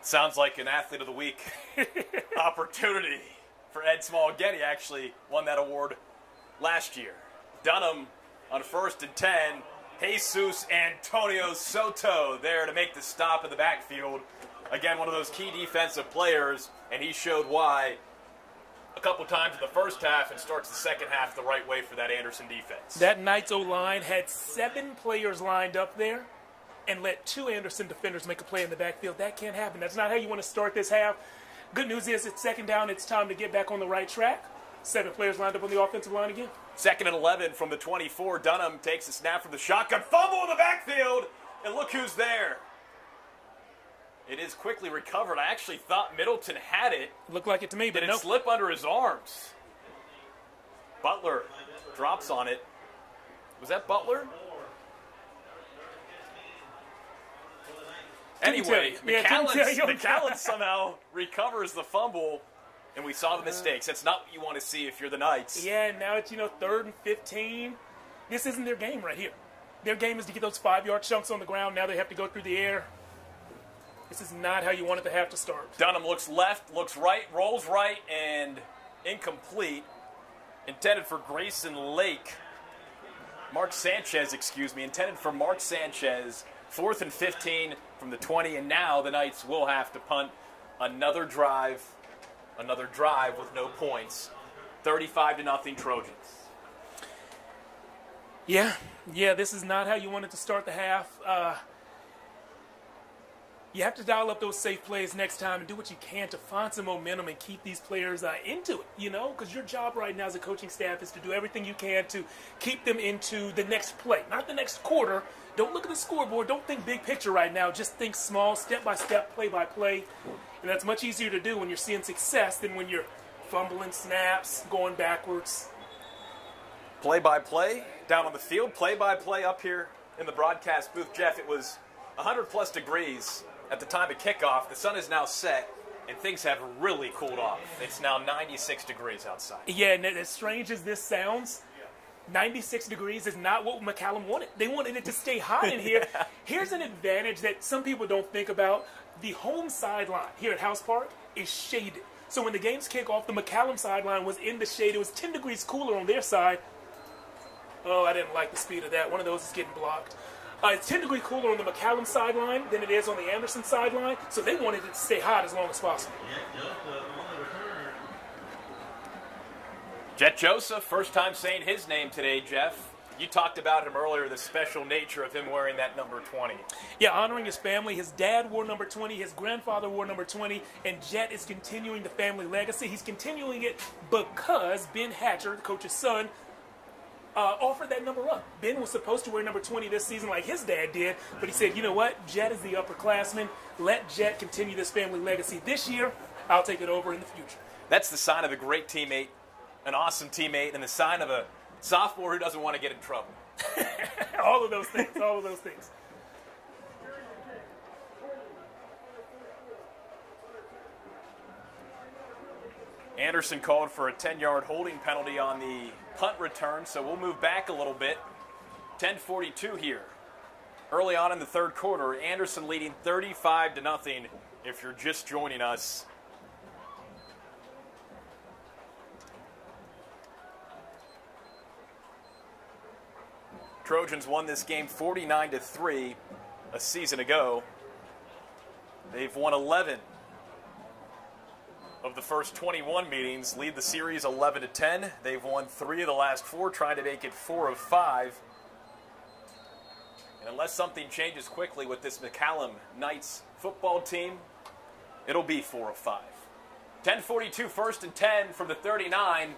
Sounds like an athlete of the week opportunity for Ed Small. Again, he actually won that award last year. Dunham on first and ten. Jesus Antonio Soto there to make the stop in the backfield. Again, one of those key defensive players, and he showed why a couple times in the first half and starts the second half the right way for that Anderson defense. That Knights O line had seven players lined up there and let two Anderson defenders make a play in the backfield. That can't happen. That's not how you want to start this half. Good news is it's second down. It's time to get back on the right track. Seven players lined up on the offensive line again. Second and 11 from the 24. Dunham takes a snap from the shotgun. Fumble in the backfield. And look who's there. It is quickly recovered. I actually thought Middleton had it. Looked like it to me, but Did it no. slip under his arms? Butler drops on it. Was that Butler? Couldn't tell Anyway. Yeah, couldn't tell you. McCallum, McCallum somehow recovers the fumble, and we saw the uh. mistakes. That's not what you want to see if you're the Knights. Yeah, and now it's, you know, third and 15. This isn't their game right here. Their game is to get those five yard chunks on the ground. Now they have to go through the air. This is not how you want it to have to start. Dunham looks left, looks right, rolls right, and incomplete. Intended for Grayson Lake. Mark Sanchez, excuse me, intended for Mark Sanchez. Fourth and 15 from the 20, and now the Knights will have to punt another drive, another drive with no points. 35 to nothing Trojans. Yeah, yeah, this is not how you wanted to start the half. Uh, you have to dial up those safe plays next time and do what you can to find some momentum and keep these players uh, into it, you know? Because your job right now as a coaching staff is to do everything you can to keep them into the next play, not the next quarter. Don't look at the scoreboard. Don't think big picture right now. Just think small, step by step, play by play. And that's much easier to do when you're seeing success than when you're fumbling snaps, going backwards. Play by play down on the field, play by play up here in the broadcast booth. Jeff, it was 100 plus degrees at the time of kickoff. The sun is now set, and things have really cooled off. It's now 96 degrees outside. Yeah, and as strange as this sounds, 96 degrees is not what McCallum wanted. They wanted it to stay hot in here. Here's an advantage that some people don't think about. The home sideline here at House Park is shaded. So when the games kick off, the McCallum sideline was in the shade. It was 10 degrees cooler on their side. Oh, I didn't like the speed of that. One of those is getting blocked. Uh, it's 10 degrees cooler on the McCallum sideline than it is on the Anderson sideline. So they wanted it to stay hot as long as possible. Jet Joseph, first time saying his name today, Jeff. You talked about him earlier, the special nature of him wearing that number 20. Yeah, honoring his family. His dad wore number 20, his grandfather wore number 20, and Jet is continuing the family legacy. He's continuing it because Ben Hatcher, the coach's son, uh, offered that number up. Ben was supposed to wear number 20 this season like his dad did, but he said, you know what? Jet is the upperclassman. Let Jet continue this family legacy this year. I'll take it over in the future. That's the sign of a great teammate, an awesome teammate, and the sign of a sophomore who doesn't want to get in trouble. all of those things, all of those things. Anderson called for a 10 yard holding penalty on the punt return, so we'll move back a little bit. 10:42 here. Early on in the third quarter, Anderson leading 35 to nothing. If you're just joining us, Trojans won this game 49 to 3 a season ago. They've won 11 of the first 21 meetings, lead the series 11 to 10. They've won 3 of the last 4, trying to make it 4 of 5. And unless something changes quickly with this McCallum Knights football team, it'll be 4 of 5. 10:42 first and 10 from the 39.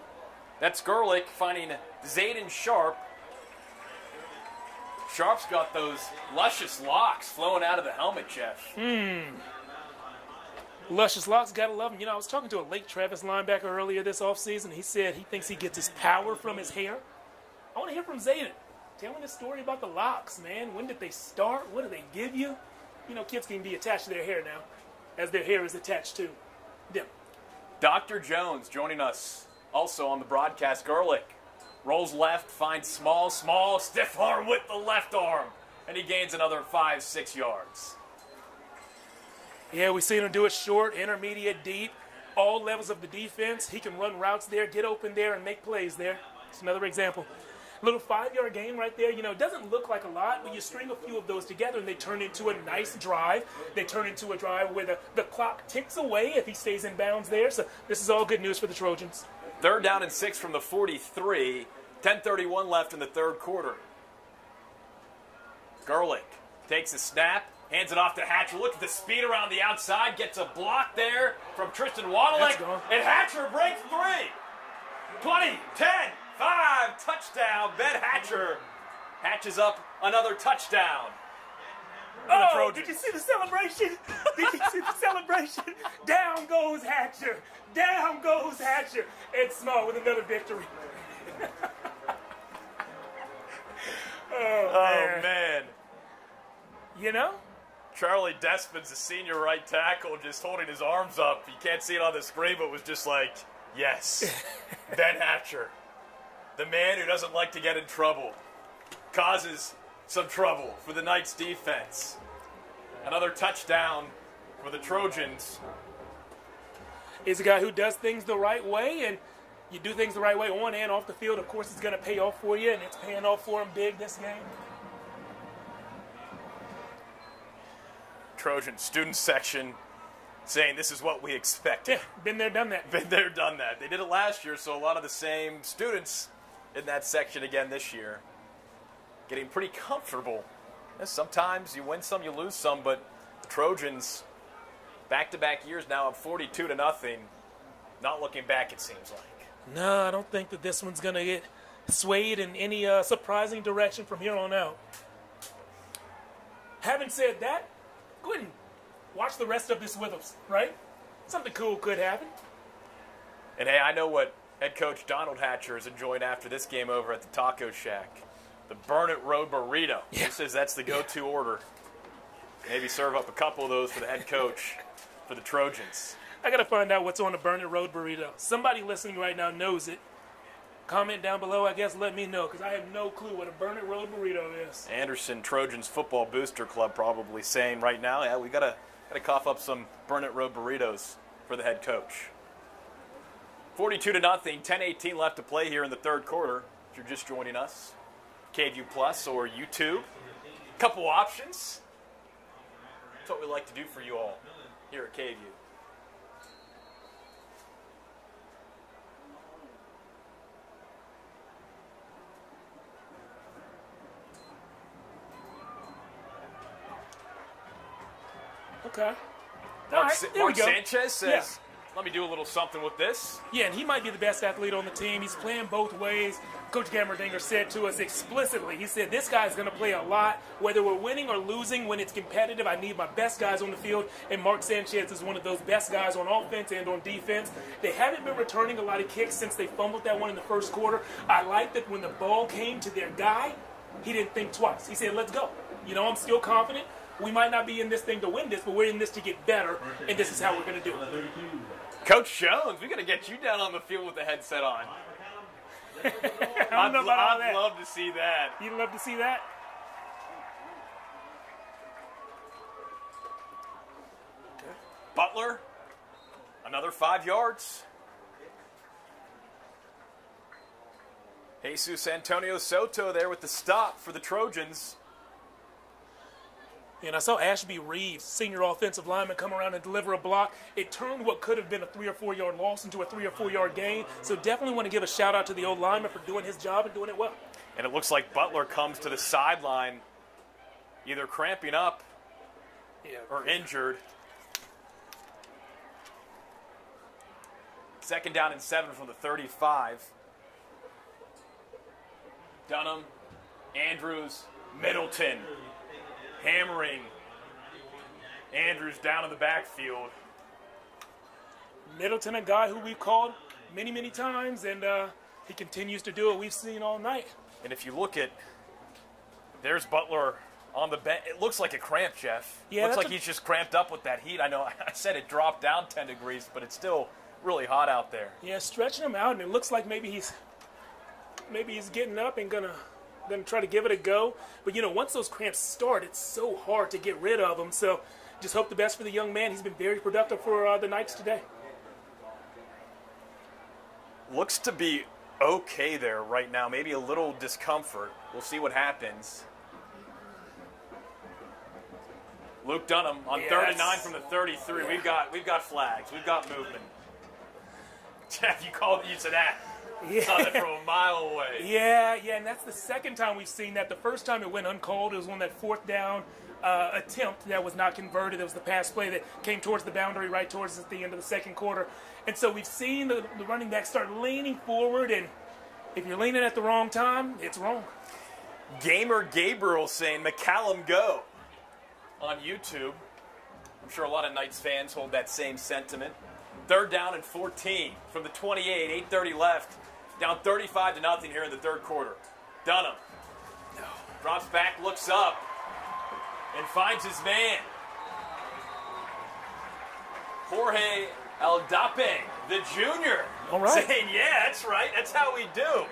That's Gerlich finding Zayden Sharp Sharp's got those luscious locks flowing out of the helmet, Jeff. Hmm. Luscious locks, gotta love him. You know, I was talking to a Lake Travis linebacker earlier this offseason. He said he thinks he gets his power from his hair. I want to hear from Zayden. Tell me the story about the locks, man. When did they start? What do they give you? You know, kids can be attached to their hair now, as their hair is attached to them. Dr. Jones joining us also on the broadcast. Gerlich rolls left, finds small, small, stiff arm with the left arm, and he gains another five, six yards. Yeah, we've seen him do it short, intermediate, deep, all levels of the defense. He can run routes there, get open there, and make plays there. It's another example. Little five yard gain right there. You know, it doesn't look like a lot, but you string a few of those together and they turn into a nice drive. They turn into a drive where the, the clock ticks away if he stays in bounds there. So this is all good news for the Trojans. Third down and six from the 43. 10.31 left in the third quarter. Gerlich takes a snap, hands it off to Hatcher. Look at the speed around the outside. Gets a block there from Tristan Waddle. And Hatcher breaks three. 20, 10, 5, touchdown. Ben Hatcher hatches up another touchdown. Oh, Trojans. did you see the celebration? Did you see the celebration? Down goes Hatcher. Down goes Hatcher. Ed Small with another victory. oh, Oh, man. man. You know? Charlie Despin's a senior right tackle, just holding his arms up. You can't see it on the screen, but was just like, yes, Ben Hatcher, the man who doesn't like to get in trouble, causes some trouble for the Knights defense. Another touchdown for the Trojans. He's a guy who does things the right way, and you do things the right way on and off the field. Of course, it's going to pay off for you, and it's paying off for him big this game. Trojan student section saying this is what we expected. Yeah, been there, done that. Been there, done that. They did it last year, so a lot of the same students in that section again this year. Getting pretty comfortable. And sometimes you win some, you lose some, but the Trojans, back to back years now, up 42 to nothing. Not looking back, it seems like. No, I don't think that this one's going to get swayed in any uh, surprising direction from here on out. Having said that, go ahead and watch the rest of this with us, right? Something cool could happen. And hey, I know what head coach Donald Hatcher is enjoying after this game over at the Taco Shack. The Burnet Road Burrito. He says that's the go to order. Maybe serve up a couple of those for the head coach for the Trojans. I gotta find out what's on the Burnet Road burrito. Somebody listening right now knows it. Comment down below, I guess, let me know, because I have no clue what a Burnet Road burrito is. Anderson Trojans Football Booster Club probably saying right now, yeah, we gotta gotta cough up some Burnet Road burritos for the head coach. 42 to nothing, 10-18 left to play here in the third quarter. If you're just joining us, KVUE Plus or YouTube, A couple options. That's what we like to do for you all here at KVUE. Okay. Mark, right, Sa- there we Mark. Sanchez says. "Let me do a little something with this." Yeah, and he might be the best athlete on the team. He's playing both ways. Coach Gammerdinger said to us explicitly, he said, This guy's going to play a lot. Whether we're winning or losing, when it's competitive, I need my best guys on the field. And Mark Sanchez is one of those best guys on offense and on defense. They haven't been returning a lot of kicks since they fumbled that one in the first quarter. I like that when the ball came to their guy, he didn't think twice. He said, Let's go. You know, I'm still confident. We might not be in this thing to win this, but we're in this to get better, and this is how we're going to do it. Coach Jones, we got to get you down on the field with the headset on. I I'd, don't know lo- about all I'd love to see that. You'd love to see that? Butler, another five yards. Jesus Antonio Soto there with the stop for the Trojans. And I saw Ashby Reeves, senior offensive lineman, come around and deliver a block. It turned what could have been a three or four yard loss into a three or four yard gain. So definitely want to give a shout out to the old lineman for doing his job and doing it well. And it looks like Butler comes to the sideline, either cramping up Yeah. or injured. Second down and seven from the 35. Dunham, Andrews, Middleton, hammering. Andrews down in the backfield. Middleton, a guy who we've called many, many times, and uh, he continues to do what we've seen all night. And if you look at, there's Butler on the bench. It looks like a cramp, Jeff. Yeah, looks like a- he's just cramped up with that heat. I know I said it dropped down 10 degrees, but it's still really hot out there. Yeah, stretching him out, and it looks like maybe he's maybe he's getting up and gonna gonna try to give it a go. But you know, once those cramps start, it's so hard to get rid of them. So just hope the best for the young man. He's been very productive for uh, the Knights today. Looks to be okay there right now. Maybe a little discomfort. We'll see what happens. Luke Dunham on Yes. 39 from the 33. We've got we've got flags. We've got movement. Jeff, you called you said that. Saw that from a mile away. Yeah, yeah, and that's the second time we've seen that. The first time it went uncalled. It was on that fourth down uh, attempt that was not converted. It was the pass play that came towards the boundary right towards the end of the second quarter. And so we've seen the, the running back start leaning forward, and if you're leaning at the wrong time, it's wrong. Gamer Gabriel saying McCallum go on YouTube. I'm sure a lot of Knights fans hold that same sentiment. Third down and 14 from the 28, 8:30 left. Down 35 to nothing here in the third quarter. Dunham drops back, looks up, and finds his man. Jorge Aldape, the junior, All right. saying, "Yeah, that's right. That's how we do."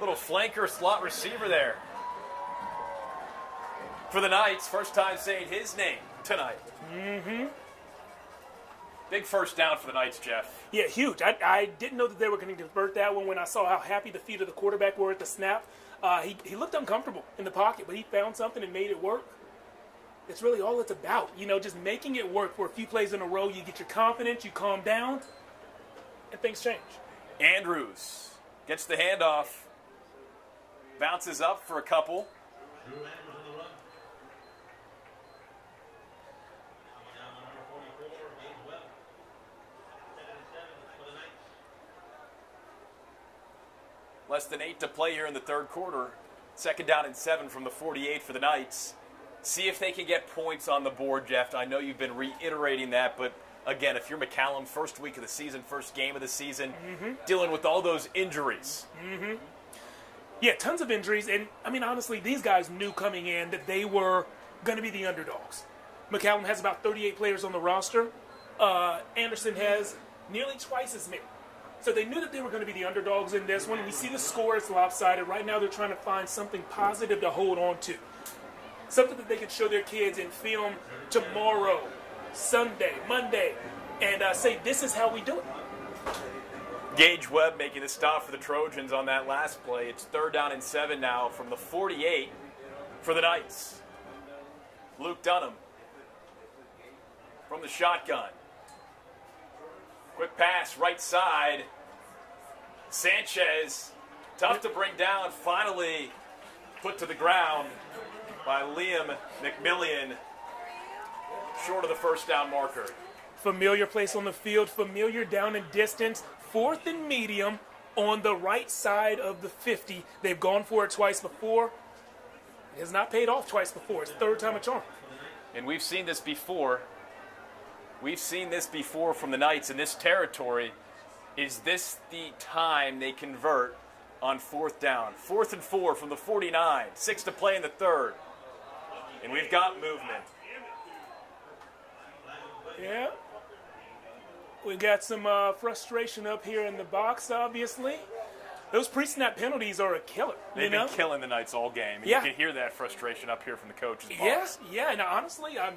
Little flanker slot receiver there. For the Knights, first time saying his name tonight. Mm-hmm. Big first down for the Knights, Jeff. Yeah, huge. I, I didn't know that they were going to convert that one when I saw how happy the feet of the quarterback were at the snap. Uh, he, he looked uncomfortable in the pocket, but he found something and made it work. It's really all it's about. You know, just making it work for a few plays in a row. You get your confidence, you calm down, and things change. Andrews gets the handoff, bounces up for a couple. Less than eight to play here in the third quarter. Second down and seven from the 48 for the Knights. See if they can get points on the board, Jeff. I know you've been reiterating that, but again, if you're McCallum, first week of the season, first game of the season, dealing with all those injuries. Yeah, tons of injuries, and I mean honestly, these guys knew coming in that they were going to be the underdogs. McCallum has about 38 players on the roster. Uh, Anderson has nearly twice as many. So they knew that they were going to be the underdogs in this one. We see the score is lopsided. Right now, they're trying to find something positive to hold on to, something that they can show their kids in film tomorrow, Sunday, Monday, and uh, say this is how we do it. Gage Webb making the stop for the Trojans on that last play. It's third down and seven now from the 48 for the Knights. Luke Dunham from the shotgun. Quick pass, right side. Sanchez, tough to bring down, finally put to the ground by Liam McMillian, short of the first down marker. Familiar place on the field, familiar down and distance, fourth and medium on the right side of the 50. They've gone for it twice before. It has not paid off twice before. It's third time a charm. And we've seen this before. We've seen this before from the Knights in this territory. Is this the time they convert on fourth down? Fourth and four from the 49. Six to play in the third. And we've got movement. Yeah. We've got some uh, frustration up here in the box, obviously. Those pre-snap penalties are a killer. They've you know? been killing the Knights all game. Yeah. You can hear that frustration up here from the coaches. box. Yeah, yeah. And honestly, I'm,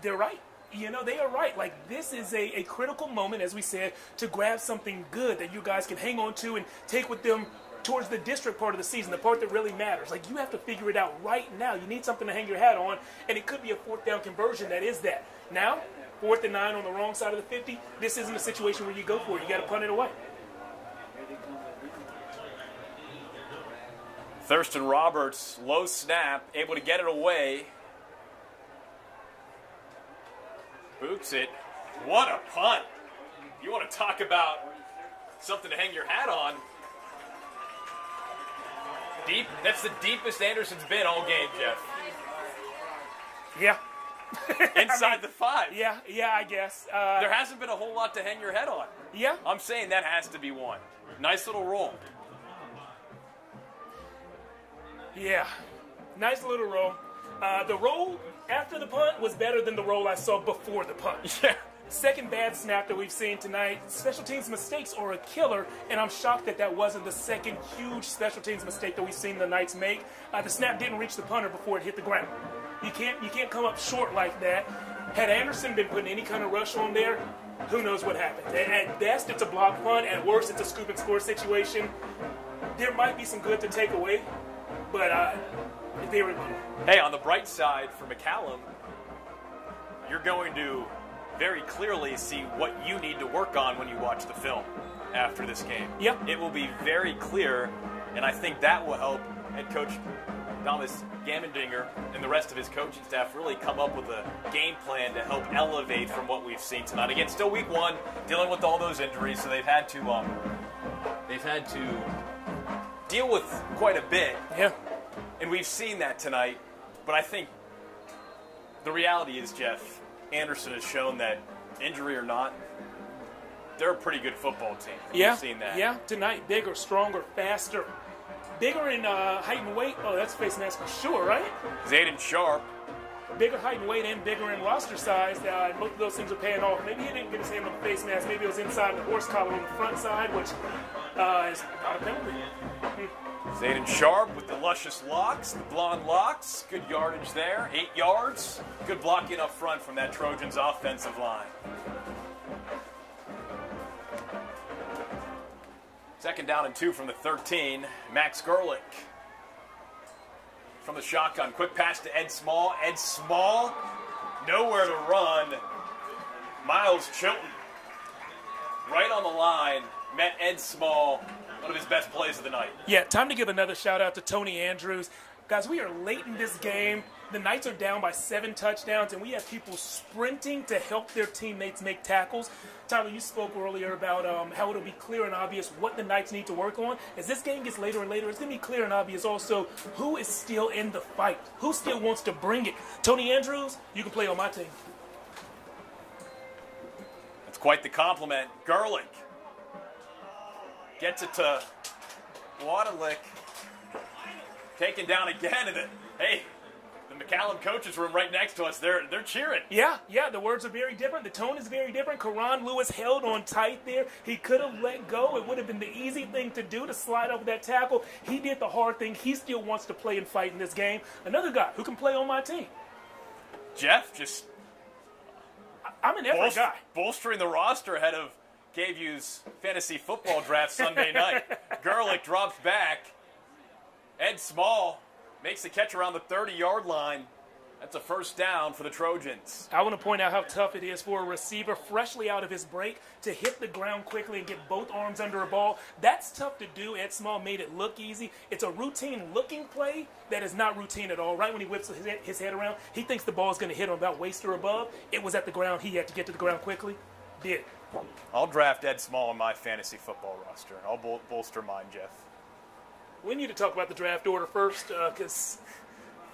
they're right. You know, they are right. Like, this is a, a critical moment, as we said, to grab something good that you guys can hang on to and take with them towards the district part of the season, the part that really matters. Like, you have to figure it out right now. You need something to hang your hat on, and it could be a fourth down conversion that is that. Now, fourth and nine on the wrong side of the 50, this isn't a situation where you go for it. You got to punt it away. Thurston Roberts, low snap, able to get it away. Boots it. What a punt. You want to talk about something to hang your hat on? Deep. That's the deepest Anderson's been all game, Jeff. Yeah, Inside the five. yeah, yeah, I guess. Uh, There hasn't been a whole lot to hang your head on. yeah. I'm saying that has to be one. Nice little roll. Yeah, nice little roll. Uh, the roll after the punt was better than the roll I saw before the punt. Yeah. Second bad snap that we've seen tonight. Special teams mistakes are a killer, and I'm shocked that that wasn't the second huge special teams mistake that we've seen the Knights make. Uh, the snap didn't reach the punter before it hit the ground. You can't you can't come up short like that. Had Anderson been putting any kind of rush on there, who knows what happened. At, at best, it's a block punt. At worst, it's a scoop and score situation. There might be some good to take away, but uh, little. Hey, on the bright side for McCallum, you're going to very clearly see what you need to work on when you watch the film after this game. Yeah. It will be very clear, and I think that will help head coach Thomas Gammerdinger and the rest of his coaching staff really come up with a game plan to help elevate from what we've seen tonight. Again, still week one, dealing with all those injuries, so they've had to um, they've had to deal with quite a bit. Yeah. And we've seen that tonight, but I think the reality is, Jeff, Anderson has shown that, injury or not, they're a pretty good football team. Yeah. We've seen that. Yeah. Tonight, bigger, stronger, faster. Bigger in uh, height and weight. Oh, that's face mask for sure, right? Zayden Sharp, Bigger height and weight and bigger in roster size. Uh, and both of those things are paying off. Maybe he didn't get his hand on the face mask. Maybe it was inside the horse collar on the front side, which uh, is not a penalty. Zayden Sharp with the luscious locks, the blonde locks. Good yardage there, eight yards. Good blocking up front from that Trojans offensive line. Second down and two from the 13. Max Gerlich from the shotgun. Quick pass to Ed Small. Ed Small, nowhere to run. Miles Chilton, right on the line, met Ed Small. One of his best plays of the night. Yeah, time to give another shout out to Tony Andrews. Guys, we are late in this game. The Knights are down by seven touchdowns, and we have people sprinting to help their teammates make tackles. Tyler, you spoke earlier about um, how it'll be clear and obvious what the Knights need to work on. As this game gets later and later, it's going to be clear and obvious also who is still in the fight, who still wants to bring it. Tony Andrews, you can play on my team. That's quite the compliment. Gerlich gets it to Waterlick. Taken down again. And the, hey, the McCallum coaches room right next to us, they're, they're cheering. Yeah, yeah, the words are very different. The tone is very different. Karan Lewis held on tight there. He could have let go. It would have been the easy thing to do to slide over that tackle. He did the hard thing. He still wants to play and fight in this game. Another guy who can play on my team. Jeff just I'm an effort bolst- guy. bolstering the roster ahead of KVUE's fantasy football draft Sunday night. Gerlich drops back. Ed Small makes the catch around the 30 yard line. That's a first down for the Trojans. I want to point out how tough it is for a receiver freshly out of his break to hit the ground quickly and get both arms under a ball. That's tough to do. Ed Small made it look easy. It's a routine looking play that is not routine at all. Right when he whips his head, his head around, he thinks the ball is going to hit him about waist or above. It was at the ground. He had to get to the ground quickly. Did. I'll draft Ed Small on my fantasy football roster. I'll bol- bolster mine, Jeff. We need to talk about the draft order first uh, because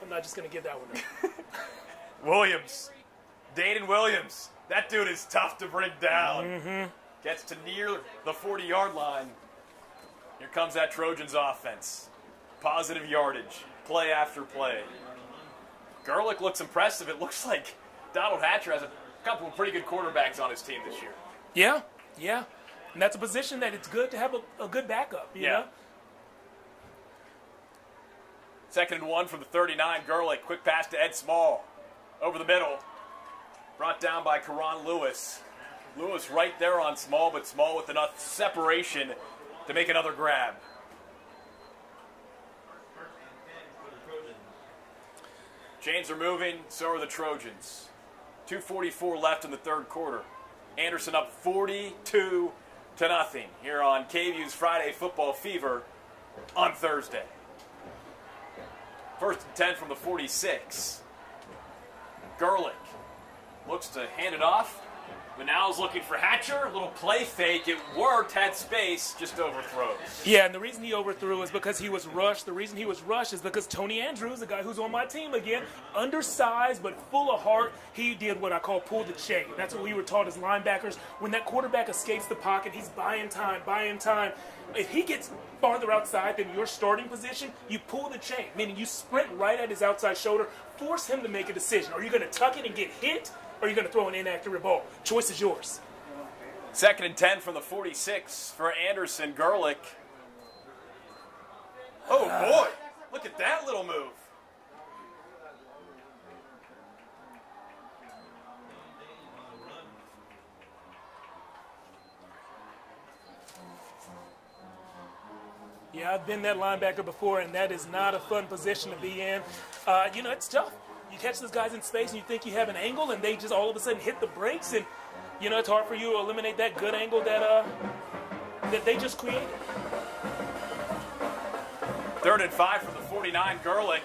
I'm not just going to give that one up. Williams. Dayton Williams. That dude is tough to bring down. Mm-hmm. Gets to near the 40 yard line. Here comes that Trojans offense. Positive yardage. Play after play. Gerlich looks impressive. It looks like Donald Hatcher has a couple of pretty good quarterbacks on his team this year. Yeah, yeah. And that's a position that it's good to have a, a good backup, you Yeah. know? Second and one from the 39. Gerlich. Quick pass to Ed Small. Over the middle. Brought down by Karan Lewis. Lewis right there on Small, but Small with enough separation to make another grab. Chains are moving, so are the Trojans. 2.44 left in the third quarter. Anderson up 42 to nothing here on KVUE's Friday Football Fever on Thursday. First and 10 from the 46. Gerlich looks to hand it off, is looking for Hatcher. A little play fake. It worked, had space, just overthrows. Yeah, and the reason he overthrew is because he was rushed. The reason he was rushed is because Tony Andrews, the guy who's on my team again, undersized but full of heart, he did what I call pull the chain. That's what we were taught as linebackers. When that quarterback escapes the pocket, he's buying time, buying time. If he gets farther outside than your starting position, you pull the chain, meaning you sprint right at his outside shoulder, force him to make a decision. Are you going to tuck it and get hit? Or are you going to throw an inaccurate ball? Choice is yours. Second and 10 from the 46 for Anderson Gerlich. Oh boy, look at that little move. Yeah, I've been that linebacker before, and that is not a fun position to be in. Uh, you know, it's tough. You catch those guys in space, and you think you have an angle, and they just all of a sudden hit the brakes, and you know it's hard for you to eliminate that good angle that uh that they just created. Third and five from the 49, Gerlich.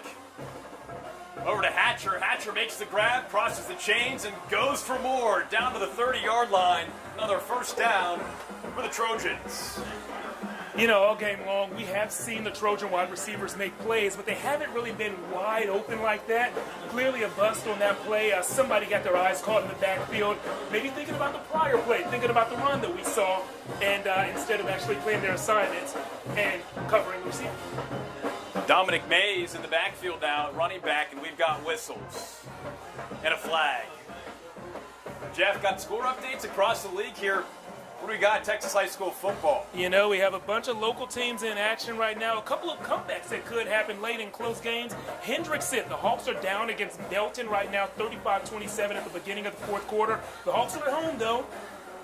Over to Hatcher. Hatcher makes the grab, crosses the chains, and goes for more. Down to the 30 yard line. Another first down for the Trojans. You know, all game long, we have seen the Trojan wide receivers make plays, but they haven't really been wide open like that. Clearly a bust on that play. Uh, somebody got their eyes caught in the backfield, maybe thinking about the prior play, thinking about the run that we saw, and uh, instead of actually playing their assignments and covering the receiver. Dominic Mays in the backfield now, running back, and we've got whistles and a flag. Jeff, got score updates across the league here. What do we got? Texas high school football. You know, we have a bunch of local teams in action right now. A couple of comebacks that could happen late in close games. Hendrickson, the Hawks are down against Belton right now, 35-27 at the beginning of the fourth quarter. The Hawks are at home, though.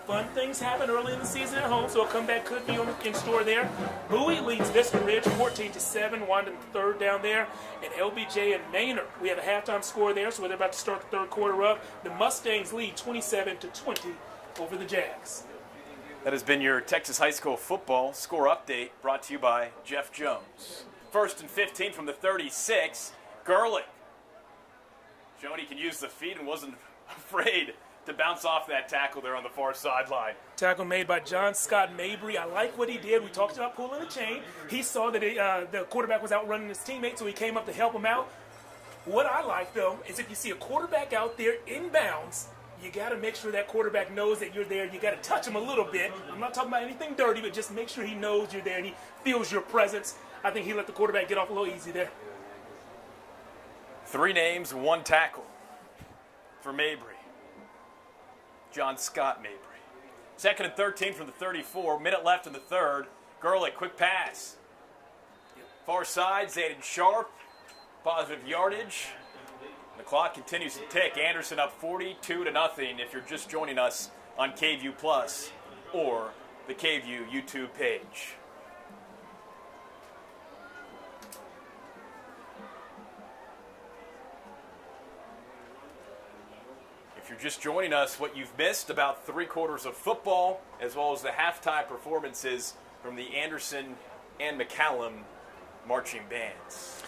Fun things happen early in the season at home, so a comeback could be in store there. Bowie leads Vista Ridge 14 to 7, winding third down there. And LBJ and Maynard, we have a halftime score there, so they're about to start the third quarter up. The Mustangs lead 27 to 20 over the Jags. That has been your Texas high school football score update brought to you by Jeff Jones. First and 15 from the 36, Gerlich. Showing he can use the feet and wasn't afraid to bounce off that tackle there on the far sideline. Tackle made by John Scott Mabry. I like what he did. We talked about pulling the chain. He saw that uh, the quarterback was outrunning his teammate, so he came up to help him out. What I like, though, is if you see a quarterback out there inbounds, you got to make sure that quarterback knows that you're there. You got to touch him a little bit. I'm not talking about anything dirty, but just make sure he knows you're there and he feels your presence. I think he let the quarterback get off a little easy there. Three names, one tackle for Mabry. John Scott Mabry. Second and 13 from the 34. Minute left in the third. Gerlich, quick pass. Far side, Zayden Sharp. Positive yardage. The clock continues to tick. Anderson up 42 to nothing. If you're just joining us on KVUE Plus or the KVUE YouTube page. If you're just joining us, what you've missed about three quarters of football, as well as the halftime performances from the Anderson and McCallum marching bands.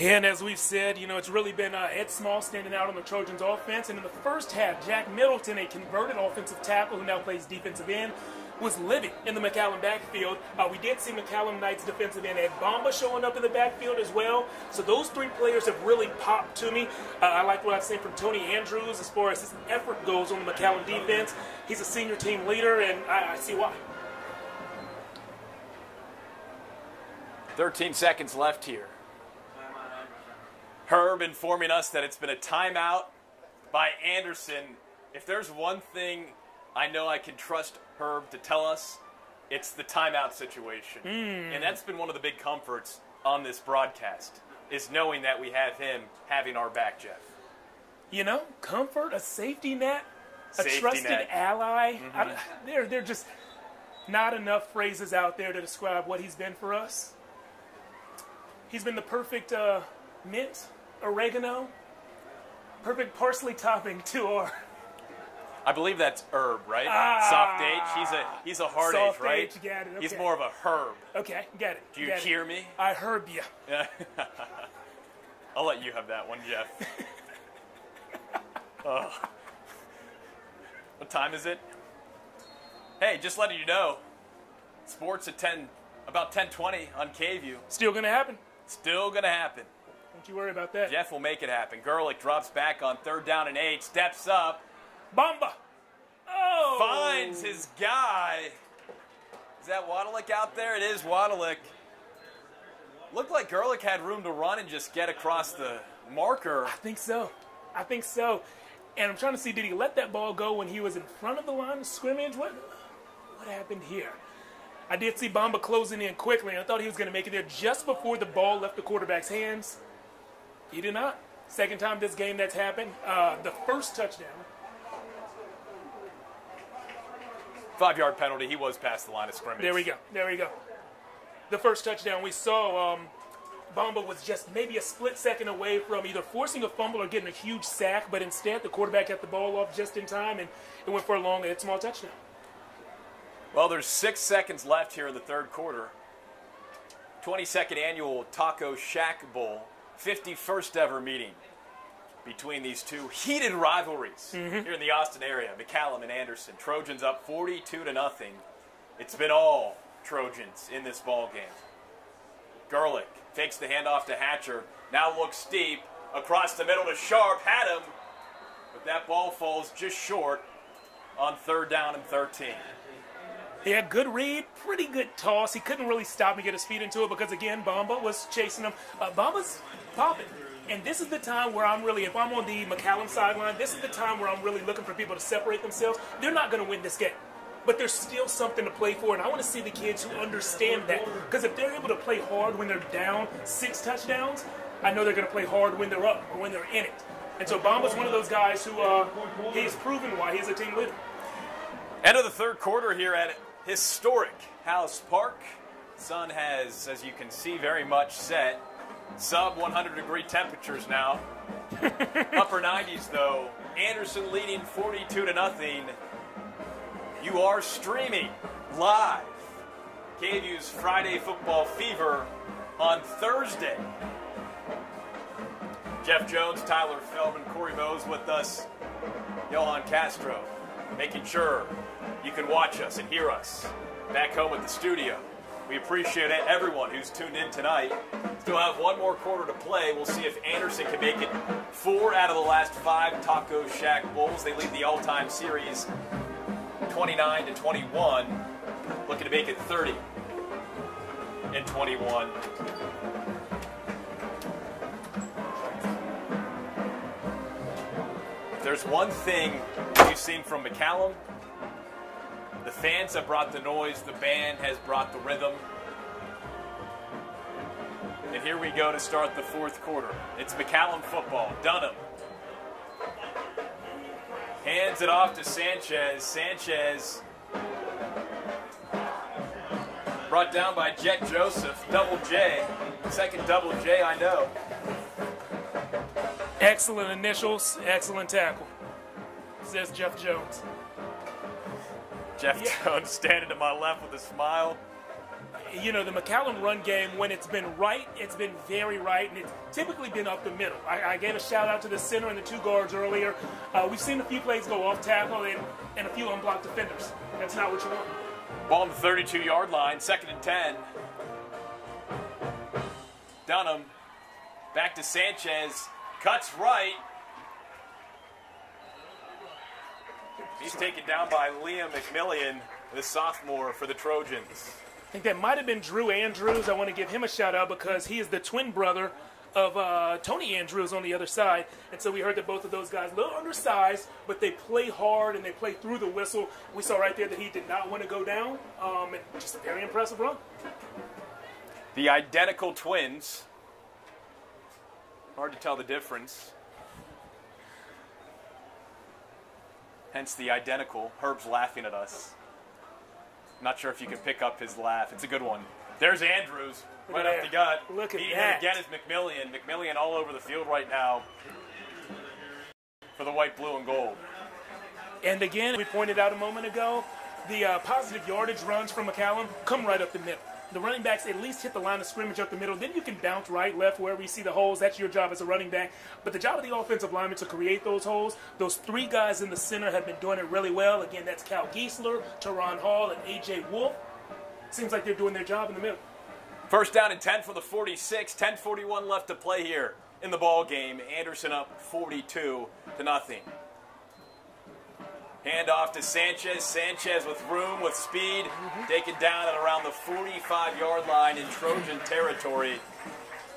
And as we've said, you know, it's really been uh, Ed Small standing out on the Trojans offense. And in the first half, Jack Middleton, a converted offensive tackle who now plays defensive end, was living in the McCallum backfield. Uh, we did see McCallum Knights defensive end Ed Bamba showing up in the backfield as well. So those three players have really popped to me. Uh, I like what I've seen from Tony Andrews as far as his effort goes on the McCallum defense. He's a senior team leader, and I, I see why. 13 seconds left here. Herb informing us that it's been a timeout by Anderson. If there's one thing I know I can trust Herb to tell us, it's the timeout situation. And that's been one of the big comforts on this broadcast, is knowing that we have him having our back, Jeff. You know, comfort, a safety net, a Safety trusted net. ally. I, there, there are just not enough phrases out there to describe what he's been for us. He's been the perfect uh, mint, oregano, perfect parsley topping to our I believe that's Herb, right? Ah. Soft H. He's a he's a hard Soft H, right? H, got it, He's more of a Herb. Okay, get it. Do you get it. hear me? I heard you. I'll let you have that one, Jeff. Ugh. What time is it? Hey, just letting you know, sports at 10, about 10:20 on KVUE. Still gonna happen. Still gonna happen. Don't you worry about that. Jeff will make it happen. Gerlich drops back on third down and eight, steps up, Bamba. Oh. finds his guy. Is that Wadalick out there? It is Wadalick. Looked like Gerlich had room to run and just get across the marker. I think so. I think so. And I'm trying to see, did he let that ball go when he was in front of the line of scrimmage? What, what happened here? I did see Bamba closing in quickly, and I thought he was going to make it there just before the ball left the quarterback's hands. He did not. Second time this game that's happened. Uh, the first touchdown. Five yard penalty. He was past the line of scrimmage. There we go. There we go. The first touchdown we saw, um, Bamba was just maybe a split second away from either forcing a fumble or getting a huge sack, but instead the quarterback got the ball off just in time and it went for a long and small touchdown. Well, there's six seconds left here in the third quarter. 22nd annual Taco Shack Bowl, 51st ever meeting between these two heated rivalries here in the Austin area. McCallum and Anderson. Trojans up 42 to nothing. It's been all Trojans in this ball game. Gerlich fakes the handoff to Hatcher. Now looks deep across the middle to Sharp. Had him, but that ball falls just short on third down and 13. He had good read, pretty good toss. He couldn't really stop and get his feet into it because, again, Bamba was chasing him. Uh, Bamba's popping. And this is the time where I'm really, if I'm on the McCallum sideline, this is the time where I'm really looking for people to separate themselves. They're not going to win this game. But there's still something to play for, and I want to see the kids who understand that. Because if they're able to play hard when they're down six touchdowns, I know they're going to play hard when they're up or when they're in it. And so Bamba's one of those guys who uh, he's proven why he's a team leader. End of the third quarter here at historic House Park. Sun has, as you can see, very much set. Sub 100 degree temperatures now. Upper 90s though. Anderson leading 42 to nothing. You are streaming live KVUE's Friday Football Fever on Thursday. Jeff Jones, Tyler Feldman, Corey Bose with us. Johan Castro, making sure you can watch us and hear us back home at the studio. We appreciate it, everyone who's tuned in tonight. Still have one more quarter to play. We'll see if Anderson can make it four out of the last five Taco Shack Bowls. They lead the all-time series 29 to 21. Looking to make it 30 and 21. If there's one thing we've seen from McCallum, the fans have brought the noise, the band has brought the rhythm. And here we go to start the fourth quarter. It's McCallum football. Dunham hands it off to Sanchez. Sanchez brought down by Jet Joseph. Double J. Second double J, I know. Excellent initials, excellent tackle, says Jeff Jones. Jeff Yeah. Jones standing to my left with a smile. You know, the McCallum run game, when it's been right, it's been very right, and it's typically been up the middle. I, I gave a shout out to the center and the two guards earlier. Uh, we've seen a few plays go off tackle and, and a few unblocked defenders. That's not what you want. Ball on the 32 yard line, second and 10. Dunham back to Sanchez, cuts right. He's taken down by Liam McMillian, the sophomore for the Trojans. I think that might have been Drew Andrews. I want to give him a shout out because he is the twin brother of uh, Tony Andrews on the other side. And so we heard that both of those guys, a little undersized, but they play hard and they play through the whistle. We saw right there that he did not want to go down. Um, just a very impressive run. The identical twins. Hard to tell the difference. Hence the identical. Herb's laughing at us. Not sure if you can pick up his laugh. It's a good one. There's Andrews. Right off the gut. Look at he, that. Again is McMillian. McMillian all over the field right now for the white, blue, and gold. And again, we pointed out a moment ago, the uh, positive yardage runs from McCallum come right up the middle. The running backs at least hit the line of scrimmage up the middle. Then you can bounce right, left, wherever you see the holes. That's your job as a running back. But the job of the offensive lineman to create those holes. Those three guys in the center have been doing it really well. Again, that's Cal Giesler, Teron Hall, and AJ Wolf. Seems like they're doing their job in the middle. First down and 10 for the 46. 10:41 left to play here in the ball game. Anderson up 42 to nothing. Hand off to Sanchez. Sanchez with room, with speed, mm-hmm. taken down at around the 45 yard line in Trojan territory.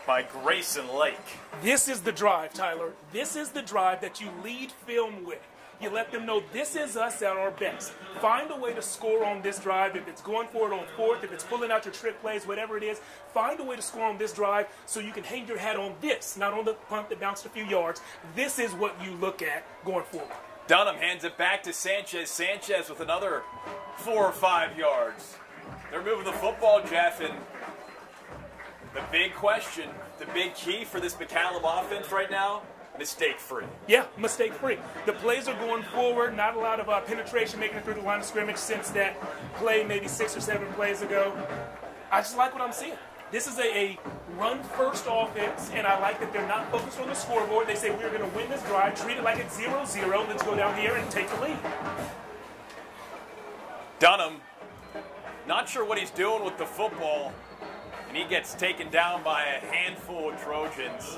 by Grayson Lake. This is the drive, Tyler. This is the drive that you lead film with. You let them know this is us at our best. Find a way to score on this drive. If it's going for it on fourth, if it's pulling out your trick plays, whatever it is, find a way to score on this drive so you can hang your hat on this, not on the punt that bounced a few yards. This is what you look at going forward. Dunham hands it back to Sanchez. Sanchez with another four or five yards. They're moving the football, Jeff, and the big question, the big key for this McCallum offense right now, mistake free. Yeah, mistake free. The plays are going forward. Not a lot of uh, penetration making it through the line of scrimmage since that play maybe six or seven plays ago. I just like what I'm seeing. This is a, a run first offense, and I like that they're not focused on the scoreboard. They say we're going to win this drive, treat it like it's 0 0. Let's go down here and take the lead. Dunham, not sure what he's doing with the football, and he gets taken down by a handful of Trojans.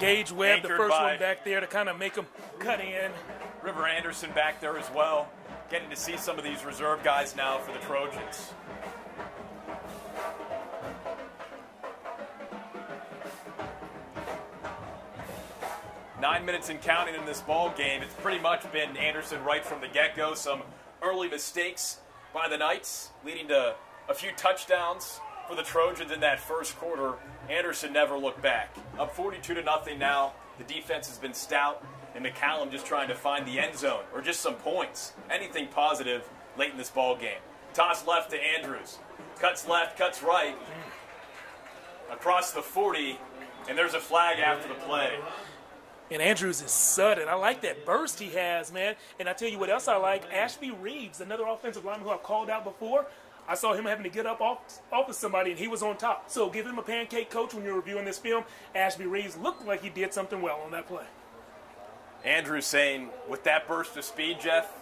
Gage Webb, the first one back there to kind of make them cut in. River Anderson back there as well. Getting to see some of these reserve guys now for the Trojans. Nine minutes and counting in this ball game. It's pretty much been Anderson right from the get-go. Some early mistakes by the Knights, leading to a few touchdowns for the Trojans in that first quarter. Anderson never looked back. Up 42 to nothing now. The defense has been stout, and McCallum just trying to find the end zone or just some points, anything positive late in this ball game. Toss left to Andrews. Cuts left, cuts right. Across the 40, and there's a flag after the play. And Andrews is sudden. I like that burst he has, man. And I tell you what else I like. Ashby Reeves, another offensive lineman who I've called out before. I saw him having to get up off, off of somebody, and he was on top. So give him a pancake, coach, when you're reviewing this film. Ashby Reeves looked like he did something well on that play. Andrew saying, with that burst of speed, Jeff,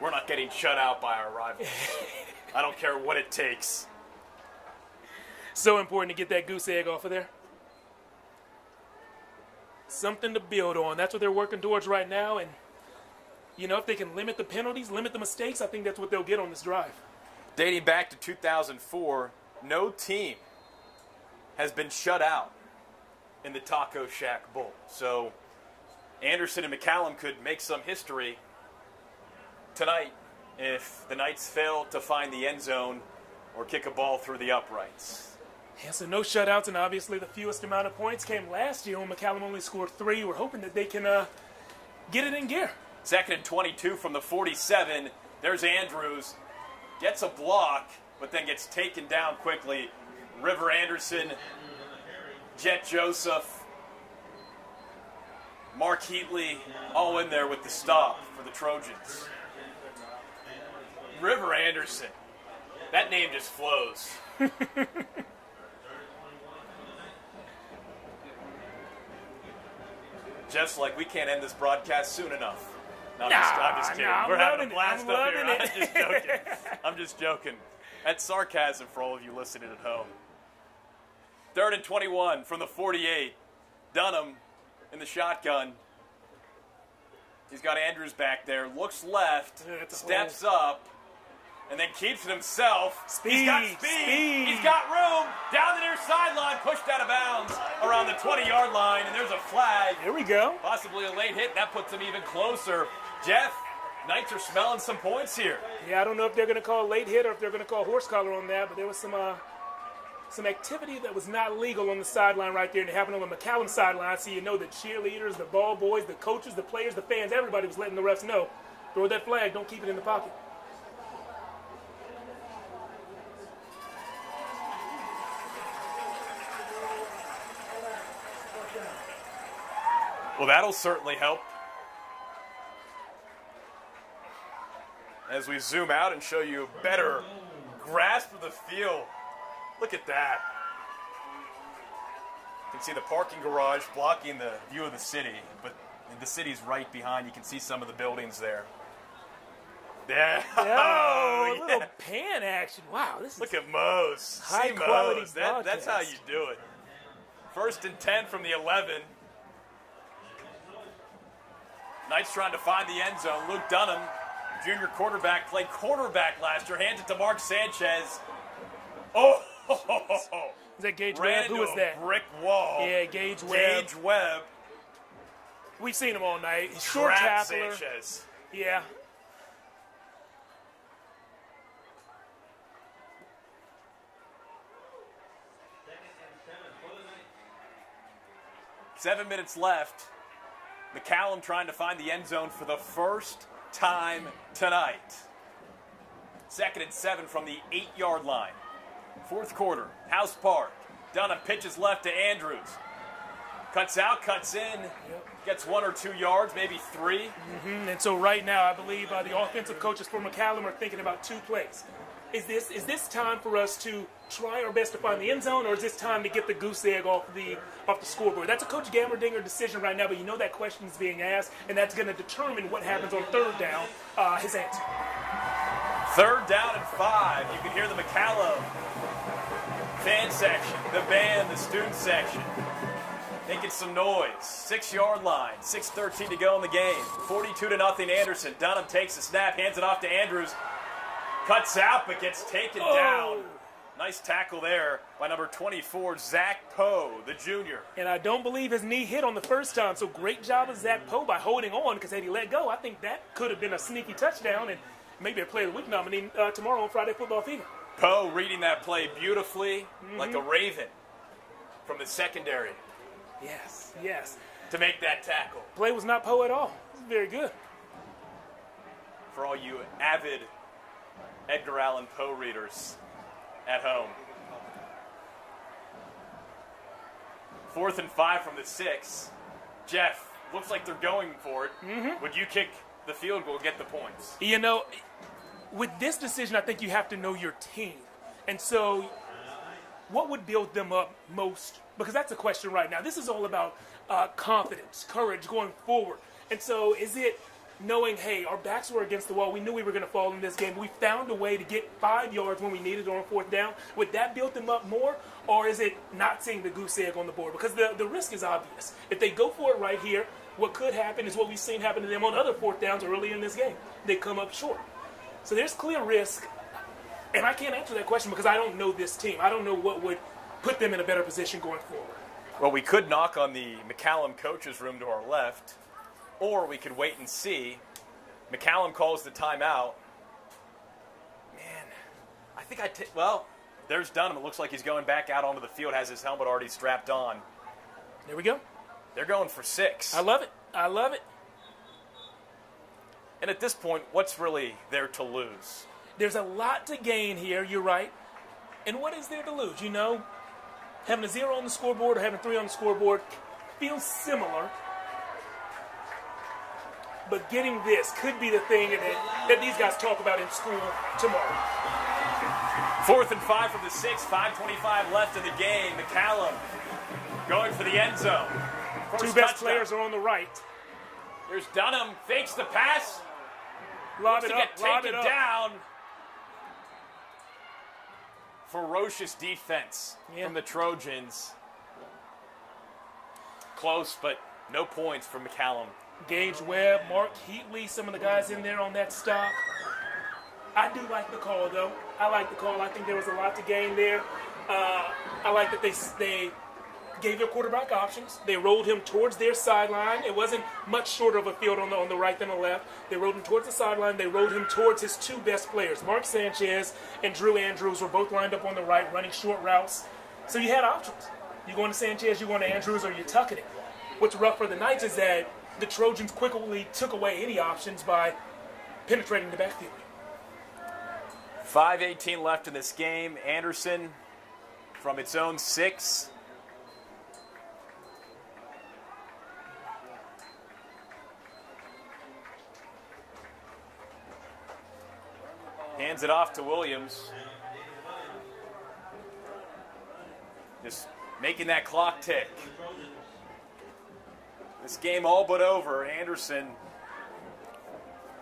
we're not getting shut out by our rivals. I don't care what it takes. So important to get that goose egg off of there. Something to build on. That's what they're working towards right now. And, you know, if they can limit the penalties, limit the mistakes, I think that's what they'll get on this drive. Dating back to 2004, no team has been shut out in the Taco Shack Bowl. So Anderson and McCallum could make some history tonight if the Knights fail to find the end zone or kick a ball through the uprights. Yeah, so no shutouts, and obviously the fewest amount of points came last year when McCallum only scored three. We're hoping that they can uh, get it in gear. Second and 22 from the 47. There's Andrews. Gets a block, but then gets taken down quickly. River Anderson, Jet Joseph, Mark Heatley, all in there with the stop for the Trojans. River Anderson. That name just flows. Jeff's like, we can't end this broadcast soon enough. No, I'm, just, I'm just kidding. nah, We're having a blast up here. loving I'm just joking. I'm just joking. That's sarcasm for all of you listening at home. Third and 21 from the 48. Dunham in the shotgun. He's got Andrews back there. Looks left. Yeah, it's a steps up. And then keeps it himself. Speed, He's got Speed, speed. He's got room. Down the near sideline. Pushed out of bounds around the 20 yard line. And there's a flag. Here we go. Possibly a late hit. That puts him even closer. Jeff, Knights are smelling some points here. Yeah, I don't know if they're going to call a late hit or if they're going to call horse collar on that, but there was some uh, some activity that was not legal on the sideline right there, and it happened on the McCallum sideline. So you know the cheerleaders, the ball boys, the coaches, the players, the fans, everybody was letting the refs know. Throw that flag. Don't keep it in the pocket. Well, that'll certainly help. As we zoom out and show you a better grasp of the field. Look at that. You can see the parking garage blocking the view of the city, but the city's right behind. You can see some of the buildings there. Yeah. Oh, a yeah. little pan action. Wow, this is Look at Mose. High See quality Mose. That, that's how you do it. First and 10 from the 11. Knights trying to find the end zone. Luke Dunham, junior quarterback, played quarterback last year. Hands it to Mark Sanchez. Oh, Is that Gage Ran Webb? Who was that? brick wall. Yeah, Gage Webb. Gage Webb. We've seen him all night. Short tackler. Sanchez. Yeah. Seven minutes left. McCallum trying to find the end zone for the first time tonight. Second and seven from the eight yard line. Fourth quarter, House Park. Dunham pitches left to Andrews. Cuts out, cuts in, gets one or two yards, maybe three. And so right now, I believe uh, the offensive coaches for McCallum are thinking about two plays. Is this is this time for us to try our best to find the end zone, or is this time to get the goose egg off the off the scoreboard? That's a Coach Gammerdinger decision right now, but you know that question is being asked, and that's going to determine what happens on third down. Uh, his answer. Third down and five. You can hear the McCallum fan section, the band, the student section making some noise. Six yard line, 6.13 to go in the game. 42 to nothing. Anderson. Dunham takes the snap, hands it off to Andrews. Cuts out, but gets taken Oh. down. Nice tackle there by number 24, Zach Poe, the junior. And I don't believe his knee hit on the first time, so great job of Zach Poe by holding on, because had he let go, I think that could have been a sneaky touchdown and maybe a Player of the Week nominee uh, tomorrow on Friday Football Fever. Poe reading that play beautifully, like a raven from the secondary Yes, yes. to make that tackle. Play was not Poe at all. Very good. For all you avid Edgar Allan Poe readers at home. Fourth and five from the six. Jeff, looks like they're going for it. Would you kick the field goal, get the points? You know, with this decision, I think you have to know your team. And so, what would build them up most? Because that's the question right now. This is all about uh, confidence, courage going forward. And so, is it knowing, hey, our backs were against the wall. We knew we were going to fall in this game. We found a way to get five yards when we needed on fourth down. Would that build them up more? Or is it not seeing the goose egg on the board? Because the, the risk is obvious. If they go for it right here, what could happen is what we've seen happen to them on other fourth downs early in this game. They come up short. So there's clear risk. And I can't answer that question because I don't know this team. I don't know what would put them in a better position going forward. Well, we could knock on the McCallum coaches room to our left, or we could wait and see. McCallum calls the timeout. Man, I think I t- well, there's Dunham. It looks like he's going back out onto the field, has his helmet already strapped on. There we go. They're going for six. I love it. I love it. And at this point, what's really there to lose? There's a lot to gain here. You're right. And what is there to lose? You know, having a zero on the scoreboard or having three on the scoreboard feels similar. But getting this could be the thing that, that these guys talk about in school tomorrow. Fourth and five from the six, 5.25 left in the game. McCallum going for the end zone. First Two best touchdown. players are on the right. Here's Dunham, fakes the pass, Lob to it get up, lob taken down. Ferocious defense Yeah. from the Trojans. Close, but no points for McCallum. Gage Webb, Mark Heatley, some of the guys in there on that stop. I do like the call, though. I like the call. I think there was a lot to gain there. Uh, I like that they they gave their quarterback options. They rolled him towards their sideline. It wasn't much shorter of a field on the on the right than the left. They rolled him towards the sideline. They rolled him towards his two best players, Mark Sanchez and Drew Andrews, were both lined up on the right, running short routes. So you had options. You going to Sanchez, you going to Andrews, or you tucking it. What's rough for the Knights is that the Trojans quickly took away any options by penetrating the backfield. 5.18 left in this game. Anderson from its own six. Hands it off to Williams. Just making that clock tick. This game all but over. Anderson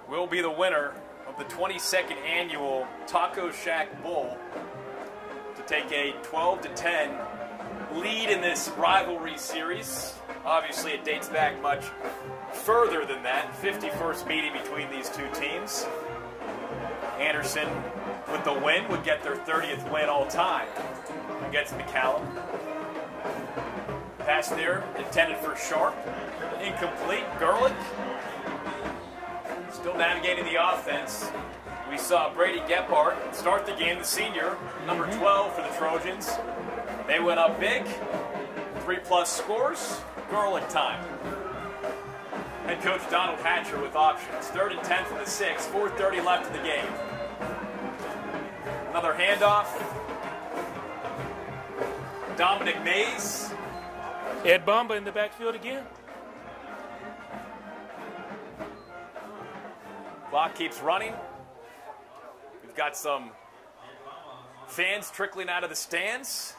will be the winner of the 22nd annual Taco Shack Bowl to take a 12 to 10 lead in this rivalry series. Obviously, it dates back much further than that. 51st meeting between these two teams. Anderson, with the win, would get their 30th win all time. against McCallum. Pass there, intended for Sharp. Incomplete. Gerlich. Still navigating the offense. We saw Brady Gephardt start the game, the senior, number mm-hmm. 12 for the Trojans. They went up big. Three plus scores. Gerlich time. Head coach Donald Hatcher with options. Third and 10 from the six. 4.30 left in the game. Another handoff. Dominic Mays. Ed Bamba in the backfield again. Clock keeps running. We've got some fans trickling out of the stands.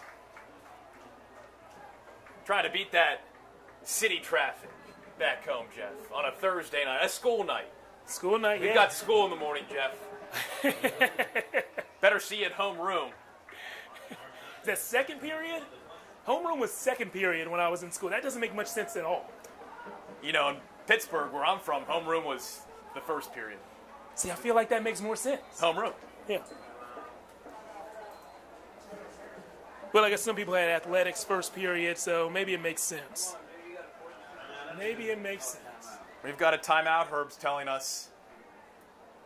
Trying to beat that city traffic back home, Jeff, on a Thursday night, a school night. School night. We've yeah. got school in the morning, Jeff. Better see you at home room. the second period. Homeroom was second period when I was in school. That doesn't make much sense at all. You know, in Pittsburgh, where I'm from, homeroom was the first period. See, I feel like that makes more sense. Homeroom. Yeah. Well, I guess some people had athletics first period, so maybe it makes sense. Maybe it makes sense. We've got a timeout. Herb's telling us.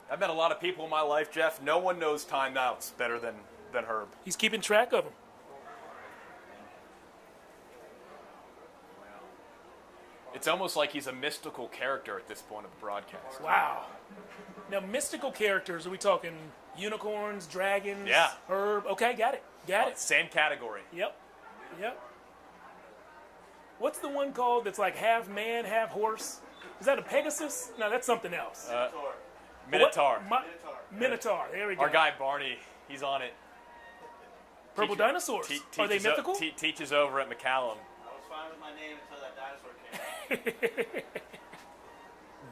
I've met a lot of people in my life, Jeff. No one knows timeouts better than, than Herb. He's keeping track of them. It's almost like he's a mystical character at this point of the broadcast. Wow. Now, mystical characters, are we talking unicorns, dragons? Yeah. Herb? Okay, got it. Got it. Same category. Yep. Yep. What's the one called that's like half man, half horse? Is that a Pegasus? No, that's something else. Uh, What- Minotaur. Mi- Minotaur. There we go. Our guy Barney, he's on it. Purple teach- dinosaurs. Te- Are they teaches o- mythical? te- teaches over at McCallum. I was fine with my name until that dinosaur came.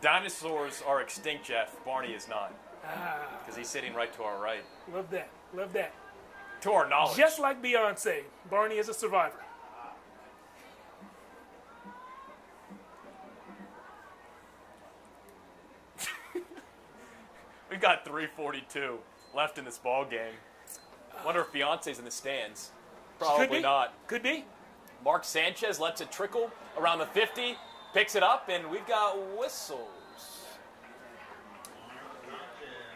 Dinosaurs are extinct, Jeff. Barney is not. Ah. Because he's sitting right to our right. Love that. Love that. To our knowledge. Just like Beyonce, Barney is a survivor. We've got 342 left in this ball game. Wonder if Beyonce's in the stands. Could Probably be. not. Could be. Mark Sanchez lets it trickle around the 50, picks it up, and we've got whistles.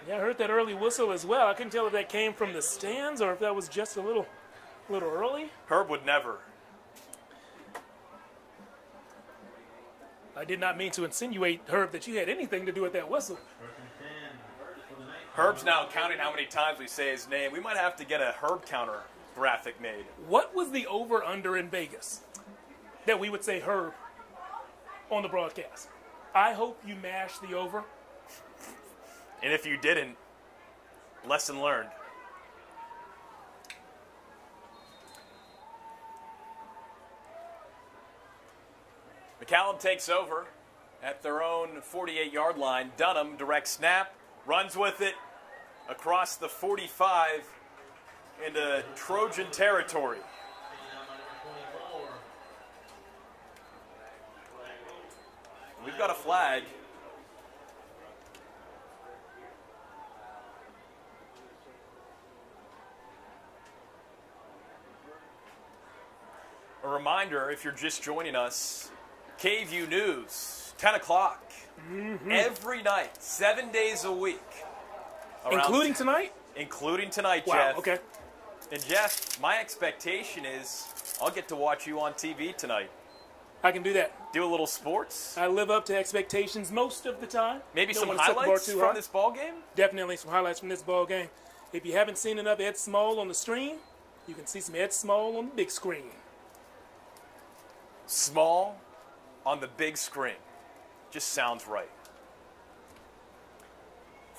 Yeah, I heard that early whistle as well. I couldn't tell if that came from the stands or if that was just a little, little early. Herb would never. I did not mean to insinuate, Herb, that you had anything to do with that whistle. Herb's now counting how many times we say his name. We might have to get a Herb counter graphic made. What was the over/under in Vegas that we would say Herb on the broadcast? I hope you mashed the over. And if you didn't, lesson learned. McCallum takes over at their own 48 yard line. Dunham, direct snap, runs with it across the 45 into Trojan territory. We've got a flag. A reminder if you're just joining us, KVUE News, 10 o'clock, mm-hmm. every night, seven days a week. Including tonight? including tonight, Wow, Jeff. okay. And Jeff, my expectation is I'll get to watch you on TV tonight. I can do that. Do a little sports, I live up to expectations most of the time. maybe Don't some wanna set the bar highlights from high. this ball game. Definitely some highlights from this ball game. If you haven't seen enough Ed Small on the stream, you can see some Ed Small on the big screen. Small on the big screen. Just sounds right.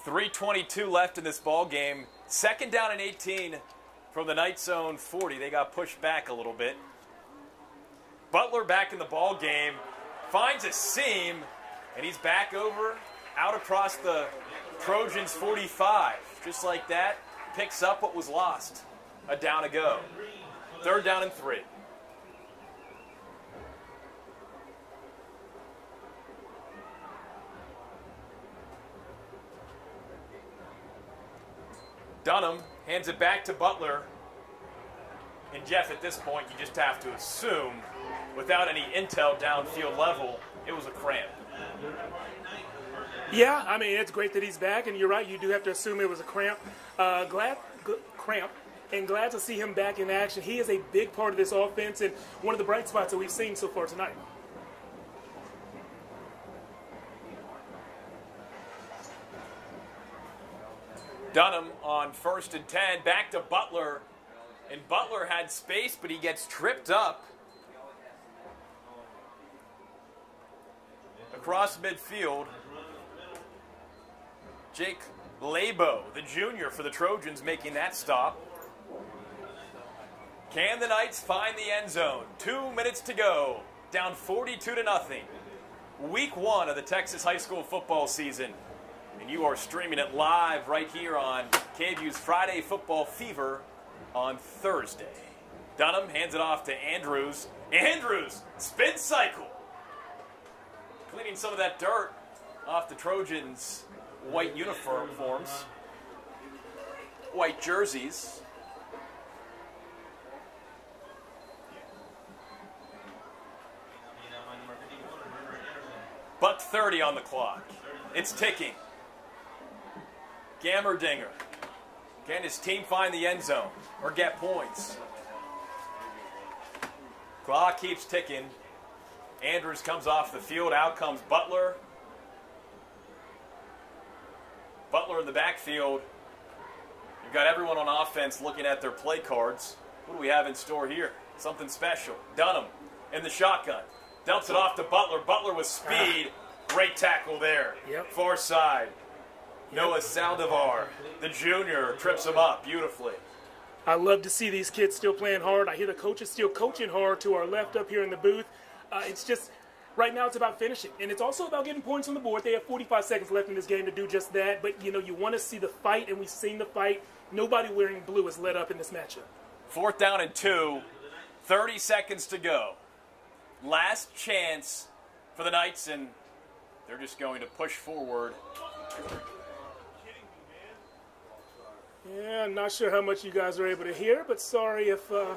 322 left in this ball game. Second down and 18 from the night zone 40. They got pushed back a little bit. Butler back in the ball game. Finds a seam, and he's back over, out across the Trojans 45. Just like that, picks up what was lost. A down to go. Third down and three. Dunham hands it back to Butler. And Jeff, at this point, you just have to assume, without any intel downfield level, it was a cramp. Yeah, I mean it's great that he's back, and you're right. You do have to assume it was a cramp. Uh, glad cramp, and glad to see him back in action. He is a big part of this offense, and one of the bright spots that we've seen so far tonight. Dunham on first and 10, back to Butler. And Butler had space, but he gets tripped up. Across midfield, Jake Labo, the junior for the Trojans, making that stop. Can the Knights find the end zone? Two minutes to go. Down 42 to nothing. Week one of the Texas high school football season. And you are streaming it live right here on KVUE's Friday Football Fever on Thursday. Dunham hands it off to Andrews. Andrews, spin cycle. Cleaning some of that dirt off the Trojans' white uniform forms, white jerseys. Buck 30 on the clock. It's ticking. Gammerdinger. Can his team find the end zone or get points? Clock keeps ticking. Andrews comes off the field. Out comes Butler. Butler in the backfield. You've got everyone on offense looking at their play cards. What do we have in store here? Something special. Dunham in the shotgun. Dumps it off to Butler. Butler with speed. Great tackle there. Yep. Far side. Noah Saldivar, the junior, trips him up beautifully. I love to see these kids still playing hard. I hear the coaches still coaching hard to our left up here in the booth. Uh, it's just right now it's about finishing, and it's also about getting points on the board. They have 45 seconds left in this game to do just that. But you know, you want to see the fight, and we've seen the fight. Nobody wearing blue is let up in this matchup. Fourth down and two, 30 seconds to go. Last chance for the Knights, and they're just going to push forward. Yeah, I'm not sure how much you guys are able to hear, but sorry if uh,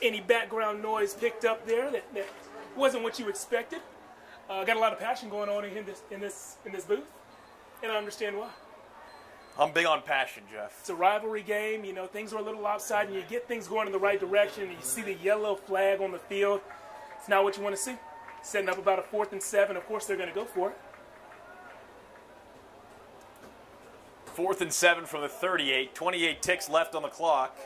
any background noise picked up there that, that wasn't what you expected. Uh, got a lot of passion going on in this in this in this booth, and I understand why. I'm big on passion, Jeff. It's a rivalry game. You know, things are a little outside, and you get things going in the right direction. And you see the yellow flag on the field. It's not what you want to see. Setting up about a fourth and seven. Of course, they're going to go for it. Fourth and seven from the 38. 28 ticks left on the clock.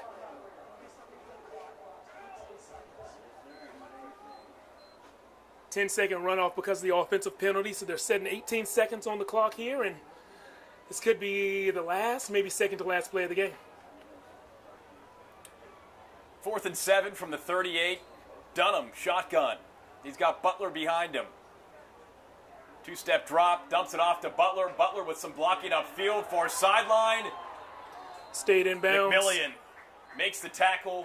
Ten second runoff because of the offensive penalty, so they're setting 18 seconds on the clock here, and this could be the last, maybe second to last play of the game. Fourth and seven from the 38. Dunham, shotgun. He's got Butler behind him. Two step drop, dumps it off to Butler. Butler with some blocking upfield for sideline. Stayed in bounds. McMillian makes the tackle.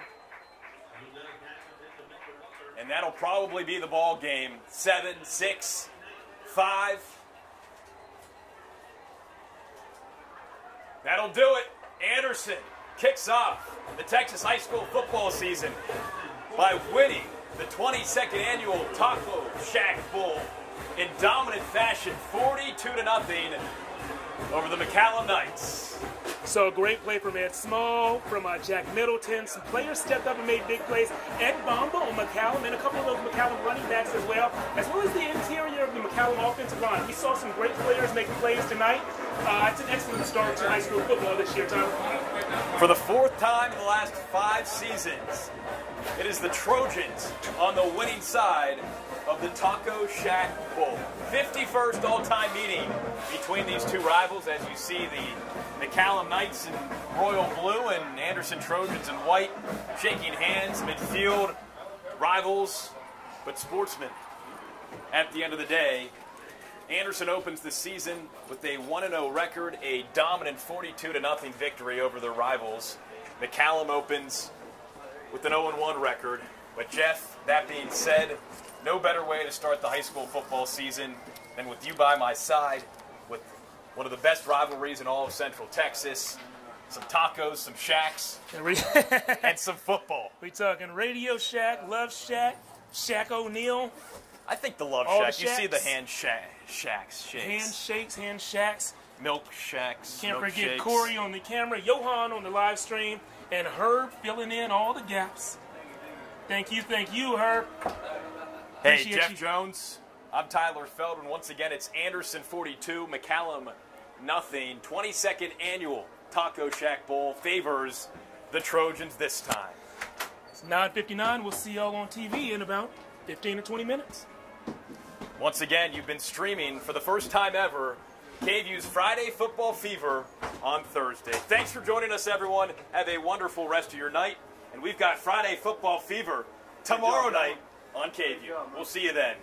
And that'll probably be the ball game. Seven, six, five. That'll do it. Anderson kicks off the Texas high school football season by winning the 22nd annual Taco Shack Bowl in dominant fashion, 42 to nothing over the McCallum Knights. So a great play from Ed Small, from uh, Jack Middleton. Some players stepped up and made big plays. Ed Bamba on McCallum and a couple of those McCallum running backs as well, as well as the interior of the McCallum offensive line. We saw some great players making plays tonight. Uh, it's an excellent start to high school football this year, Tyler. For the fourth time in the last five seasons, it is the Trojans on the winning side of the Taco Shack Bowl. 51st all-time meeting between these two rivals as you see the McCallum Knights in royal blue and Anderson Trojans in white shaking hands midfield rivals but sportsmen at the end of the day Anderson opens the season with a 1-0 record, a dominant 42 to nothing victory over their rivals. McCallum opens with an 0-1 record. But Jeff, that being said, no better way to start the high school football season than with you by my side, with one of the best rivalries in all of Central Texas. some tacos, some shacks, And some football. we talking Radio Shack, Love Shack, Shaq O'Neal, I think the Love All Shack. the you see the hand shack, shacks, shakes, handshakes, hand shacks. milk shacks. Can't milk forget shakes. Corey on the camera, Johan on the live stream, and Herb filling in all the gaps. Thank you, thank you, Herb. Hey, Appreciate Jeff you. Jones. I'm Tyler Feldman. Once again, it's Anderson 42, McCallum nothing. 22nd annual Taco Shack Bowl favors the Trojans this time. It's 9:59. We'll see y'all on TV in about 15 or 20 minutes. Once again, you've been streaming for the first time ever KVUE's Friday Football Fever on Thursday. Thanks for joining us, everyone. Have a wonderful rest of your night. And we've got Friday Football Fever tomorrow night on KVUE. We'll see you then.